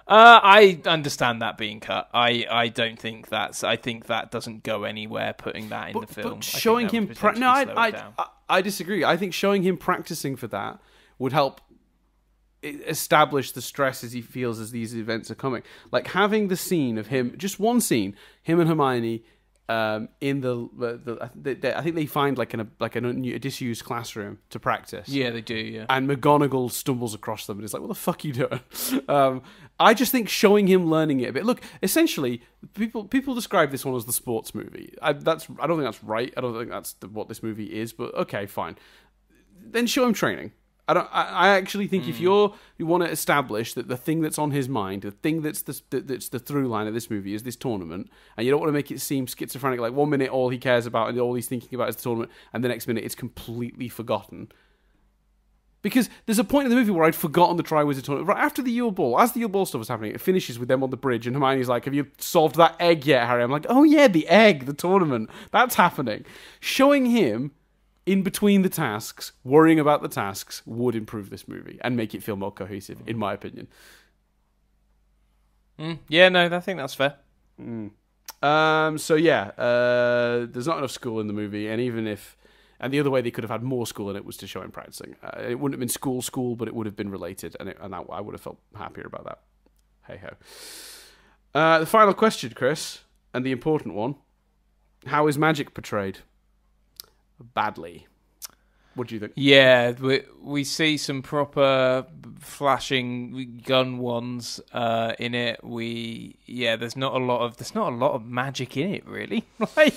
B: Uh, I understand that being cut. I, I don't think that's. I think that doesn't go anywhere. Putting that in
A: But,
B: the film,
A: but showing him, pra- no, I,
B: potentially slow it
A: I. I, I disagree. I think showing him practicing for that would help establish the stresses he feels as these events are coming. Like having the scene of him, just one scene, him and Hermione um, in the, the, the they, I think they find like an like an a disused classroom to practice.
B: yeah, they do. Yeah.
A: and McGonagall stumbles across them and is like, "What the fuck are you doing?" Um, I just think showing him learning it a bit. Look, essentially, people people describe this one as the sports movie. I, that's I don't think that's right. I don't think that's the, what this movie is. But okay, fine. Then show him training. I don't. I, actually think
B: Hmm.
A: if you're you want to establish that the thing that's on his mind, the thing that's the that- that's the through line of this movie is this tournament, and you don't want to make it seem schizophrenic. Like one minute all he cares about and all he's thinking about is the tournament, and the next minute it's completely forgotten. Because there's a point in the movie where I'd forgotten the Triwizard Tournament. Right after the Yule Ball, as the Yule Ball stuff was happening, it finishes with them on the bridge, and Hermione's like, Have you solved that egg yet, Harry? I'm like, Oh, yeah, the egg, the tournament. That's happening. Showing him in between the tasks, worrying about the tasks, would improve this movie and make it feel more cohesive, in my opinion.
B: Mm, yeah, no, I think that's fair.
A: Um, so yeah, uh, there's not enough school in the movie, and even if, and the other way they could have had more school in it was to show him practicing. Uh, it wouldn't have been school school, but it would have been related, and it, and that, I would have felt happier about that. Hey ho. Uh, the final question, Chris, and the important one: How is magic portrayed? Badly. What do you think?
B: Yeah, we we see some proper flashing gun ones uh, in it. We yeah, there's not a lot of there's not a lot of magic in it really. like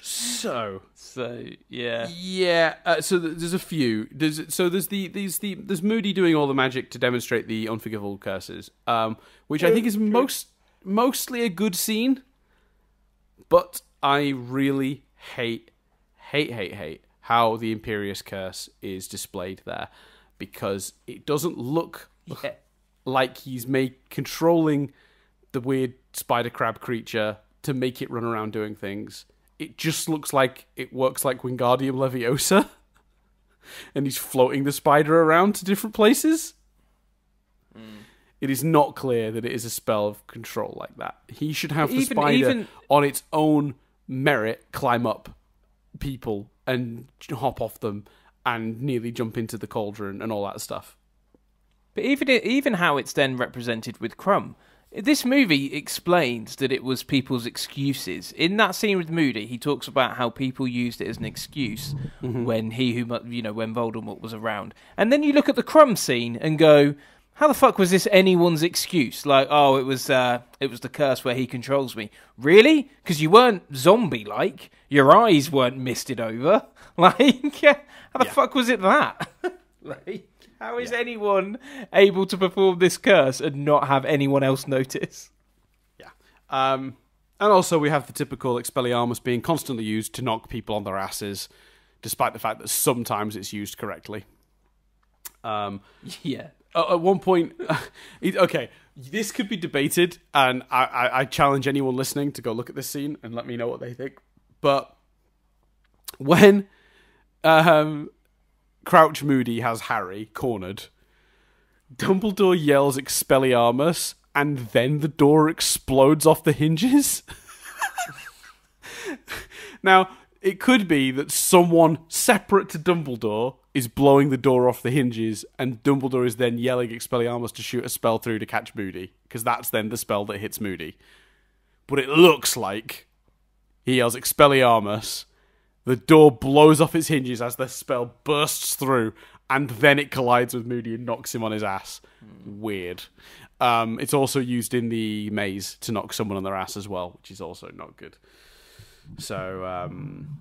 A: So
B: so yeah.
A: Yeah, uh, so th- there's a few. There's so there's the there's the there's Moody doing all the magic to demonstrate the unforgivable curses, um, which I think is most mostly a good scene. But I really hate, hate, hate, hate how the Imperius curse is displayed there because it doesn't look
B: Yeah.
A: like he's make controlling the weird spider crab creature to make it run around doing things. It just looks like it works like Wingardium Leviosa, and he's floating the spider around to different places. Hmm. It is not clear that it is a spell of control like that. He should have the
B: Even-
A: spider
B: even-
A: on its own merit climb up people and hop off them and nearly jump into the cauldron and all that stuff.
B: But even even how it's then represented with Krum, this movie explains that it was people's excuses. In that scene with Moody, he talks about how people used it as an excuse mm-hmm. when he who you know when Voldemort was around. And then you look at the Krum scene and go, how the fuck was this anyone's excuse? Like, oh, it was uh, it was the curse where he controls me. Really? Because you weren't zombie like. Your eyes weren't misted over. Like, how the
A: Yeah.
B: fuck was it that? like, how is anyone able to perform this curse and not have anyone else notice?
A: Yeah. Um, and also, we have the typical Expelliarmus being constantly used to knock people on their asses, despite the fact that sometimes it's used correctly. Um,
B: Yeah.
A: At one point, okay, this could be debated, and I, I, I challenge anyone listening to go look at this scene and let me know what they think. But when um, Crouch Moody has Harry cornered, Dumbledore yells Expelliarmus, and then the door explodes off the hinges. now, it could be that someone separate to Dumbledore is blowing the door off the hinges, and Dumbledore is then yelling Expelliarmus to shoot a spell through to catch Moody, because that's then the spell that hits Moody. But it looks like he yells Expelliarmus, the door blows off its hinges as the spell bursts through, and then it collides with Moody and knocks him on his ass. Weird. Um, it's also used in the maze to knock someone on their ass as well, which is also not good. So, um,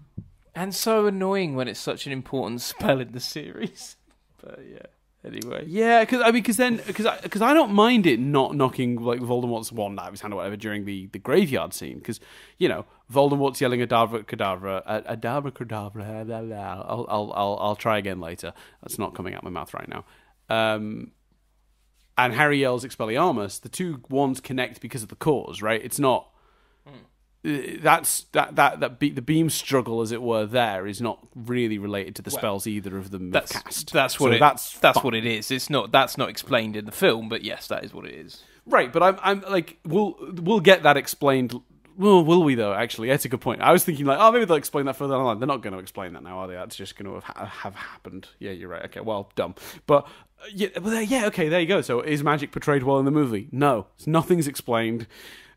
B: And so annoying when it's such an important spell in the series. But yeah. Anyway.
A: yeah, because I mean, because then, because I, cause I don't mind it not knocking like Voldemort's wand out of his hand or whatever during the, the graveyard scene, because you know Voldemort's yelling Adavra Kedavra, a- Adavra Kedavra. blah, blah. I'll, I'll I'll I'll try again later. That's not coming out my mouth right now. Um, and Harry yells Expelliarmus. The two wands connect because of the cause, right? It's not. That's that that that be, the beam struggle, as it were. There is not really related to the spells either of them
B: That's
A: cast.
B: that's what
A: So
B: it,
A: that's
B: that's
A: fine.
B: what it is. It's not that's not explained in the film, but yes, that is what it is.
A: Right, but I'm I'm like we'll we'll get that explained. Well, will we though? Actually, that's a good point. I was thinking like, oh, maybe they'll explain that further line. They're not going to explain that now, are they? That's just going to have, have happened. Yeah, you're right. Okay, well, dumb. But uh, yeah, yeah, okay, there you go. So is magic portrayed well in the movie? No, nothing's explained.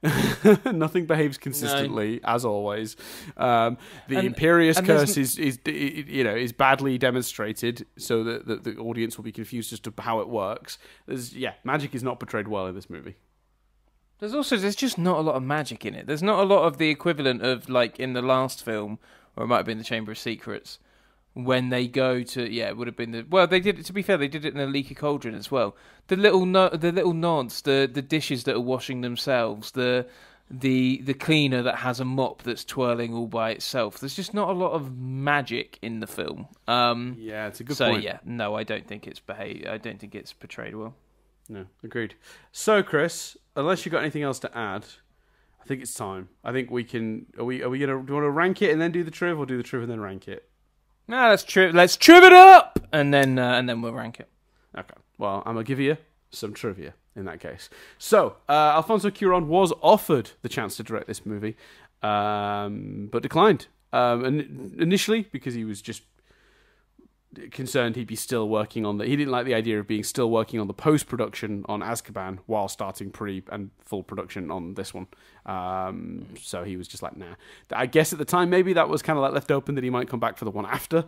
A: Nothing behaves consistently, as always. Um, the
B: And-
A: Imperius
B: and
A: curse is, is, i- i- you know, is badly demonstrated, so that, that the audience will be confused as to how it works. There's, yeah, magic is not portrayed well in this movie.
B: There's also there's just not a lot of magic in it. There's not a lot of the equivalent of like in the last film, or it might have been the Chamber of Secrets, when they go to yeah, it would have been the well. They did it. To be fair, they did it in the leaky cauldron as well. The little no, the little nods, the the dishes that are washing themselves, the the the cleaner that has a mop that's twirling all by itself. There's just not a lot of magic in the film. Um,
A: Yeah, it's a good
B: so
A: point.
B: yeah, no, I don't think it's behave. I don't think it's portrayed well.
A: No, agreed. So, Chris, unless you've got anything else to add, I think it's time. I think we can. Are we? Are we gonna? Do you want to rank it and then do the triv, or do the triv and then rank it?
B: No, let's tri- let's triv it up, and then uh, and then we'll rank it.
A: Okay. Well, I'm gonna give you some trivia in that case. So, uh, Alfonso Cuarón was offered the chance to direct this movie, um, but declined. Um, and initially because he was just concerned he'd be still working on the. He didn't like the idea of being still working on the post production on Azkaban while starting pre and full production on this one. Um, so he was just like, nah. I guess at the time maybe that was kind of like left open that he might come back for the one after,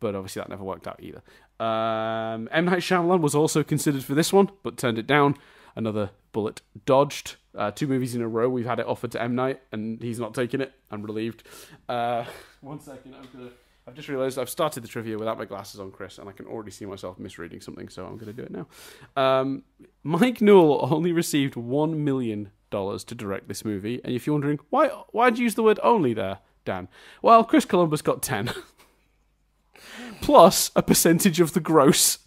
A: but obviously that never worked out either. Um, M Night Shyamalan was also considered for this one, but turned it down. Another bullet dodged. Uh, two movies in a row we've had it offered to M Night, and he's not taking it. I'm relieved. Uh, one second, I'm gonna. I've just realised I've started the trivia without my glasses on, Chris, and I can already see myself misreading something, so I'm going to do it now. Um, Mike Newell only received one million dollars to direct this movie, and if you're wondering why, why'd you use the word "only" there, Dan? Well, Chris Columbus got ten, plus a percentage of the gross.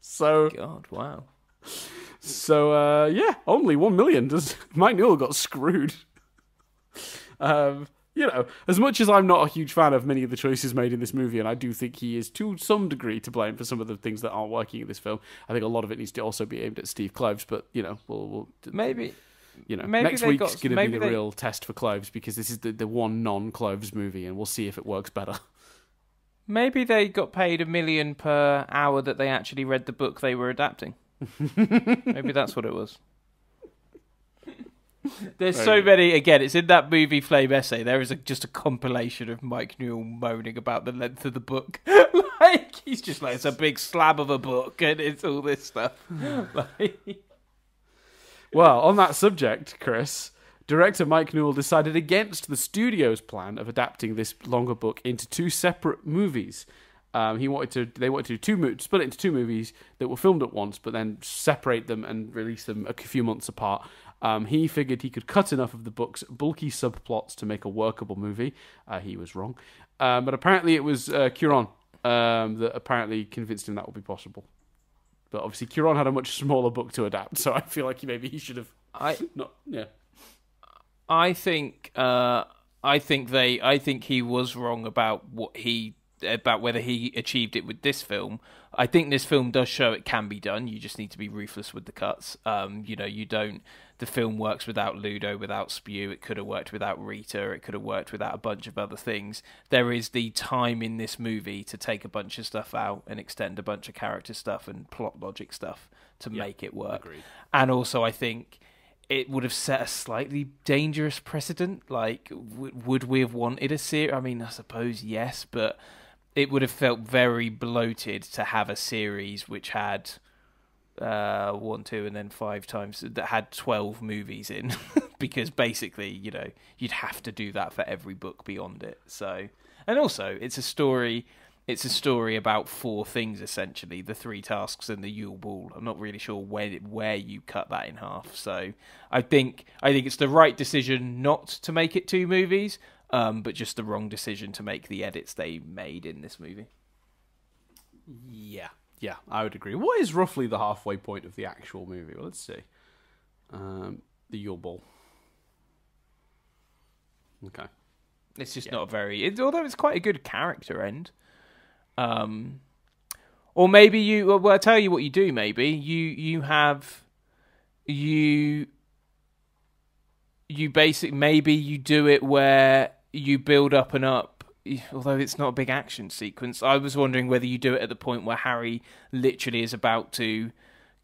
A: So,
B: God, wow.
A: so uh, yeah, only one million. Does Mike Newell got screwed? Um, you know, as much as I'm not a huge fan of many of the choices made in this movie, and I do think he is to some degree to blame for some of the things that aren't working in this film, I think a lot of it needs to also be aimed at Steve Kloves. But you know, we'll, we'll
B: Maybe
A: you know,
B: Maybe
A: next week's going to be the
B: they-
A: real test for Kloves because this is the, the one non Kloves movie, and we'll see if it works better.
B: maybe they got paid a million per hour that they actually read the book they were adapting. maybe that's what it was. There's so many. Again, it's in that movie Flame essay. There is a, just a compilation of Mike Newell moaning about the length of the book. like he's just like it's a big slab of a book, and it's all this stuff. like,
A: Well, on that subject, Chris, director Mike Newell decided against the studio's plan of adapting this longer book into two separate movies. Um, he wanted to. They wanted to do two mo- split it into two movies that were filmed at once, but then separate them and release them a few months apart. Um, he figured he could cut enough of the book's bulky subplots to make a workable movie. Uh, he was wrong, um, but apparently it was uh, Cuarón um, that apparently convinced him that would be possible. But obviously, Cuarón had a much smaller book to adapt, so I feel like maybe he should have
B: I
A: not. Yeah,
B: I think uh, I think they I think he was wrong about what he about whether he achieved it with this film. I think this film does show it can be done. You just need to be ruthless with the cuts. Um, you know, you don't. The film works without Ludo, without Spew. It could have worked without Rita. It could have worked without a bunch of other things. There is the time in this movie to take a bunch of stuff out and extend a bunch of character stuff and plot logic stuff to make it work.
A: agreed.
B: And also, I think it would have set a slightly dangerous precedent. Like, w- would we have wanted a series? I mean, I suppose yes, but it would have felt very bloated to have a series which had uh, one, two, and then five times that had twelve movies in, because basically, you know, you'd have to do that for every book beyond it. So, and also, it's a story. It's a story about four things essentially: the three tasks and the Yule Ball. I'm not really sure where where you cut that in half. So, I think I think it's the right decision not to make it two movies, um, but just the wrong decision to make the edits they made in this movie.
A: yeah, yeah. I would agree. What is roughly the halfway point of the actual movie? Well, let's see. Um, the Yule Ball. Okay.
B: It's just
A: Yeah.
B: not very. It, although it's quite a good character end. Um, or maybe you. Well, I'll tell you what you do. Maybe you you have you you basic. Maybe you do it where you build up and up. Although it's not a big action sequence, I was wondering whether you do it at the point where Harry literally is about to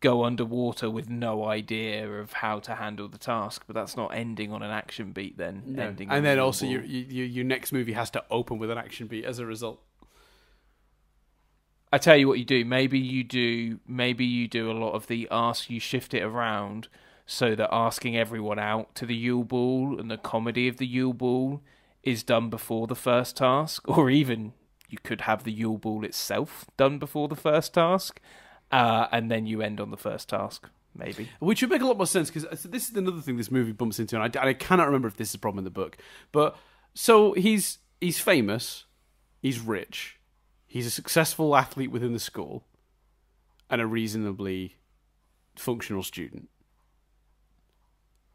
B: go underwater with no idea of how to handle the task. But that's not ending on an action beat. Then ending, on
A: and then also your, your your next movie has to open with an action beat as a result.
B: I tell you what you do. Maybe you do. Maybe you do a lot of the ask. You shift it around so that asking everyone out to the Yule Ball and the comedy of the Yule Ball is done before the first task, or even you could have the Yule Ball itself done before the first task, uh, and then you end on the first task. Maybe.
A: Which would make a lot more sense because this is another thing this movie bumps into, and I, I cannot remember if this is a problem in the book. But so he's he's famous, he's rich, he's a successful athlete within the school, and a reasonably functional student.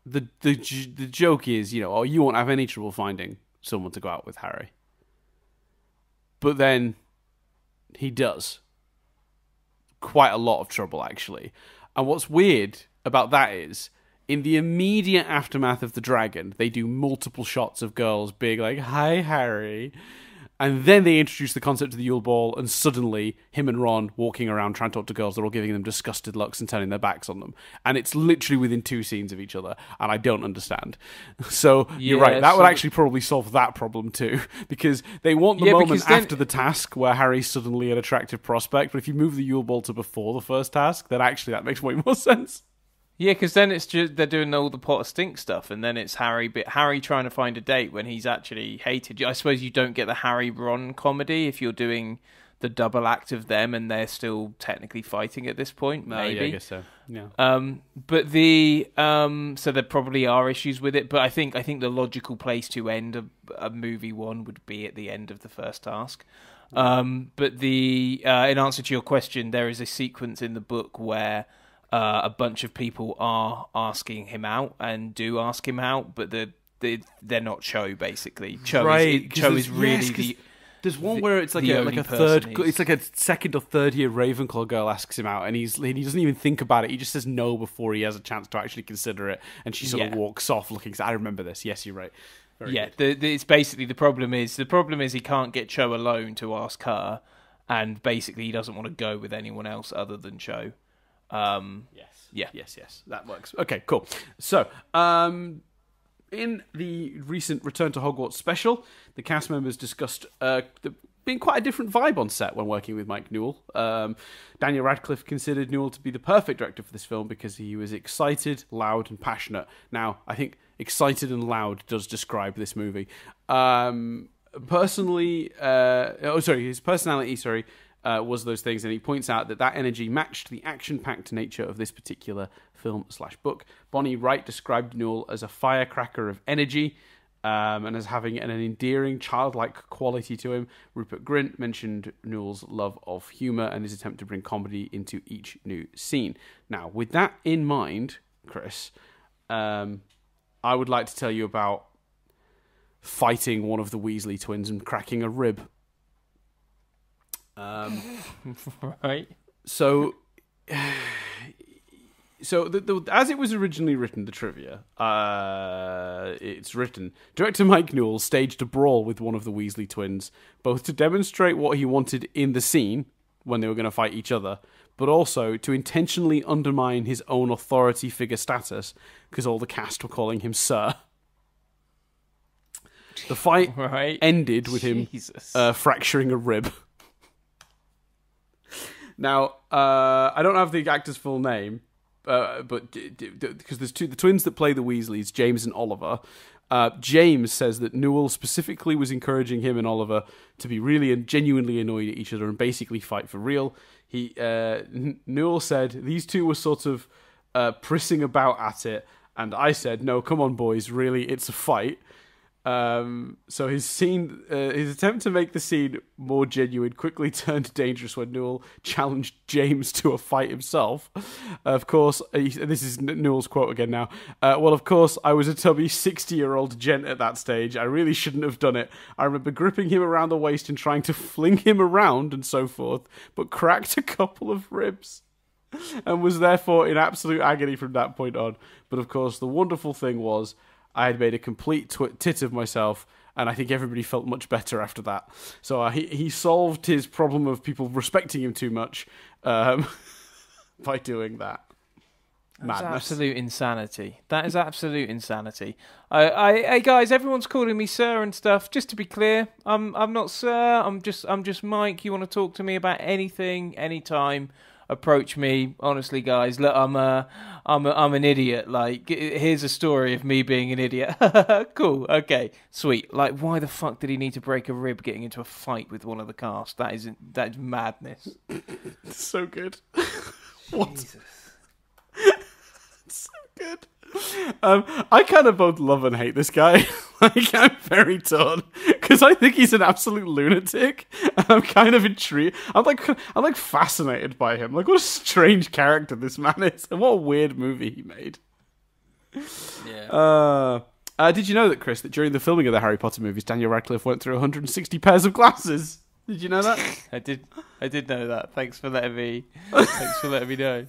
A: The the the joke is, you know, oh, you won't have any trouble finding someone to go out with Harry. But then he does. Quite a lot of trouble, actually. And what's weird about that is, in the immediate aftermath of the dragon, they do multiple shots of girls being like, Hi, Harry. And then they introduce the concept of the Yule Ball, and suddenly him and Ron walking around trying to talk to girls, they're all giving them disgusted looks and turning their backs on them. And it's literally within two scenes of each other, and I don't understand. So you're right, that would actually probably solve that problem too, because they want the
B: Yeah,
A: moment
B: then-
A: after the task where Harry's suddenly an attractive prospect, but if you move the Yule Ball to before the first task, then actually that makes way more sense.
B: Yeah, because then it's just they're doing all the pot of stink stuff, and then it's Harry, but Harry trying to find a date when he's actually hated. I suppose you don't get the Harry Ron comedy if you're doing the double act of them, and they're still technically fighting at this point. Maybe.
A: so. Yeah.
B: Um, but the um, so there probably are issues with it, but I think I think the logical place to end a, a movie one would be at the end of the first task. Um, but the uh, in answer to your question, there is a sequence in the book where uh, a bunch of people are asking him out and do ask him out, but the, the they're not Cho basically. Cho
A: Right,
B: is Cho is really
A: yes,
B: the
A: There's one
B: the-
A: where it's like a like a third. It's like a second or third year Ravenclaw girl asks him out, and he's he doesn't even think about it. He just says no before he has a chance to actually consider it, and she sort of walks off looking. I remember this. Yes, you're right. Very
B: yeah, the, the, it's basically the problem is the problem is he can't get Cho alone to ask her, and basically he doesn't want to go with anyone else other than Cho. Um,
A: Yes.
B: Yeah.
A: Yes. Yes. That works. Okay. Cool. So, um, in the recent Return to Hogwarts special, the cast members discussed uh, the, being quite a different vibe on set when working with Mike Newell. Um, Daniel Radcliffe considered Newell to be the perfect director for this film because he was excited, loud, and passionate. Now, I think excited and loud does describe this movie. Um, personally, uh, oh, sorry, his personality, sorry, uh, was those things, and he points out that that energy matched the action-packed nature of this particular film slash book. Bonnie Wright described Newell as a firecracker of energy. Um, and as having an endearing, childlike quality to him. Rupert Grint mentioned Newell's love of humour and his attempt to bring comedy into each new scene. Now, with that in mind, Chris, um, I would like to tell you about fighting one of the Weasley twins and cracking a rib. Um,
B: right.
A: so, so the, the, as it was originally written, the trivia, uh, it's written. Director Mike Newell staged a brawl with one of the Weasley twins, both to demonstrate what he wanted in the scene when they were going to fight each other, but also to intentionally undermine his own authority figure status because all the cast were calling him Sir. The fight
B: Right.
A: ended with him uh, fracturing a rib. Now, uh, I don't have the actor's full name, uh, but because there's two the twins that play the Weasleys, James and Oliver. Uh, James says that Newell specifically was encouraging him and Oliver to be really and genuinely annoyed at each other and basically fight for real. He uh, Newell said these two were sort of uh, prissing about at it, and I said, "No, come on, boys, really, it's a fight." Um, so his scene, uh, his attempt to make the scene more genuine, quickly turned dangerous when Newell challenged James to a fight himself. of course, uh, he- this is Newell's quote again now. Uh, well, of course, I was a tubby sixty-year-old gent at that stage. I really shouldn't have done it. I remember gripping him around the waist and trying to fling him around and so forth, but cracked a couple of ribs and was therefore in absolute agony from that point on. But of course, the wonderful thing was I had made a complete twi- tit of myself, and I think everybody felt much better after that. So uh, he he solved his problem of people respecting him too much um, by doing that.
B: That's
A: Madness.
B: absolute insanity. That is absolute insanity. I, I, hey guys, everyone's calling me sir and stuff. Just to be clear, I'm, I'm not sir. I'm just, I'm just Mike. You want to talk to me about anything, anytime? Approach me. Honestly, guys, look, I'm a, I'm a, I'm an idiot. Like, here's a story of me being an idiot. cool. Okay. Sweet. Like, why the fuck did he need to break a rib getting into a fight with one of the cast? that isn't that is madness.
A: so good. what?
B: Jesus.
A: Good. Um, I kind of both love and hate this guy. like, I'm very torn because I think he's an absolute lunatic, I'm kind of intrigued. I'm like, I'm like fascinated by him. Like, what a strange character this man is, and what a weird movie he made.
B: Yeah.
A: Uh, uh, did you know that, Chris, that during the filming of the Harry Potter movies, Daniel Radcliffe went through 160 pairs of glasses? Did you know that?
B: I did. I did know that. Thanks for letting me. thanks for letting me know.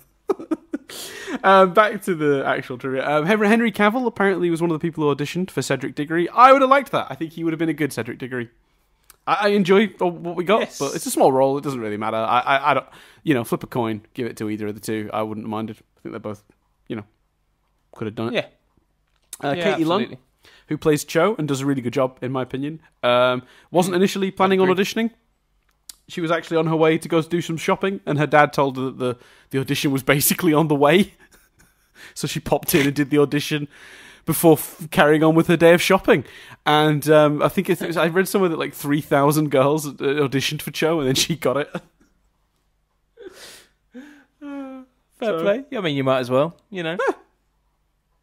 A: Um, back to the actual trivia. Um, Henry, Henry Cavill apparently was one of the people who auditioned for Cedric Diggory. I would have liked that. I think he would have been a good Cedric Diggory. I, I enjoy what we got,
B: Yes.
A: but it's a small role. It doesn't really matter. I, I, I don't. You know, flip a coin, give it to either of the two. I wouldn't mind it. I think they're both, you know, could have done it.
B: Yeah.
A: Uh,
B: yeah,
A: Katie Leung,
B: absolutely.
A: who plays Cho and does a really good job, in my opinion. Um, wasn't initially planning on auditioning. She was actually on her way to go do some shopping, and her dad told her that the, the audition was basically on the way. so she popped in and did the audition before f- carrying on with her day of shopping. And um, I think it was, I read somewhere that like 3,000 girls uh, auditioned for Cho, and then she got it.
B: Fair
A: So-
B: play. I mean, you might as well. You know.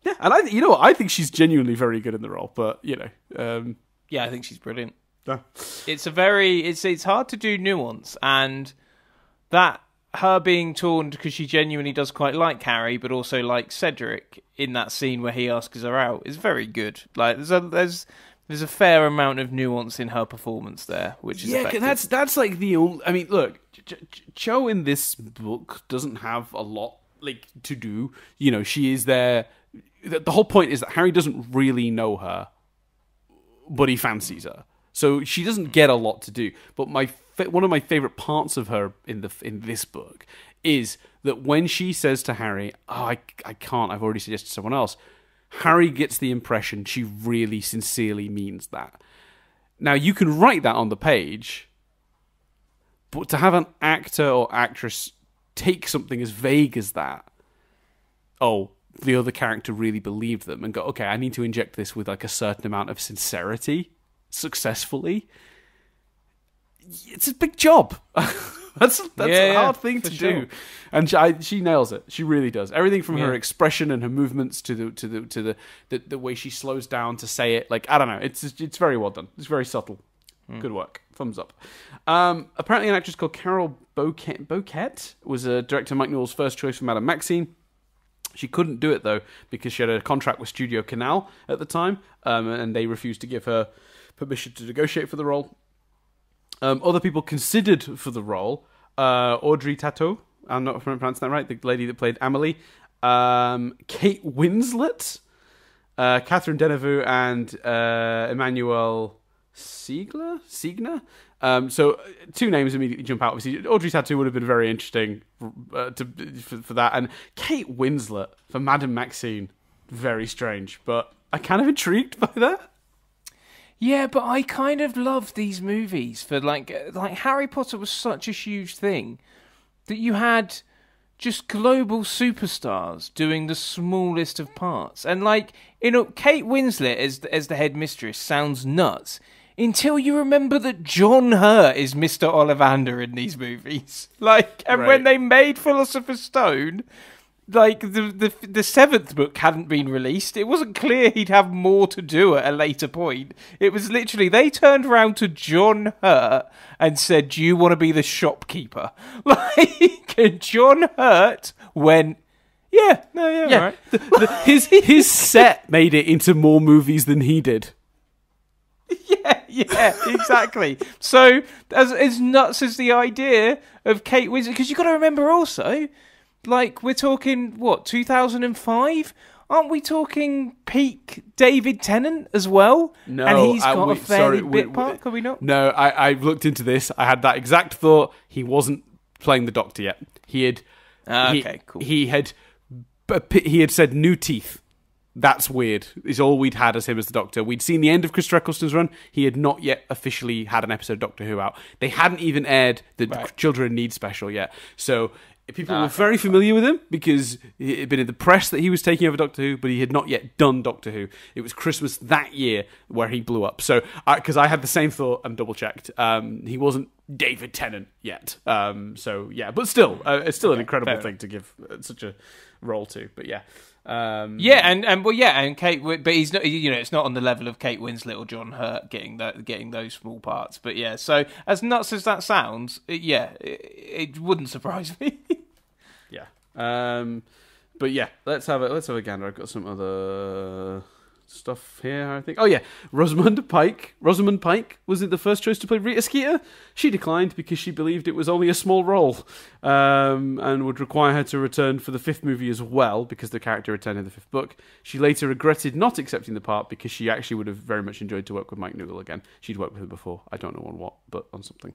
A: Yeah, and I, you know, what? I think she's genuinely very good in the role. But you know, um,
B: Yeah, I think she's brilliant.
A: Yeah.
B: It's a very it's it's hard to do nuance and that her being torn because she genuinely does quite like Harry, but also like Cedric in that scene where he asks her out is very good. Like there's a there's there's a fair amount of nuance in her performance there, which is
A: yeah.
B: effective.
A: that's that's like the only. I mean, look, Ch- Ch- Cho in this book doesn't have a lot like to do. You know, she is there. The, the whole point is that Harry doesn't really know her, but he fancies her. So she doesn't get a lot to do. But my one of my favorite parts of her in the in this book is that when she says to Harry, "Oh, I I can't. I've already suggested someone else." Harry gets the impression she really sincerely means that. Now you can write that on the page, but to have an actor or actress take something as vague as that, oh, the other character really believed them, and go, okay, I need to inject this with like a certain amount of sincerity successfully. It's a big job. that's that's
B: Yeah,
A: a
B: yeah,
A: hard thing to
B: sure.
A: do, and she, I, she nails it. She really does. Everything from her expression and her movements to the to the to the, the the way she slows down to say it. Like I don't know. It's it's very well done. It's very subtle.
B: Hmm.
A: Good work. Thumbs up. Um, apparently, an actress called Carole Bouquet was uh, director Mike Newell's first choice for Madame Maxime. She couldn't do it though because she had a contract with Studio Canal at the time, um, and they refused to give her permission to negotiate for the role. Um, other people considered for the role: uh, Audrey Tateau. I'm not pronouncing that right. The lady that played Amelie, um, Kate Winslet, uh, Catherine Deneuve, and uh, Emmanuel Siegler. Siegner. Um, so uh, two names immediately jump out. Obviously, Audrey Tattoo would have been very interesting uh, to for, for that, and Kate Winslet for Madame Maxime, very strange, but I kind of intrigued by that.
B: Yeah, but I kind of love these movies for like like Harry Potter was such a huge thing that you had just global superstars doing the smallest of parts, and like you know, Kate Winslet as as the head mistress sounds nuts until you remember that John Hurt is Mister Ollivander in these movies. Like, and
A: Right.
B: when they made Philosopher's Stone, like the, the the seventh book hadn't been released. It wasn't clear he'd have more to do at a later point. It was literally they turned around to John Hurt and said, "Do you want to be the shopkeeper?" Like, and John Hurt went, "Yeah, no, yeah,
A: Yeah,
B: right."
A: the- the- his his set made it into more movies than he did.
B: yeah, yeah, exactly. so as as nuts as the idea of Kate Winslet, because you've got to remember also, like we're talking what 2005. Aren't we talking peak David Tennant as well?
A: No,
B: and he's
A: uh,
B: got
A: we-
B: a fairly
A: sorry,
B: bit
A: we-
B: part. Can we not?
A: No, I, I looked into this. I had that exact thought. He wasn't playing the Doctor yet. He had. He-
B: okay, cool.
A: He had. He had said new teeth. That's weird. Is all we'd had as him as the Doctor. We'd seen the end of Chris Eccleston's run. He had not yet officially had an episode of Doctor Who out. They hadn't even aired the
B: Right.
A: Children Need special yet. So People
B: Ah,
A: were very familiar with him because it had been in the press that he was taking over Doctor Who, but he had not yet done Doctor Who. It was Christmas that year where he blew up. So, because I, had the same thought and double checked, um, he wasn't David Tennant yet. Um, so yeah, but still, uh, it's still an incredible thing to give uh, such a role to. But yeah, um,
B: Yeah, and, and well, yeah, and Kate, but he's not. You know, it's not on the level of Kate Winslet or John Hurt getting that, getting those small parts. But yeah, so as nuts as that sounds, yeah, it, it wouldn't surprise me.
A: yeah. Um, but yeah, let's have a let's have a gander. I've got some other stuff here. I think. Oh yeah, Rosamund Pike. Rosamund Pike was it the first choice to play Rita Skeeter? She declined because she believed it was only a small role, um, and would require her to return for the fifth movie as well because the character returned in the fifth book. She later regretted not accepting the part because she actually would have very much enjoyed to work with Mike Newell again. She'd worked with him before. I don't know on what, but on something.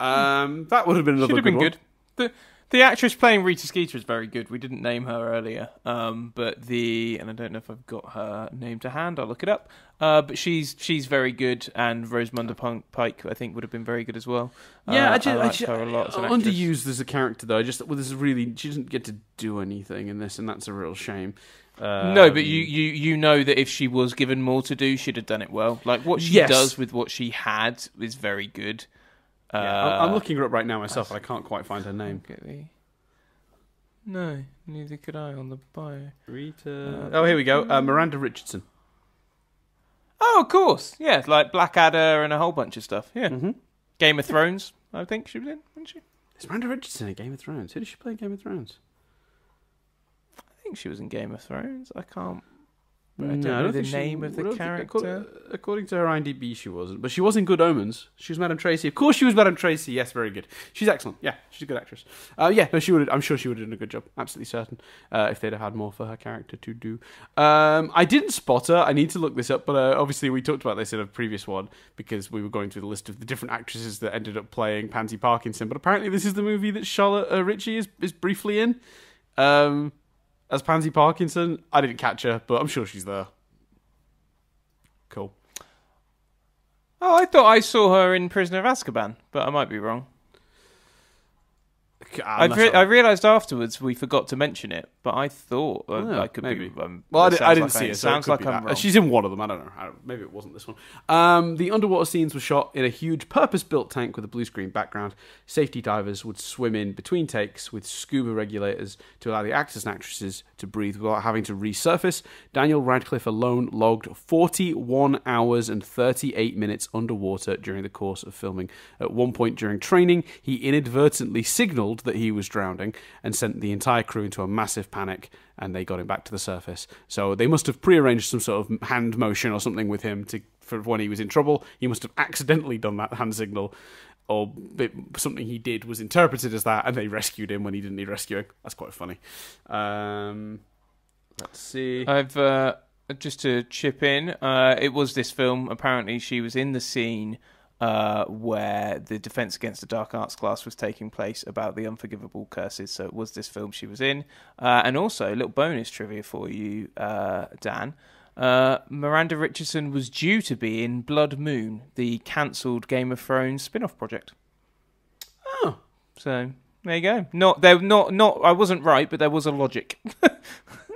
A: Um, that would have been another
B: Should have been
A: good.
B: good. The the actress playing Rita Skeeter is very good. We didn't name her earlier, um, but the and I don't know if I've got her name to hand. I'll look it up. Uh, but she's she's very good, and Rosamunda Punk- Pike I think would have been very good as well.
A: Yeah,
B: Uh,
A: I just, I
B: like
A: just
B: her a lot as an actress.
A: underused as a character though. I just well, this is really she doesn't get to do anything in this, and that's a real shame. Um,
B: No, but you, you you know that if she was given more to do, she'd have done it well. Like what she
A: Yes.
B: does with what she had is very good. Uh,
A: Yeah, I'm- I'm looking her up right now myself, and I can't quite find her name.
B: No, neither could I on the bio.
A: Rita. Oh, here we go. Uh, Miranda Richardson.
B: Oh, of course, yeah, like Blackadder and a whole bunch of stuff. Yeah,
A: Mm-hmm.
B: Game of Thrones. I think she was in, wasn't she?
A: Is Miranda Richardson in Game of Thrones? Who does she play in Game of Thrones?
B: I think she was in Game of Thrones. I can't. I
A: No,
B: don't know the
A: think she-
B: name of
A: I
B: the
A: don't think-
B: character.
A: according, according to her IMDb, she wasn't, but she was in Good Omens. She was Madame Tracy. Of course, she was Madame Tracy. Yes, very good. She's excellent. Yeah, she's a good actress. Uh, yeah, no, she would. I'm sure she would have done a good job. Absolutely certain. Uh, if they'd have had more for her character to do. Um, I didn't spot her. I need to look this up, but uh, obviously we talked about this in a previous one because we were going through the list of the different actresses that ended up playing Pansy Parkinson. But apparently, this is the movie that Charlotte uh, Ritchie is is briefly in. Um, as Pansy Parkinson, I didn't catch her, but I'm sure she's there. Cool.
B: Oh, I thought I saw her in Prisoner of Azkaban, but I might be wrong. I
A: Unless
B: re-
A: I-
B: I realised afterwards we forgot to mention it, but I thought uh, I could
A: maybe.
B: be. Um,
A: Well, I,
B: it
A: I didn't
B: like
A: see
B: I-
A: it. so it
B: Sounds
A: could
B: like I'm
A: that.
B: wrong.
A: She's in one of them. I don't know. I don't- maybe it wasn't this one. Um, the underwater scenes were shot in a huge purpose-built tank with a blue screen background. Safety divers would swim in between takes with scuba regulators to allow the actors and actresses to breathe without having to resurface. Daniel Radcliffe alone logged 41 hours and 38 minutes underwater during the course of filming. At one point during training, he inadvertently signaled that he was drowning and sent the entire crew into a massive panic and they got him back to the surface. So they must have prearranged some sort of hand motion or something with him to for when he was in trouble. He must have accidentally done that hand signal, or it, something he did was interpreted as that, and they rescued him when he didn't need rescuing. That's quite funny. Um, let's see.
B: I've uh, just to chip in. Uh, it was this film. Apparently, she was in the scene uh, where the Defense Against the Dark Arts class was taking place about the unforgivable curses. So it was this film she was in. Uh, and also, a little bonus trivia for you, uh, Dan. Uh, Miranda Richardson was due to be in Blood Moon, the cancelled Game of Thrones spin-off project.
A: oh,
B: So there you go. Not there. Not not. I wasn't right, but there was a logic.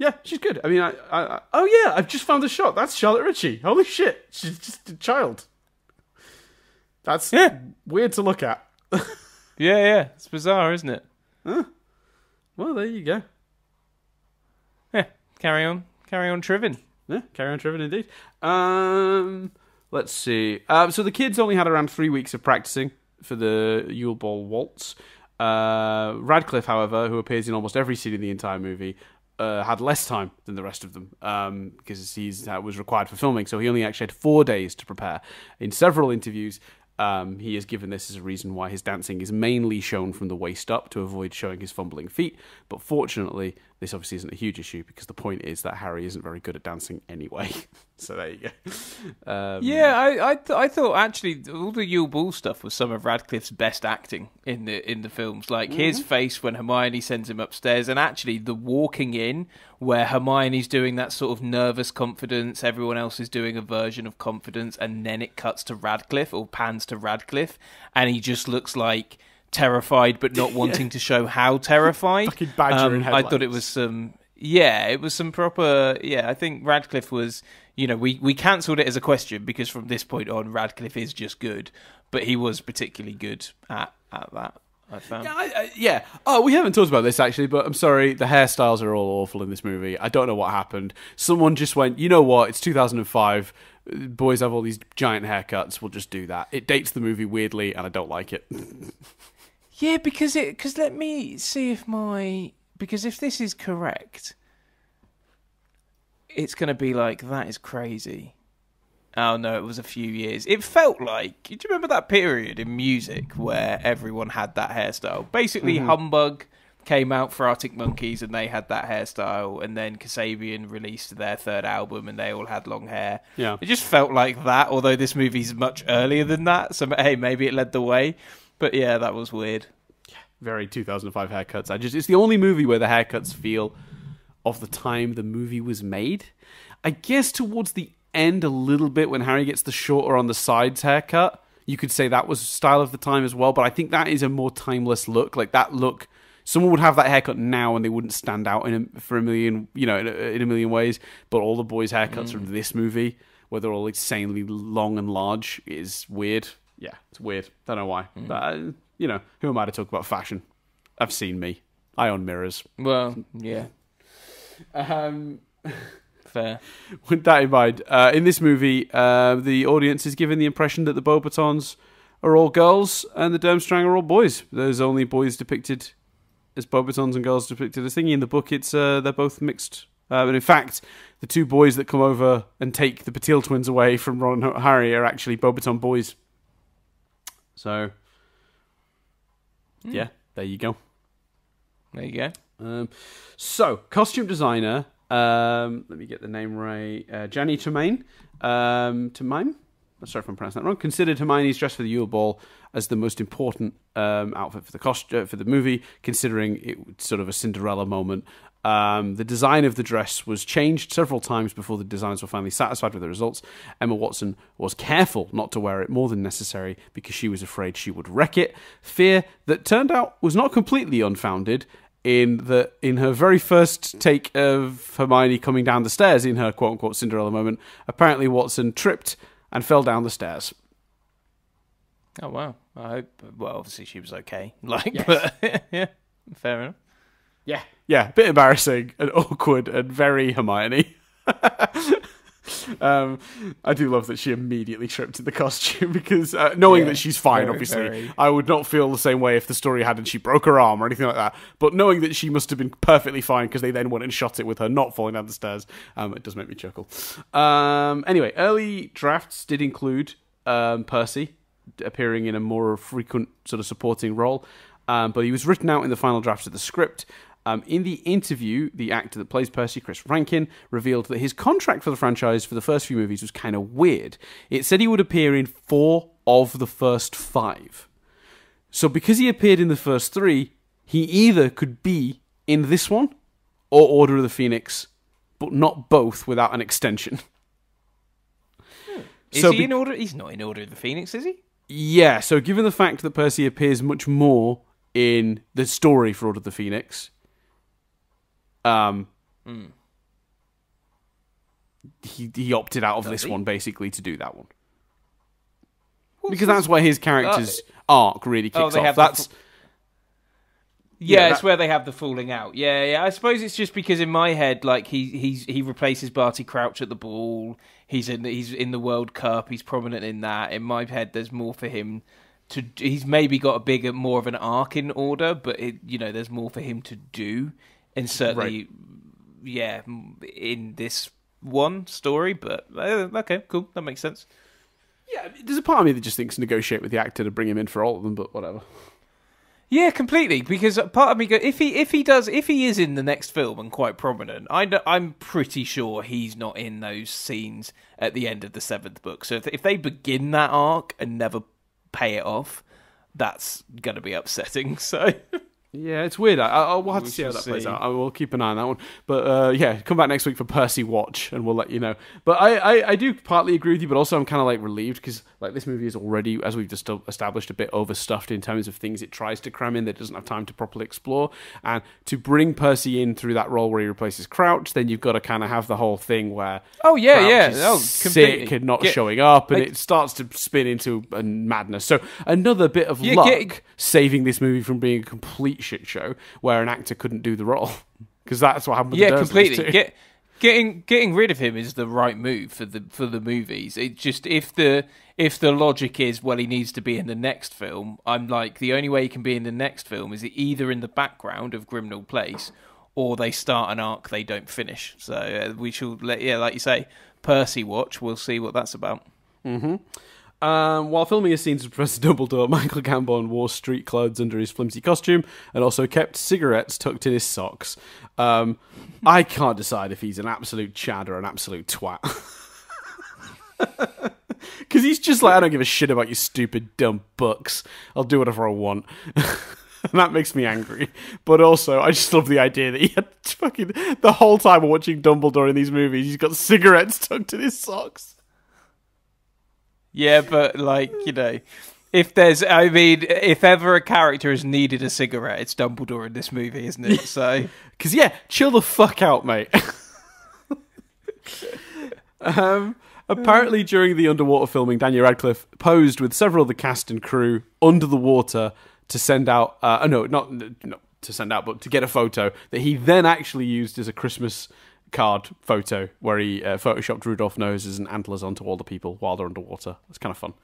A: yeah, she's good. I mean, I, I, I, oh yeah, I've just found a shot. That's Charlotte Ritchie. Holy shit, she's just a child. That's
B: Yeah.
A: weird to look at.
B: yeah, yeah. It's bizarre, isn't it?
A: Well, there you go.
B: Yeah. Carry on. Carry on, Triven.
A: Yeah, carry on, Trevor, indeed. Um, let's see. Um, so the kids only had around three weeks of practicing for the Yule Ball waltz. Uh, Radcliffe, however, who appears in almost every scene in the entire movie, uh, had less time than the rest of them um, because he's that was required for filming. So he only actually had four days to prepare. In several interviews, um, he has given this as a reason why his dancing is mainly shown from the waist up to avoid showing his fumbling feet. But fortunately, this obviously isn't a huge issue because the point is that Harry isn't very good at dancing anyway. so there you go. Um,
B: Yeah, I I, th- I thought actually all the Yule Ball stuff was some of Radcliffe's best acting in the in the films. Like his face when Hermione sends him upstairs, and actually the walking in where Hermione's doing that sort of nervous confidence, everyone else is doing a version of confidence, and then it cuts to Radcliffe or pans to Radcliffe, and he just looks like terrified but not wanting to show how terrified.
A: Fucking badger
B: Um, I thought it was some. Yeah, it was some proper. Yeah, I think Radcliffe was. You know, we we cancelled it as a question because from this point on, Radcliffe is just good, but he was particularly good at at that. I found.
A: Yeah, I, I, yeah. Oh, we haven't talked about this actually, but I'm sorry. The hairstyles are all awful in this movie. I don't know what happened. Someone just went, you know what? It's 2005. Boys have all these giant haircuts. We'll just do that. It dates the movie weirdly, and I don't like it.
B: Yeah, because it because let me see if my because if this is correct, it's going to be like that is crazy. Oh no, it was a few years. It felt like. Do you remember that period in music where everyone had that hairstyle? Basically, mm-hmm. Humbug came out for Arctic Monkeys and they had that hairstyle, and then Kasabian released their third album and they all had long hair.
A: Yeah.
B: It just felt like that, although this movie's much earlier than that. So hey, maybe it led the way. But yeah, that was weird.
A: Yeah, Very 2005 haircuts. I just it's the only movie where the haircuts feel of the time the movie was made. I guess towards the end a little bit when Harry gets the shorter on the sides haircut, you could say that was style of the time as well. But I think that is a more timeless look. Like that look, someone would have that haircut now and they wouldn't stand out in a, for a million, you know, in a, in a million ways. But all the boys' haircuts from mm. this movie, where they're all insanely long and large, is weird. Yeah, it's weird. Don't know why. But uh, you know, who am I to talk about fashion? I've seen me. I own mirrors.
B: Well, yeah,
A: Um,
B: fair.
A: with that in mind, uh, in this movie, uh, the audience is given the impression that the Beauxbatons are all girls and the Durmstrang are all boys. There's only boys depicted as Beauxbatons and girls depicted as thingy. In the book, it's uh, they're both mixed. Uh, and in fact, the two boys that come over and take the Patil twins away from Ron and Harry are actually Beauxbaton boys. So, yeah, there you go.
B: There you go.
A: Um, so, costume designer. Um, let me get the name right. Uh, Jenny Tremaine. Um, Tremaine. Sorry if I'm pronouncing that wrong. Considered Hermione's dress for the Yule Ball as the most important um, outfit for the cost- uh, for the movie, considering it sort of a Cinderella moment. Um, the design of the dress was changed several times before the designers were finally satisfied with the results. Emma Watson was careful not to wear it more than necessary because she was afraid she would wreck it. Fear that turned out was not completely unfounded in the in her very first take of Hermione coming down the stairs in her quote unquote Cinderella moment. Apparently, Watson tripped and fell down the stairs.
B: Oh wow. I hope. Well, obviously she was okay. Like, but yeah, fair enough.
A: Yeah, yeah, a bit embarrassing and awkward and very Hermione. um, I do love that she immediately tripped in the costume because uh, knowing
B: Yeah,
A: that she's fine,
B: very,
A: obviously,
B: very.
A: I would not feel the same way if the story had and she broke her arm or anything like that. But knowing that she must have been perfectly fine because they then went and shot it with her not falling down the stairs, um, it does make me chuckle. Um, anyway, early drafts did include um, Percy appearing in a more frequent sort of supporting role, um, but he was written out in the final drafts of the script. Um, in the interview, the actor that plays Percy, Chris Rankin, revealed that his contract for the franchise for the first few movies was kind of weird. It said he would appear in four of the first five. So because he appeared in the first three, he either could be in this one or Order of the Phoenix, but not both without an extension.
B: Is
A: So
B: he in order? He's not in Order of the Phoenix, is he?
A: Yeah, so given the fact that Percy appears much more in the story for Order of the Phoenix, um, he he opted out of this
B: he?
A: one basically to do that one because that's where his character's arc really kicks
B: Oh,
A: off.
B: the
A: That's
B: Yeah,
A: Yeah,
B: it's
A: that-
B: where they have the falling out. Yeah, yeah. I suppose it's just because in my head, like he he's he replaces Barty Crouch at the ball. He's in he's in the World Cup. He's prominent in that. In my head, there's more for him to. He's maybe got a bigger, more of an arc in order, but it, you know, there's more for him to do, and certainly, yeah, in this one story. But uh, okay, cool, that makes sense.
A: yeah. There's a part of me that just thinks negotiate with the actor to bring him in for all of them, but whatever.
B: Yeah, completely. Because part of me go if he if he does if he is in the next film and quite prominent, I I'm pretty sure he's not in those scenes at the end of the seventh book. So if if they begin that arc and never pay it off, that's gonna be upsetting. So
A: Yeah, it's weird. I, I, we'll have
B: We
A: to see how that plays out. I will keep an eye on that one. But uh, yeah, come back next week for Percy Watch, and we'll let you know. But I, I, I do partly agree with you, but also I'm kind of like relieved because like this movie is already, as we've just established, a bit overstuffed in terms of things it tries to cram in that it doesn't have time to properly explore. And to bring Percy in through that role where he replaces Crouch, then you've got to kind of have the whole thing where
B: Oh yeah,
A: Crouch
B: yeah.
A: is
B: Oh,
A: sick and not
B: Get-
A: showing up, and
B: like-
A: it starts to spin into a madness. So another bit of
B: Yeah,
A: luck
B: get- saving
A: saving this movie from being a complete shit show where an actor couldn't do the role because that's what happened. With
B: yeah,
A: the
B: completely. Get, getting getting rid of him is the right move for the for the movies. It just if the if the logic is well he needs to be in the next film, I'm like the only way he can be in the next film is either in the background of Grimmauld Place or they start an arc they don't finish. So uh, we shall let yeah, like you say, Percy watch. We'll see what that's about.
A: Um, while filming his scenes with Professor Dumbledore, Michael Gambon wore street clothes under his flimsy costume and also kept cigarettes tucked in his socks. Um, I can't decide if he's an absolute chad or an absolute twat. Because he's just like, I don't give a shit about your stupid, dumb books. I'll do whatever I want. and that makes me angry. But also, I just love the idea that he had fucking the whole time watching Dumbledore in these movies, he's got cigarettes tucked in his socks.
B: Yeah, but like you know, if there's, I mean, if ever a character has needed a cigarette, it's Dumbledore in this movie, isn't it? So
A: Because, yeah, chill the fuck out, mate. um, apparently, during the underwater filming, Daniel Radcliffe posed with several of the cast and crew under the water to send out, uh, no, not, not to send out, but to get a photo that he then actually used as a Christmas card photo where he uh, photoshopped Rudolph noses and antlers onto all the people while they're underwater. It's kind of fun.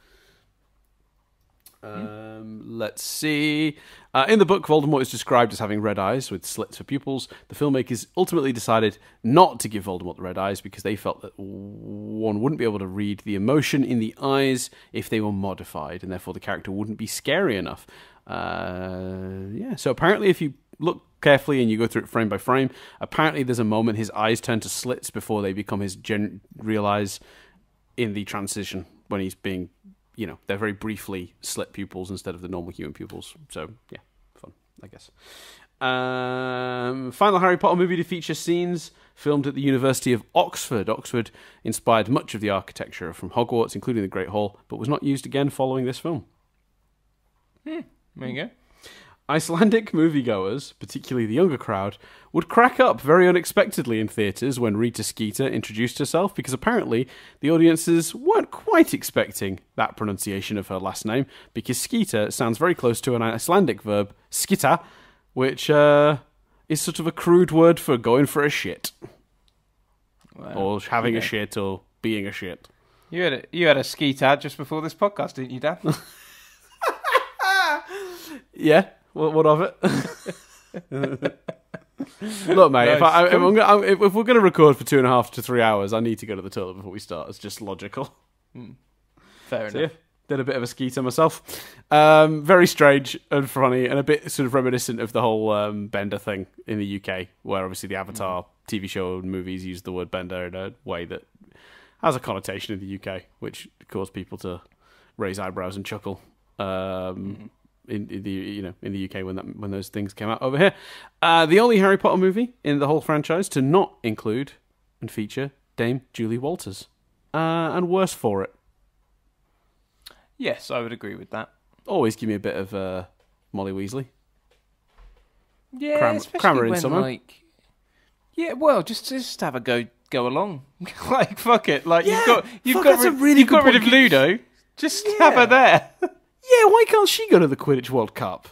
A: Um, let's see. Uh, in the book, Voldemort is described as having red eyes with slits for pupils. The filmmakers ultimately decided not to give Voldemort the red eyes because they felt that one wouldn't be able to read the emotion in the eyes if they were modified, and therefore the character wouldn't be scary enough. Uh, yeah, so apparently, if you look carefully and you go through it frame by frame, apparently there's a moment his eyes turn to slits before they become his gen- real eyes in the transition when he's being, you know, they're very briefly slit pupils instead of the normal human pupils. So yeah, fun, I guess. Um, final Harry Potter movie to feature scenes filmed at the University of Oxford. Oxford inspired much of the architecture from Hogwarts, including the Great Hall, but was not used again following this film.
B: there you go.
A: Icelandic moviegoers, particularly the younger crowd, would crack up very unexpectedly in theatres when Rita Skeeter introduced herself because apparently the audiences weren't quite expecting that pronunciation of her last name because Skeeter sounds very close to an Icelandic verb, skita, which uh, is sort of a crude word for going for a shit or having a shit or being a shit.
B: You had a you had a skeet ad just before this podcast, didn't you, Dan?
A: Yeah. What, what of it? Look, mate. If,
B: Nice.
A: I, if, I'm gonna, if, if we're going to record for two and a half to three hours, I need to go to the toilet before we start. It's just logical.
B: Fair
A: So yeah,
B: enough.
A: did a bit of a skeeter myself. Um, very strange and funny, and a bit sort of reminiscent of the whole um, Bender thing in the UK, where obviously the Avatar TV show and movies use the word Bender in a way that has a connotation in the UK, which caused people to raise eyebrows and chuckle. Um, in, in the you know in the UK when that when those things came out over here, uh, the only Harry Potter movie in the whole franchise to not include and feature Dame Julie Walters, uh, and worse for it.
B: Yes, I would agree with that.
A: always give me a bit of uh, Molly Weasley.
B: Yeah,
A: Cram-
B: especially
A: her in
B: when
A: somewhere.
B: like, yeah, well, just just have a go go along. like fuck it, like
A: Yeah,
B: you've got you've got rid,
A: really
B: you've got rid of. Ludo. Just have her there.
A: Yeah, why can't she go to the Quidditch World Cup?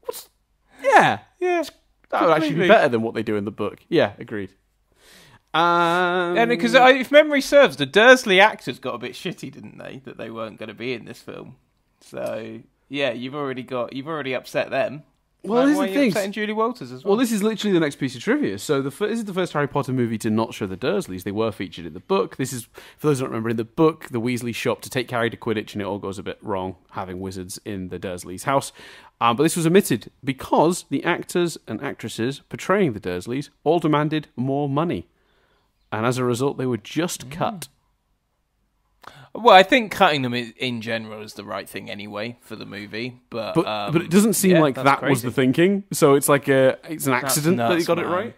A: What's yeah?
B: yeah,
A: That would actually be better than what they do in the book. Yeah, agreed. Um,
B: and because if memory serves, the Dursley actors got a bit shitty, didn't they? That they weren't going to be in this film. So yeah, you've already got you've already upset them.
A: Well, this is the thing.
B: Julie Walters as well?
A: Well, this is literally the next piece of trivia. So the fir- this is the first Harry Potter movie to not show the Dursleys. They were featured in the book. This is for those who don't remember in the book, the Weasley shop to take Harry to Quidditch, and it all goes a bit wrong having wizards in the Dursleys' house. Um, but this was omitted because the actors and actresses portraying the Dursleys all demanded more money, and as a result, they were just cut.
B: Well, I think cutting them in, general is the right thing anyway for the movie, but
A: But
B: um,
A: but it doesn't seem
B: yeah,
A: like that was the thinking. So it's like a it's an accident that he
B: nuts,
A: got it right.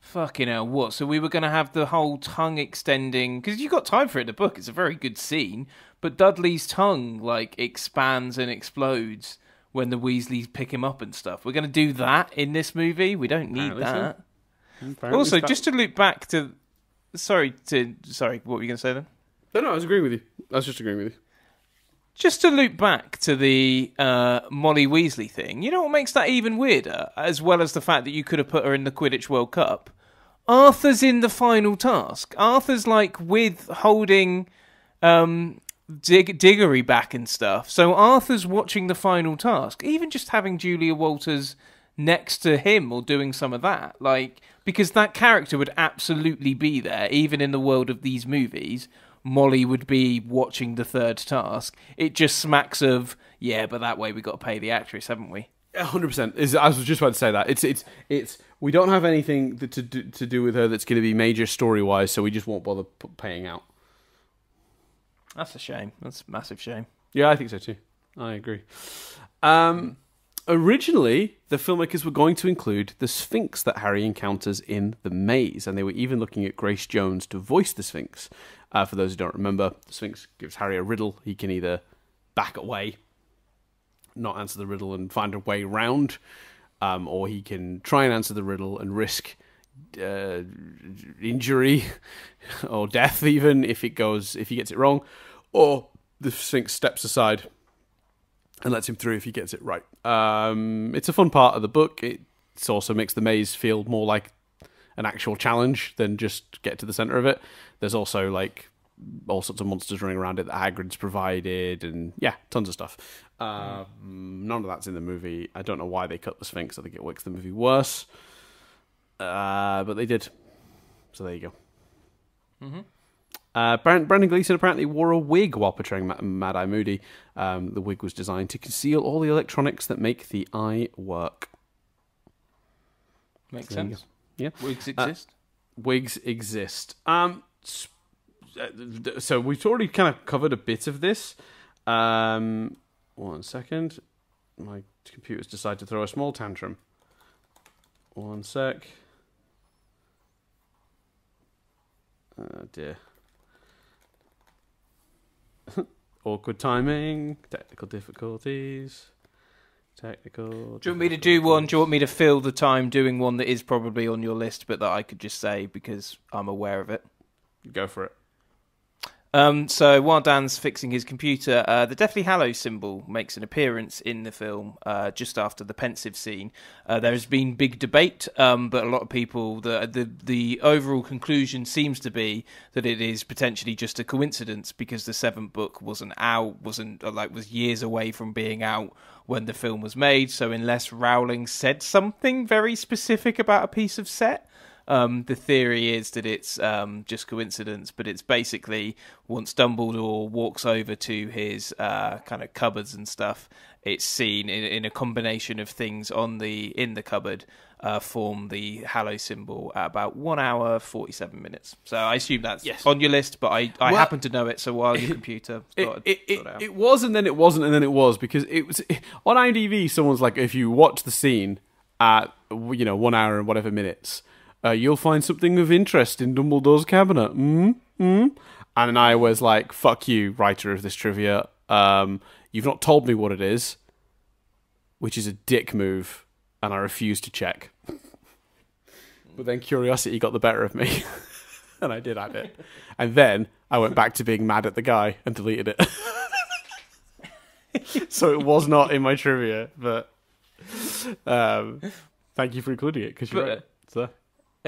B: Fucking hell, what? So we were going to have the whole tongue extending because you got time for it in the book. It's a very good scene, but Dudley's tongue like expands and explodes when the Weasleys pick him up and stuff. We're going to do that in this movie. We don't need
A: Apparently
B: that.
A: Apparently
B: Also,
A: that-
B: just to loop back to, sorry to sorry, what were you going to say then?
A: No, no, I was agreeing with you. I was just agreeing with you.
B: Just to loop back to the uh, Molly Weasley thing, you know what makes that even weirder, as well as the fact that you could have put her in the Quidditch World Cup? Arthur's in the final task. Arthur's like withholding um, Dig- Diggory back and stuff. So Arthur's watching the final task. Even just having Julia Walters next to him or doing some of that, like because that character would absolutely be there, even in the world of these movies. Molly would be watching the third task. It just smacks of yeah, but that way we got to pay the actress, haven't we?
A: hundred percent. Is I was just about to say that it's it's it's we don't have anything that to do, to do with her that's going to be major story wise, so we just won't bother paying out.
B: That's a shame. That's a massive shame.
A: Yeah, I think so too. I agree. Um, originally, the filmmakers were going to include the Sphinx that Harry encounters in the maze, and they were even looking at Grace Jones to voice the Sphinx. Uh, for those who don't remember, the Sphinx gives Harry a riddle. He can either back away, not answer the riddle, and find a way round, um, or he can try and answer the riddle and risk uh, injury or death, even if it goes if he gets it wrong, or the Sphinx steps aside and lets him through if he gets it right. Um, it's a fun part of the book. It also makes the maze feel more like an actual challenge than just get to the center of it. There's also like all sorts of monsters running around it that Hagrid's provided, and yeah, tons of stuff. Um, none of that's in the movie. I don't know why they cut the Sphinx. I think it makes the movie worse, uh, but they did. So there you go. Uh, Brand- Brendan Gleeson apparently wore a wig while portraying Ma- Mad Eye Moody. Um, the wig was designed to conceal all the electronics that make the eye work.
B: Makes
A: you
B: sense.
A: Yeah.
B: Wigs exist.
A: Wigs exist. Um, uh, so we've already kind of covered a bit of this. Um, one second. My computer's decided to throw a small tantrum. One sec. Oh dear. Awkward timing, technical difficulties, technical.
B: Do you want me to do one? Do you want me to fill the time doing one that is probably on your list, but that I could just say because I'm aware of it?
A: Go for it.
B: Um, so while Dan's fixing his computer, uh, the Deathly Hallows symbol makes an appearance in the film uh, just after the Pensieve scene. Uh, there has been big debate, um, but a lot of people the, the the overall conclusion seems to be that it is potentially just a coincidence because the seventh book wasn't out, wasn't uh, like was years away from being out when the film was made. So unless Rowling said something very specific about a piece of set. Um, the theory is that it's um, just coincidence, but it's basically once Dumbledore walks over to his uh, kind of cupboards and stuff, it's seen in, in a combination of things on the in the cupboard uh, form the Hallow symbol at about one hour forty seven minutes. So I assume that's
A: Yes.
B: on your list, but I, I
A: Well-
B: happen to know it. So while your computer
A: It,
B: started,
A: it, it,
B: sorted out.
A: it was and then it wasn't and then it was because it was on IMDb. Someone's like, if you watch the scene at you know one hour and whatever minutes, uh, you'll find something of interest in Dumbledore's cabinet. Mm, mm. And I was like, "Fuck you, writer of this trivia. Um, you've not told me what it is, which is a dick move, and I refuse to check." but then curiosity got the better of me. and I did add it. And then I went back to being mad at the guy and deleted it. so it was not in my trivia, but um, thank you for including it because you're
B: But,
A: right. So,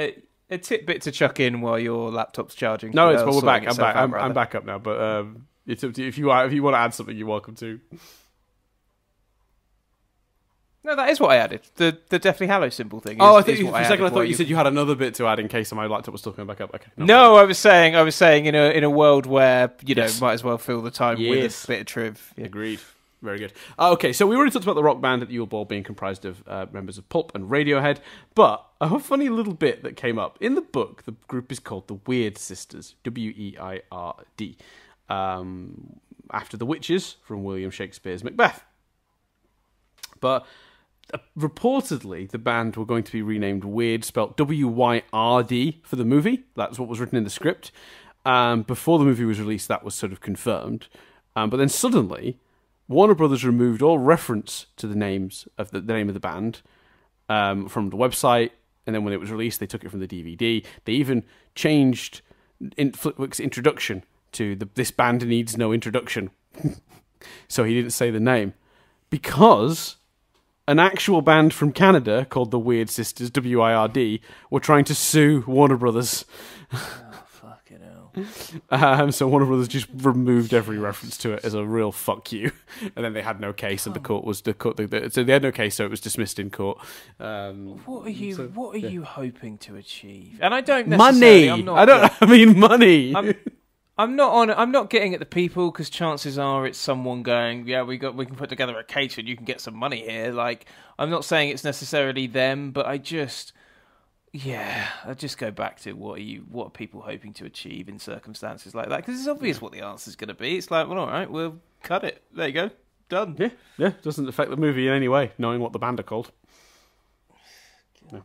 B: a, a tidbit to chuck in while your laptop's charging.
A: no, it's but we're back. I'm back.
B: out,
A: I'm, I'm back up now. But um, it's up to you. If you are, if you want to add something, you're welcome to.
B: No, that is what I added. The the Deathly Hallow symbol thing. Is,
A: oh, I think
B: is
A: for a second I thought
B: while
A: you said you had another bit to add in case my laptop was still coming back up. Okay.
B: No, I was saying, I was saying, in a in a world where you know
A: Yes.
B: might as well fill the time
A: Yes.
B: with a bit of triv. Yeah.
A: Agreed. Very good. Uh, okay, so we already talked about the rock band at the Yule Ball being comprised of uh, members of Pulp and Radiohead, but a funny little bit that came up in the book. The group is called the Weird Sisters, W E I R D. um, after the witches from William Shakespeare's Macbeth. But uh, reportedly, the band were going to be renamed Weird, spelt W Y R D, for the movie. That's what was written in the script. Um, before the movie was released, that was sort of confirmed. Um, but then suddenly, Warner Brothers removed all reference to the names of the, the name of the band um, from the website, and then when it was released, they took it from the DVD. They even changed Flitwick's introduction to the, this band needs no introduction, so he didn't say the name because an actual band from Canada called the Weird Sisters (W I R D) were trying to sue Warner Brothers.
B: Oh, fucking hell.
A: Um, so Warner Brothers just removed every reference to it as a real fuck you, and then they had no case, and the court was the court. The, the, so they had no case, so it was dismissed in court. Um,
B: What are you?
A: So,
B: what are
A: yeah.
B: you hoping to achieve? And I don't necessarily.
A: money.
B: I'm not,
A: I don't. I mean money.
B: I'm, I'm not on. I'm not getting at the people because chances are it's someone going, yeah, we got, we can put together a case and you can get some money here. Like, I'm not saying it's necessarily them, but I just, yeah, I just go back to what are you, what are people hoping to achieve in circumstances like that? Because it's obvious what the answer is going to be. It's like, well, all right, we'll cut it. There you go, done.
A: yeah, yeah. Doesn't affect the movie in any way, knowing what the band are called. No.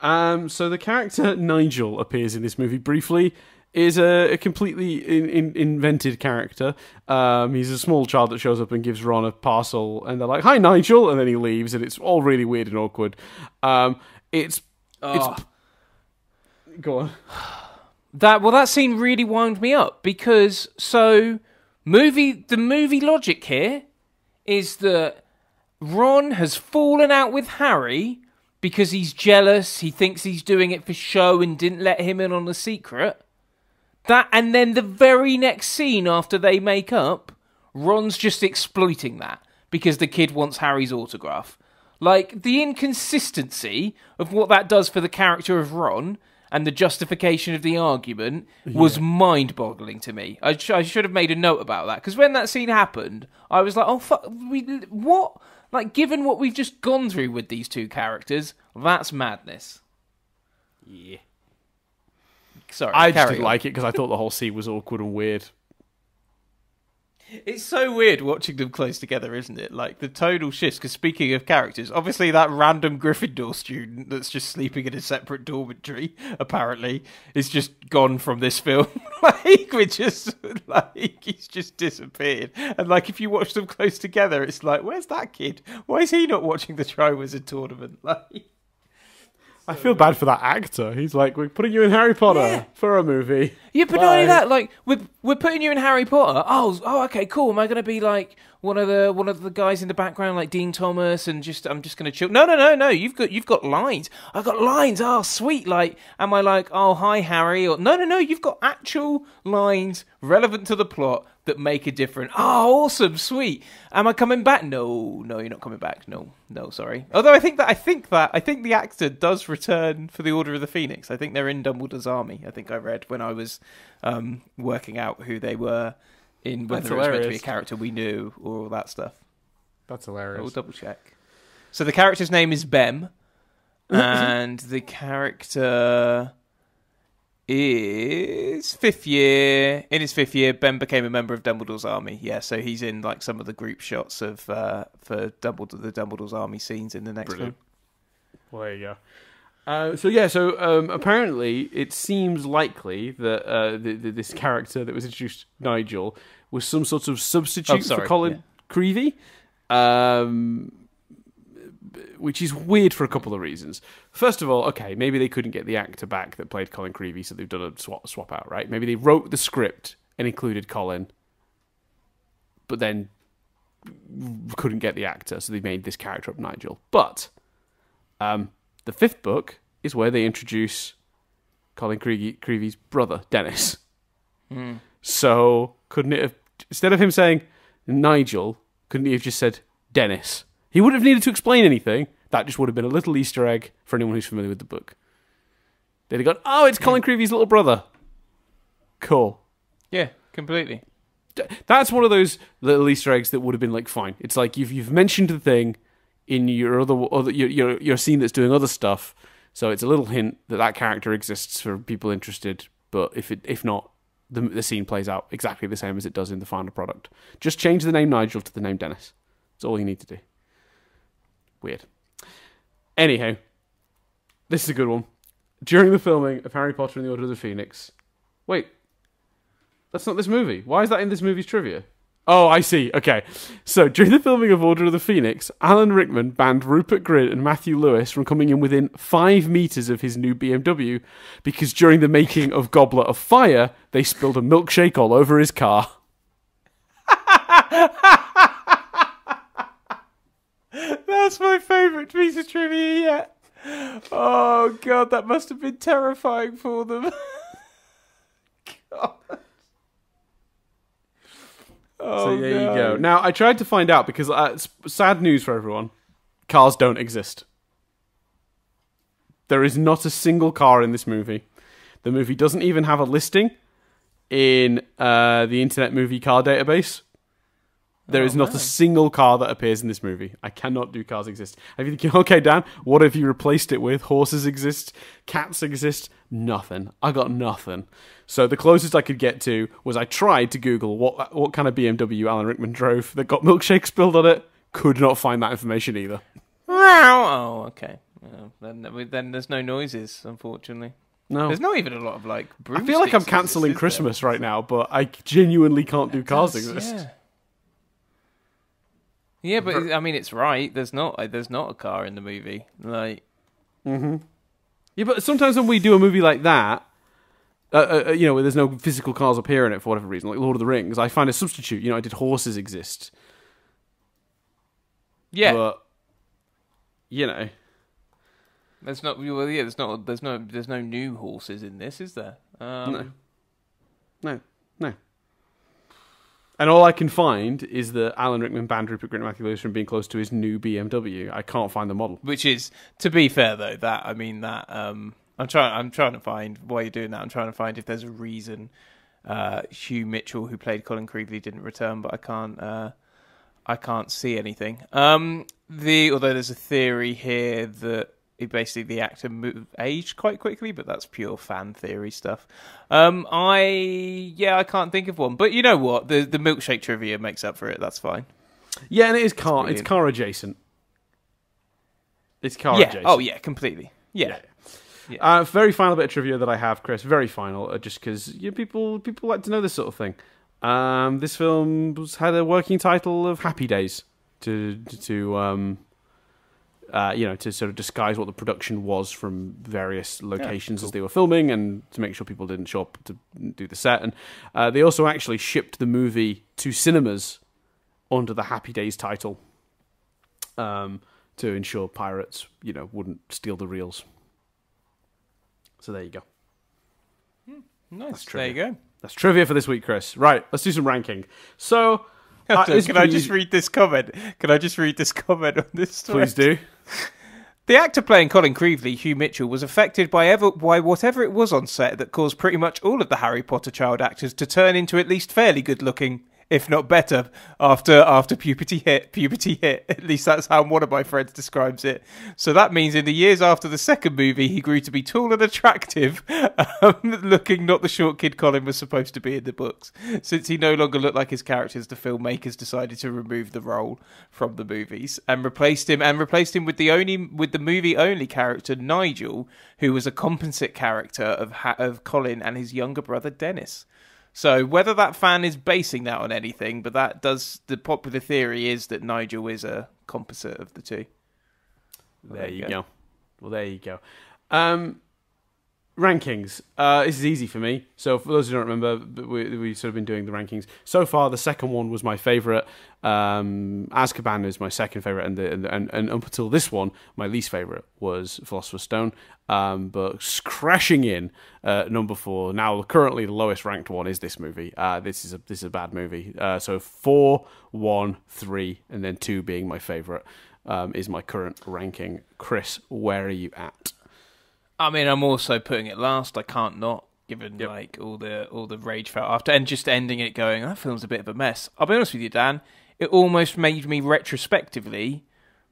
A: Um, so the character Nigel appears in this movie briefly. Is a, a completely in, in, invented character. Um, he's a small child that shows up and gives Ron a parcel, and they're like, "Hi, Nigel," and then he leaves, and it's all really weird and awkward. Um, it's
B: Oh.
A: go on.
B: That well, that scene really wound me up because so movie the movie logic here is that Ron has fallen out with Harry because he's jealous. He thinks he's doing it for show and didn't let him in on the secret. That and then the very next scene after they make up, Ron's just exploiting that because the kid wants Harry's autograph. Like the inconsistency of what that does for the character of Ron and the justification of the argument was mind-boggling to me. I, sh- I should have made a note about that because when that scene happened, I was like, "Oh fuck, we what?" Like, given what we've just gone through with these two characters, that's madness.
A: Yeah.
B: Sorry,
A: I just didn't
B: on.
A: like it because I thought the whole scene was awkward and weird.
B: It's so weird watching them close together, isn't it? Like the tonal shifts. Because speaking of characters, obviously that random Gryffindor student that's just sleeping in a separate dormitory, apparently, is just gone from this film. like we're just like he's just disappeared. And like if you watch them close together, it's like, where's that kid? Why is he not watching the Triwizard tournament? Like.
A: I feel bad for that actor. He's like, we're putting you in Harry Potter
B: Yeah.
A: for a movie.
B: Yeah, but not only
A: Bye.
B: that, like we're we're putting you in Harry Potter. Oh, oh, okay, cool. Am I going to be like one of the one of the guys in the background, like Dean Thomas, and just I'm just going to chill? No, no, no, no. You've got you've got lines. I've got lines. Oh, sweet. Like, am I like, oh, hi, Harry? Or no, no, no. You've got actual lines relevant to the plot that make a difference. Oh, awesome, sweet. Am I coming back? No, no, you're not coming back. No, no, sorry. Although I think that I think that I think the actor does return for the Order of the Phoenix. I think they're in Dumbledore's army. I think I read when I was um, working out who they were in whether
A: That's
B: it was meant to be a character we knew or all that stuff.
A: That's hilarious.
B: I will
A: hilarious.
B: double check. So the character's name is Bem, and the character is fifth year. In his fifth year, Ben became a member of Dumbledore's army. Yeah, so he's in like some of the group shots of uh, for Dumbledore, the Dumbledore's army scenes in the next
A: Brilliant.
B: film.
A: Well, there you go. Uh, so yeah, so um, apparently it seems likely that uh, the, the, this character that was introduced, Nigel, was some sort of substitute
B: Oh, sorry,
A: for Colin
B: yeah.
A: Creevey, um, which is weird for a couple of reasons. First of all, okay, maybe they couldn't get the actor back that played Colin Creevey, so they've done a swap, swap out, right? Maybe they wrote the script and included Colin, but then couldn't get the actor, so they made this character up Nigel. But um, the fifth book is where they introduce Colin Creevey, Creevey's brother, Dennis. So couldn't it have instead of him saying Nigel, couldn't he have just said Dennis? He wouldn't have needed to explain anything. That just would have been a little Easter egg for anyone who's familiar with the book. They'd have gone, oh, it's Colin Creevey's little brother. Cool.
B: Yeah, completely.
A: That's one of those little Easter eggs that would have been like fine. It's like you've you've mentioned the thing in your other other your your, your scene that's doing other stuff, so it's a little hint that that character exists for people interested. But if it if not, the, the scene plays out exactly the same as it does in the final product. Just change the name Nigel to the name Dennis. That's all you need to do. Weird. Anyhow, this is a good one. During the filming of Harry Potter and the Order of the Phoenix. Wait, that's not this movie. Why is that in this movie's trivia? Oh, I see. Okay. So, during the filming of Order of the Phoenix, Alan Rickman banned Rupert Grint and Matthew Lewis from coming in within five meters of his new BMW because during the making of Goblet of Fire, they spilled a milkshake all over his car.
B: That's my favourite piece of trivia yet. Oh god, that must have been terrifying for them. god. Oh,
A: So there you go. Now I tried to find out because uh, sad news for everyone: cars don't exist. There is not a single car in this movie. The movie doesn't even have a listing in uh, the Internet Movie Car Database. There oh, is
B: Oh,
A: not
B: no.
A: a single car that appears in this movie. I cannot do cars exist. If you think, okay, Dan, what have you replaced it with? Horses exist, cats exist, nothing. I got nothing. So the closest I could get to was I tried to Google what what kind of BMW Alan Rickman drove that got milkshake spilled on it. Could not find that information either.
B: Oh, okay. Well, then, then there's no noises, unfortunately.
A: No.
B: There's not even a lot of like.
A: I feel like I'm cancelling
B: is
A: Christmas right now, but I genuinely can't do
B: there?
A: cars
B: That's-
A: exist.
B: Yeah. Yeah, but I mean, it's right. There's not. There's not a car in the movie. Like,
A: Yeah, but sometimes when we do a movie like that, uh, uh, you know, where there's no physical cars appear in it for whatever reason, like Lord of the Rings, I find a substitute. You know, I did horses exist,
B: yeah,
A: but you know,
B: there's not. Well, yeah, there's not. There's no. There's no new horses in this, is there? Um,
A: No. no, no. And all I can find is that Alan Rickman banned Rupert Grint Lewis from being close to his new BMW. I can't find the model.
B: Which is, to be fair though, that I mean that um, I'm trying. I'm trying to find why you're doing that. I'm trying to find if there's a reason uh, Hugh Mitchell, who played Colin Creevely, didn't return, but I can't. Uh, I can't see anything. Um, the although there's a theory here that basically the actor moved, aged quite quickly, but that's pure fan theory stuff. Um, I yeah, I can't think of one. But you know what? The the milkshake trivia makes up for it. That's fine.
A: Yeah, and it is car. It's
B: brilliant.
A: car adjacent. It's car
B: yeah.
A: adjacent.
B: Oh yeah, completely. Yeah.
A: Yeah. Uh, very final bit of trivia that I have, Chris. Very final, uh, just because you know, people people like to know this sort of thing. Um, this film was, had a working title of Happy Days to to um, uh, you know to sort of disguise what the production was from various locations as they were filming, and to make sure people didn't show up to do the set. And uh, they also actually shipped the movie to cinemas under the Happy Days title um, to ensure pirates, you know, wouldn't steal the reels. So there you go.
B: Nice.
A: trivia.
B: There you go.
A: That's trivia for this week, Chris. Right, let's do some ranking. So, uh,
B: Can I just read this comment? Can I just read this comment on this story?
A: Please do.
B: The actor playing Colin Creevely, Hugh Mitchell, was affected by ever by whatever it was on set that caused pretty much all of the Harry Potter child actors to turn into at least fairly good looking, if not better, after after puberty hit. Puberty hit. At least that's how one of my friends describes it. So that means in the years after the second movie, he grew to be tall and attractive, um, looking not the short kid Colin was supposed to be in the books. Since he no longer looked like his characters, the filmmakers decided to remove the role from the movies and replaced him and replaced him with the only with the movie only character Nigel, who was a composite character of of Colin and his younger brother Dennis. So whether that fan is basing that on anything, but that does the popular theory is that Nigel is a composite of the two.
A: There you go. Well, there you go. Um, rankings. Uh, this is easy for me. So, for those who don't remember, we we sort of been doing the rankings so far. The second one was my favorite. Um, Azkaban is my second favorite, and, the, and and and up until this one, my least favorite was Philosopher's Stone. Um, but crashing in uh, number four. Now, currently the lowest ranked one is this movie. Uh, this is a this is a bad movie. Uh, so four, one, three, and then two being my favorite. Um, is my current ranking. Chris, where are you at?
B: I mean, I'm also putting it last. I can't not, given
A: Yep.
B: like all the all the rage felt after, and just ending it going, that film's a bit of a mess. I'll be honest with you, Dan. It almost made me retrospectively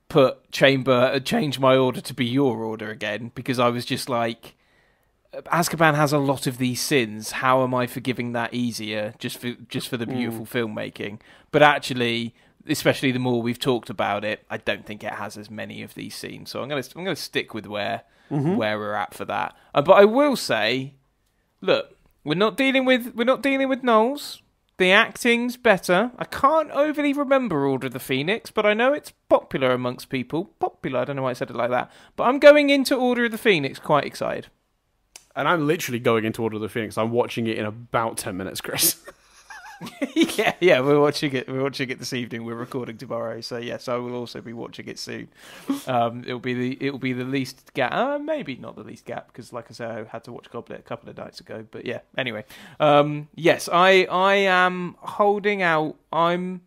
B: put chamber uh, change my order to be your order again because I was just like, Azkaban has a lot of these sins. How am I forgiving that easier just for just for the
A: Hmm.
B: beautiful filmmaking? But actually, especially the more we've talked about it, I don't think it has as many of these scenes. So I'm gonna I'm gonna stick with where
A: Mm-hmm.
B: where we're at for that. Uh, but I will say, look, we're not dealing with we're not dealing with Knowles. The acting's better. I can't overly remember Order of the Phoenix, but I know it's popular amongst people. Popular, I don't know why I said it like that. But I'm going into Order of the Phoenix quite excited.
A: And I'm literally going into Order of the Phoenix. I'm watching it in about 10 minutes, Chris.
B: yeah, yeah, we're watching it. We're watching it this evening. We're recording tomorrow, so yes, I will also be watching it soon. Um, it'll be the it'll be the least gap. Uh, maybe not the least gap because, like I said, I had to watch Goblet a couple of nights ago. But yeah, anyway, um, yes, I I am holding out. I'm.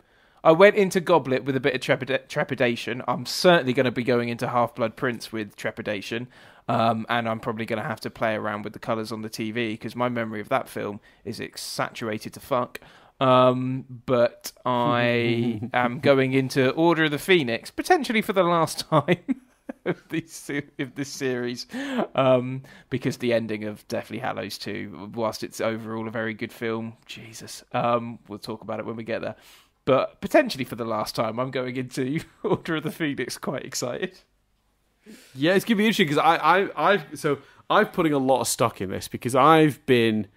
B: I went into Goblet with a bit of trepida- trepidation. I'm certainly going to be going into Half Blood Prince with trepidation. Um, and I'm probably going to have to play around with the colours on the TV because my memory of that film is saturated to fuck. Um, but I am going into Order of the Phoenix potentially for the last time of this of this series, um, because the ending of Deathly Hallows 2, whilst it's overall a very good film, Jesus, um, we'll talk about it when we get there. But potentially for the last time, I'm going into Order of the Phoenix quite excited.
A: Yeah, it's gonna be interesting because I, I, I've so I've putting a lot of stock in this because I've been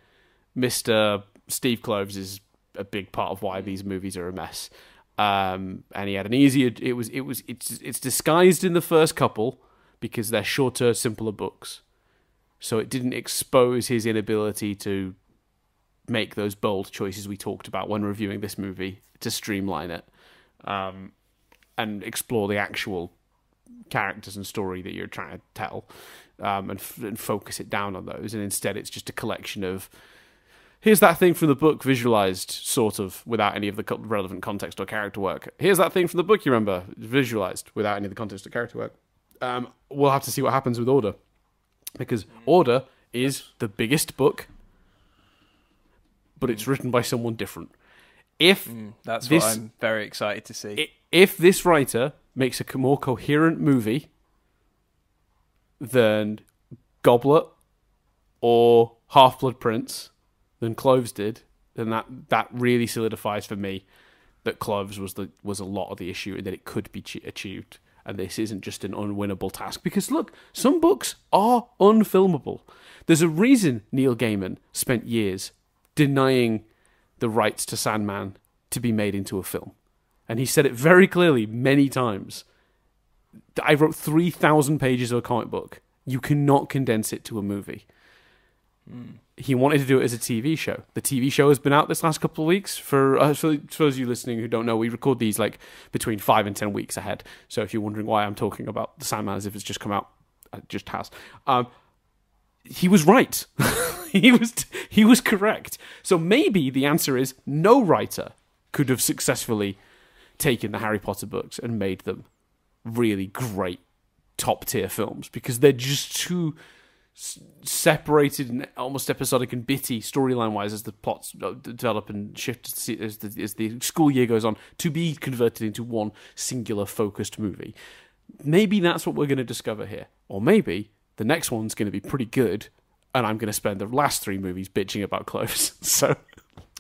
A: Mister Steve Kloves is a big part of why these movies are a mess. Um, and he had an easier. It was, it was, it's, it's disguised in the first couple because they're shorter, simpler books. So it didn't expose his inability to make those bold choices we talked about when reviewing this movie to streamline it, um, and explore the actual characters and story that you're trying to tell, um, and, f- and focus it down on those. And instead, it's just a collection of here's that thing from the book visualized, sort of, without any of the relevant context or character work. Here's that thing from the book you remember, visualized, without any of the context or character work. Um, we'll have to see what happens with Order, because Order is the biggest book, but it's written by someone different. If
B: That's
A: This-
B: what I'm very excited to see.
A: if this writer makes a more coherent movie than Goblet or Half Blood Prince than Kloves did, then that that really solidifies for me that Kloves was the was a lot of the issue and that it could be achieved. And this isn't just an unwinnable task because look, some books are unfilmable. There's a reason Neil Gaiman spent years denying the rights to Sandman to be made into a film. And he said it very clearly many times. I wrote 3,000 pages of a comic book. You cannot condense it to a movie. He wanted to do it as a TV show. The TV show has been out this last couple of weeks. For, uh, for, those of you listening who don't know, we record these like between five and ten weeks ahead. So if you're wondering why I'm talking about The Sandman as if it's just come out, it just has. Um, he was right. he was he was correct. So maybe the answer is no writer could have successfully taken the Harry Potter books and made them really great top tier films because they're just too s- separated and almost episodic and bitty storyline wise as the plots uh, develop and shift as the, as the, as the school year goes on to be converted into one singular focused movie. Maybe that's what we're going to discover here, or maybe the next one's going to be pretty good, and I'm going to spend the last three movies bitching about Kloves. So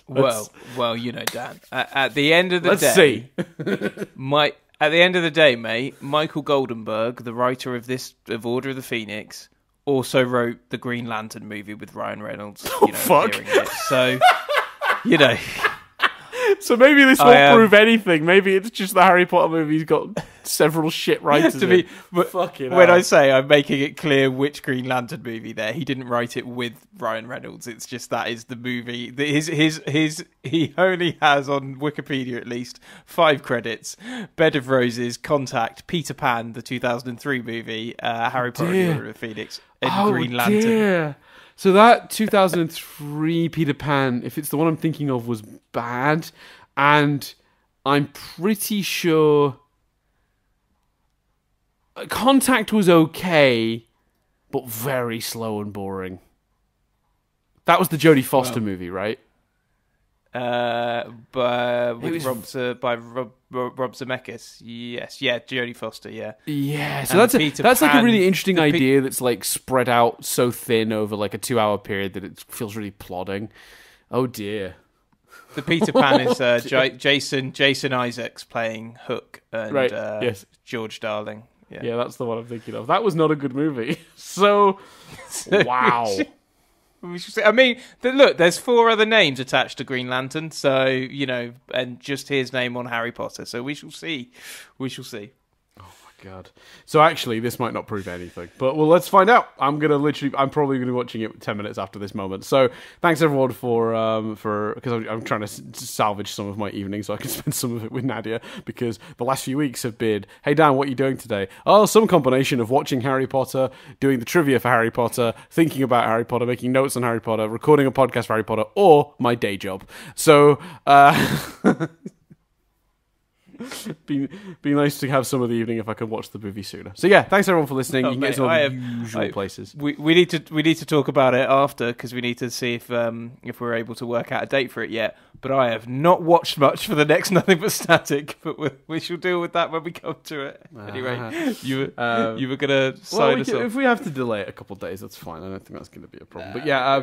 B: well, well, you know, Dan. At, at the end of the
A: let's
B: day,
A: see.
B: my at the end of the day, mate, Michael Goldenberg, the writer of this of Order of the Phoenix, also wrote the Green Lantern movie with Ryan Reynolds. Oh, you know,
A: fuck.
B: it. So, you know,
A: So maybe this won't
B: um,
A: prove anything. Maybe it's just the Harry Potter movie's got several shit writers.
B: to
A: in.
B: be but
A: Fucking
B: when
A: hell.
B: I say I'm making it clear which Green Lantern movie there, he didn't write it with Ryan Reynolds. It's just that is the movie. His his his he only has on Wikipedia at least five credits: Bed of Roses, Contact, Peter Pan, the 2003 movie, uh, Harry Potter, and the
A: dear.
B: Order of the Phoenix, and
A: oh,
B: Green Lantern.
A: dear. So that 2003 Peter Pan, if it's the one I'm thinking of, was bad, and I'm pretty sure Contact was okay, but very slow and boring. That was the Jodie Foster movie, right?
B: Uh, by,
A: was-
B: Rob, Z- by Rob, Rob, Rob Zemeckis. Yes, yeah, Jodie Foster. Yeah,
A: Yeah, so
B: And
A: that's a, that's like a really interesting
B: the Pe-
A: idea that's like spread out so thin over like a two hour period that it feels really plodding. Oh dear.
B: the Peter Pan is uh, J- Jason Jason Isaacs playing Hook and
A: Right,
B: uh,
A: yes.
B: George Darling. Yeah.
A: Yeah, that's the one I'm thinking of. That was not a good movie. So wow.
B: We should see. I mean, th- look, there's four other names attached to Green Lantern, so you know, and just his name on Harry Potter. So we shall see. We shall see.
A: God. So actually, this might not prove anything, but well, let's find out. I'm gonna literally, I'm probably gonna be watching it ten minutes after this moment. So thanks everyone for um for because I'm, I'm trying to salvage some of my evening so I can spend some of it with Nadia because the last few weeks have been, hey Dan, what are you doing today? Oh, some combination of watching Harry Potter, doing the trivia for Harry Potter, thinking about Harry Potter, making notes on Harry Potter, recording a podcast for Harry Potter, or my day job. So. uh be be nice to have some of the evening if I could watch the movie sooner. So yeah, thanks everyone for listening.
B: Oh,
A: you can get
B: mate,
A: us in all the usual
B: I-
A: places.
B: We we need to we need to talk about it after because we need to see if um if we're able to work out a date for it yet. But I have not watched much for the next Nothing But Static. But we, we shall deal with that when we come to it. Anyway, you were
A: Um,
B: you were gonna
A: Well, we
B: us
A: can- if we have to delay it a couple of days, that's fine. I don't think that's going to be a problem. but yeah, uh,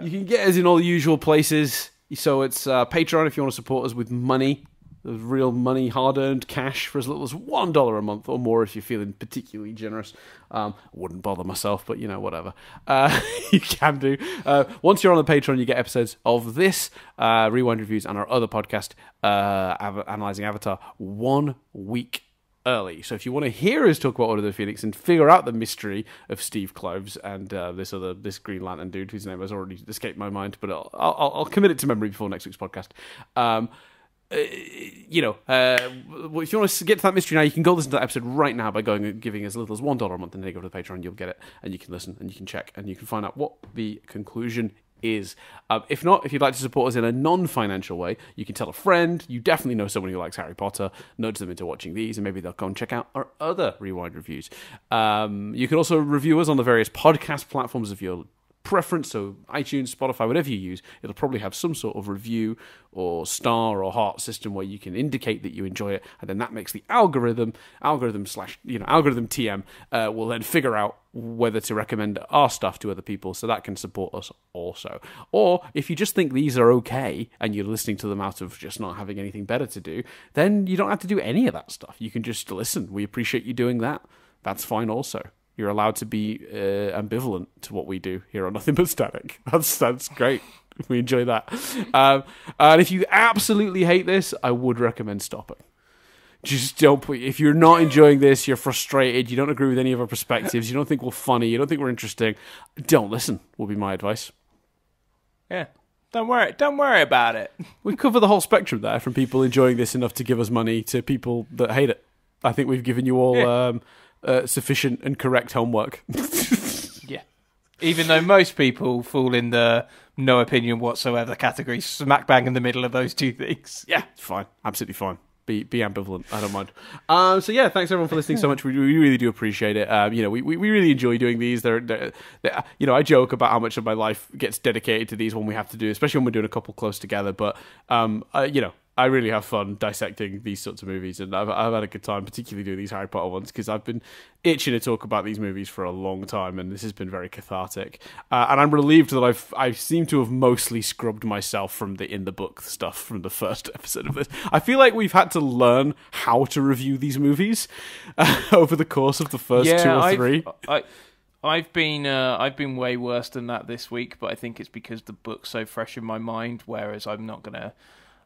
A: you can get us in all the usual places. So it's uh, Patreon if you want to support us with money, real money, hard-earned cash for as little as one dollar a month or more if you're feeling particularly generous. Um, wouldn't bother myself, but you know whatever. Uh, you can do. Uh, once you're on the Patreon, you get episodes of this uh, rewind reviews and our other podcast, uh, Av- analyzing Avatar, one week early. So if you want to hear us talk about Order of the Phoenix and figure out the mystery of Steve Kloves and uh, this other this Green Lantern dude whose name has already escaped my mind, but I'll I'll, I'll commit it to memory before next week's podcast. Um, uh, you know, uh, if you want to get to that mystery now, you can go listen to that episode right now by going and giving as little as one dollar a month, and then go to the Patreon, you'll get it, and you can listen and you can check and you can find out what the conclusion is. Um, if not, if you'd like to support us in a non-financial way, you can tell a friend. You definitely know someone who likes Harry Potter. Nudge them into watching these, and maybe they'll go and check out our other rewind reviews. Um, you can also review us on the various podcast platforms of your preference, so iTunes, Spotify, whatever you use, it'll probably have some sort of review or star or heart system where you can indicate that you enjoy it, and then that makes the algorithm, algorithm slash, you know, algorithm TM, uh, will then figure out whether to recommend our stuff to other people, so that can support us also. Or if you just think these are okay and you're listening to them out of just not having anything better to do, then you don't have to do any of that stuff. You can just listen. We appreciate you doing that. That's fine also you're allowed to be uh, ambivalent to what we do here on Nothing But Static. That's that's great. We enjoy that. Um, and if you absolutely hate this, I would recommend stopping. Just don't put. If you're not enjoying this, you're frustrated. You don't agree with any of our perspectives. You don't think we're funny. You don't think we're interesting. Don't listen. Will be my advice.
B: yeah, don't worry, don't worry about it.
A: We cover the whole spectrum there, from people enjoying this enough to give us money to people that hate it. I think we've given you all
B: Yeah.
A: um, uh, sufficient and correct homework.
B: Yeah. Even though most people fall in the no opinion whatsoever category, smack bang in the middle of those two things.
A: Yeah, fine. Absolutely fine. Be be ambivalent. I don't mind. Um, so yeah, thanks everyone for listening so much. We, we really do appreciate it. Um, you know, we, we, we really enjoy doing these. They're, they're, they're- you know, I joke about how much of my life gets dedicated to these when we have to do, especially when we're doing a couple close together. But um, uh, you know, I really have fun dissecting these sorts of movies, and I've, I've had a good time, particularly doing these Harry Potter ones, because I've been itching to talk about these movies for a long time, and this has been very cathartic. Uh, and I'm relieved that I've I seem to have mostly scrubbed myself from the in the book stuff from the first episode of this. I feel like we've had to learn how to review these movies uh, over the course of the first two or
B: I've,
A: 3
B: I, I've been uh, I've been way worse than that this week, but I think it's because the book's so fresh in my mind. Whereas I'm not gonna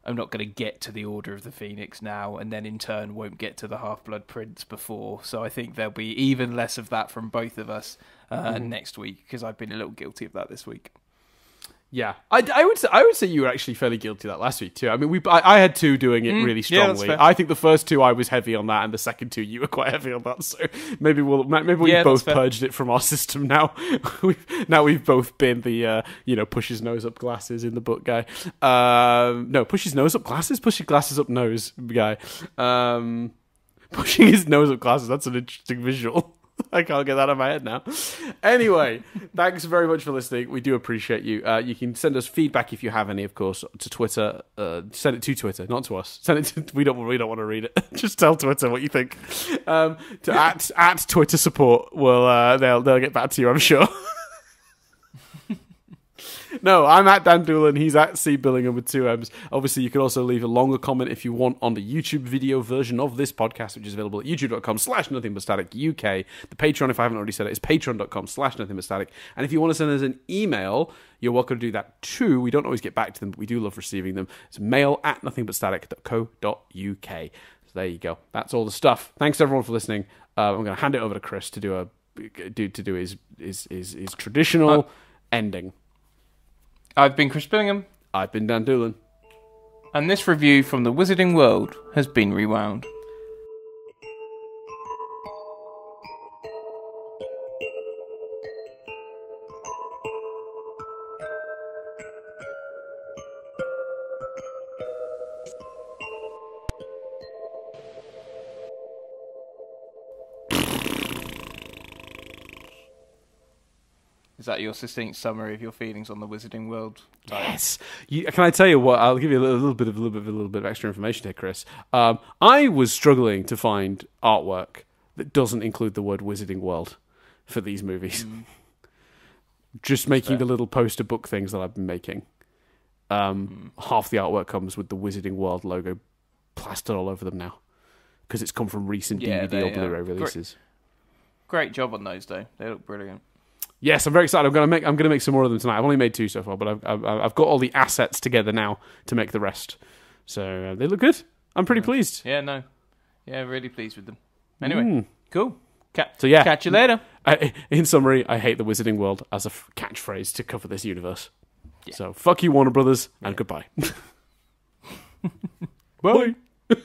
B: I'm not gonna get to the Order of the Phoenix now, and then in turn won't get to the Half Blood Prince before. So I think there'll be even less of that from both of us uh,
A: Mm-hmm.
B: next week because I've been a little guilty of that this week.
A: Yeah, I, I would say I would say you were actually fairly guilty of that last week too. I mean, we I, I had two doing it really
B: Mm, yeah, that's
A: strongly.
B: fair.
A: I think the first two I was heavy on that, and the second two you were quite heavy on that. So maybe we'll maybe we
B: Yeah,
A: both purged it from our system now. we've, now we've both been the uh, you know push his nose up glasses in the book guy. Um, no, push his nose up glasses, push your glasses up nose guy. Um, pushing his nose up glasses. That's an interesting visual. I can't get that out of my head now. Anyway, thanks very much for listening. We do appreciate you. Uh, you can send us feedback if you have any, of course, to Twitter. Uh, send it to Twitter, not to us. Send it. To, we don't. We don't want to read it. Just tell Twitter what you think. Um, to at at Twitter support. Well, uh, they'll they'll get back to you. I'm sure. No, I'm at Dan Doolan. He's at C Billingham with two M's. Obviously, you can also leave a longer comment if you want on the YouTube video version of this podcast, which is available at youtube.com slash nothing but static UK. The Patreon, if I haven't already said it, is patreon.com slash nothing but static. And if you want to send us an email, you're welcome to do that too. We don't always get back to them, but we do love receiving them. It's mail at nothingbutstatic.co.uk. So there you go. That's all the stuff. Thanks everyone for listening. Uh, I'm going to hand it over to Chris to do a do to do his his his, his traditional ending.
B: I've been Chris Billingham,
A: I've been Dan Doolan.
B: and this review from the Wizarding World has been rewound. That your succinct summary of your feelings on the Wizarding World?
A: Yes. You, can I tell you what? I'll give you a little, little bit of a little bit of a little bit of extra information here, Chris. Um, I was struggling to find artwork that doesn't include the word Wizarding World for these movies. Just making
B: fair.
A: the little poster book things that I've been making. Um, Half the artwork comes with the Wizarding World logo plastered all over them now because it's come from recent
B: Yeah,
A: DVD
B: they
A: or Blu-ray
B: great.
A: releases.
B: Great job on those, though. They look brilliant.
A: Yes, I'm very excited. I'm gonna make. I'm gonna make some more of them tonight. I've only made two so far, but I've I've, I've got all the assets together now to make the rest. So uh, they look good. I'm pretty pleased.
B: Yeah, no. Yeah, really pleased with them. Anyway,
A: Mm.
B: cool. Ca-
A: So yeah,
B: Catch you later.
A: I, in summary, I hate the Wizarding World as a f- catchphrase to cover this universe. So fuck you, Warner Brothers, and goodbye. Bye.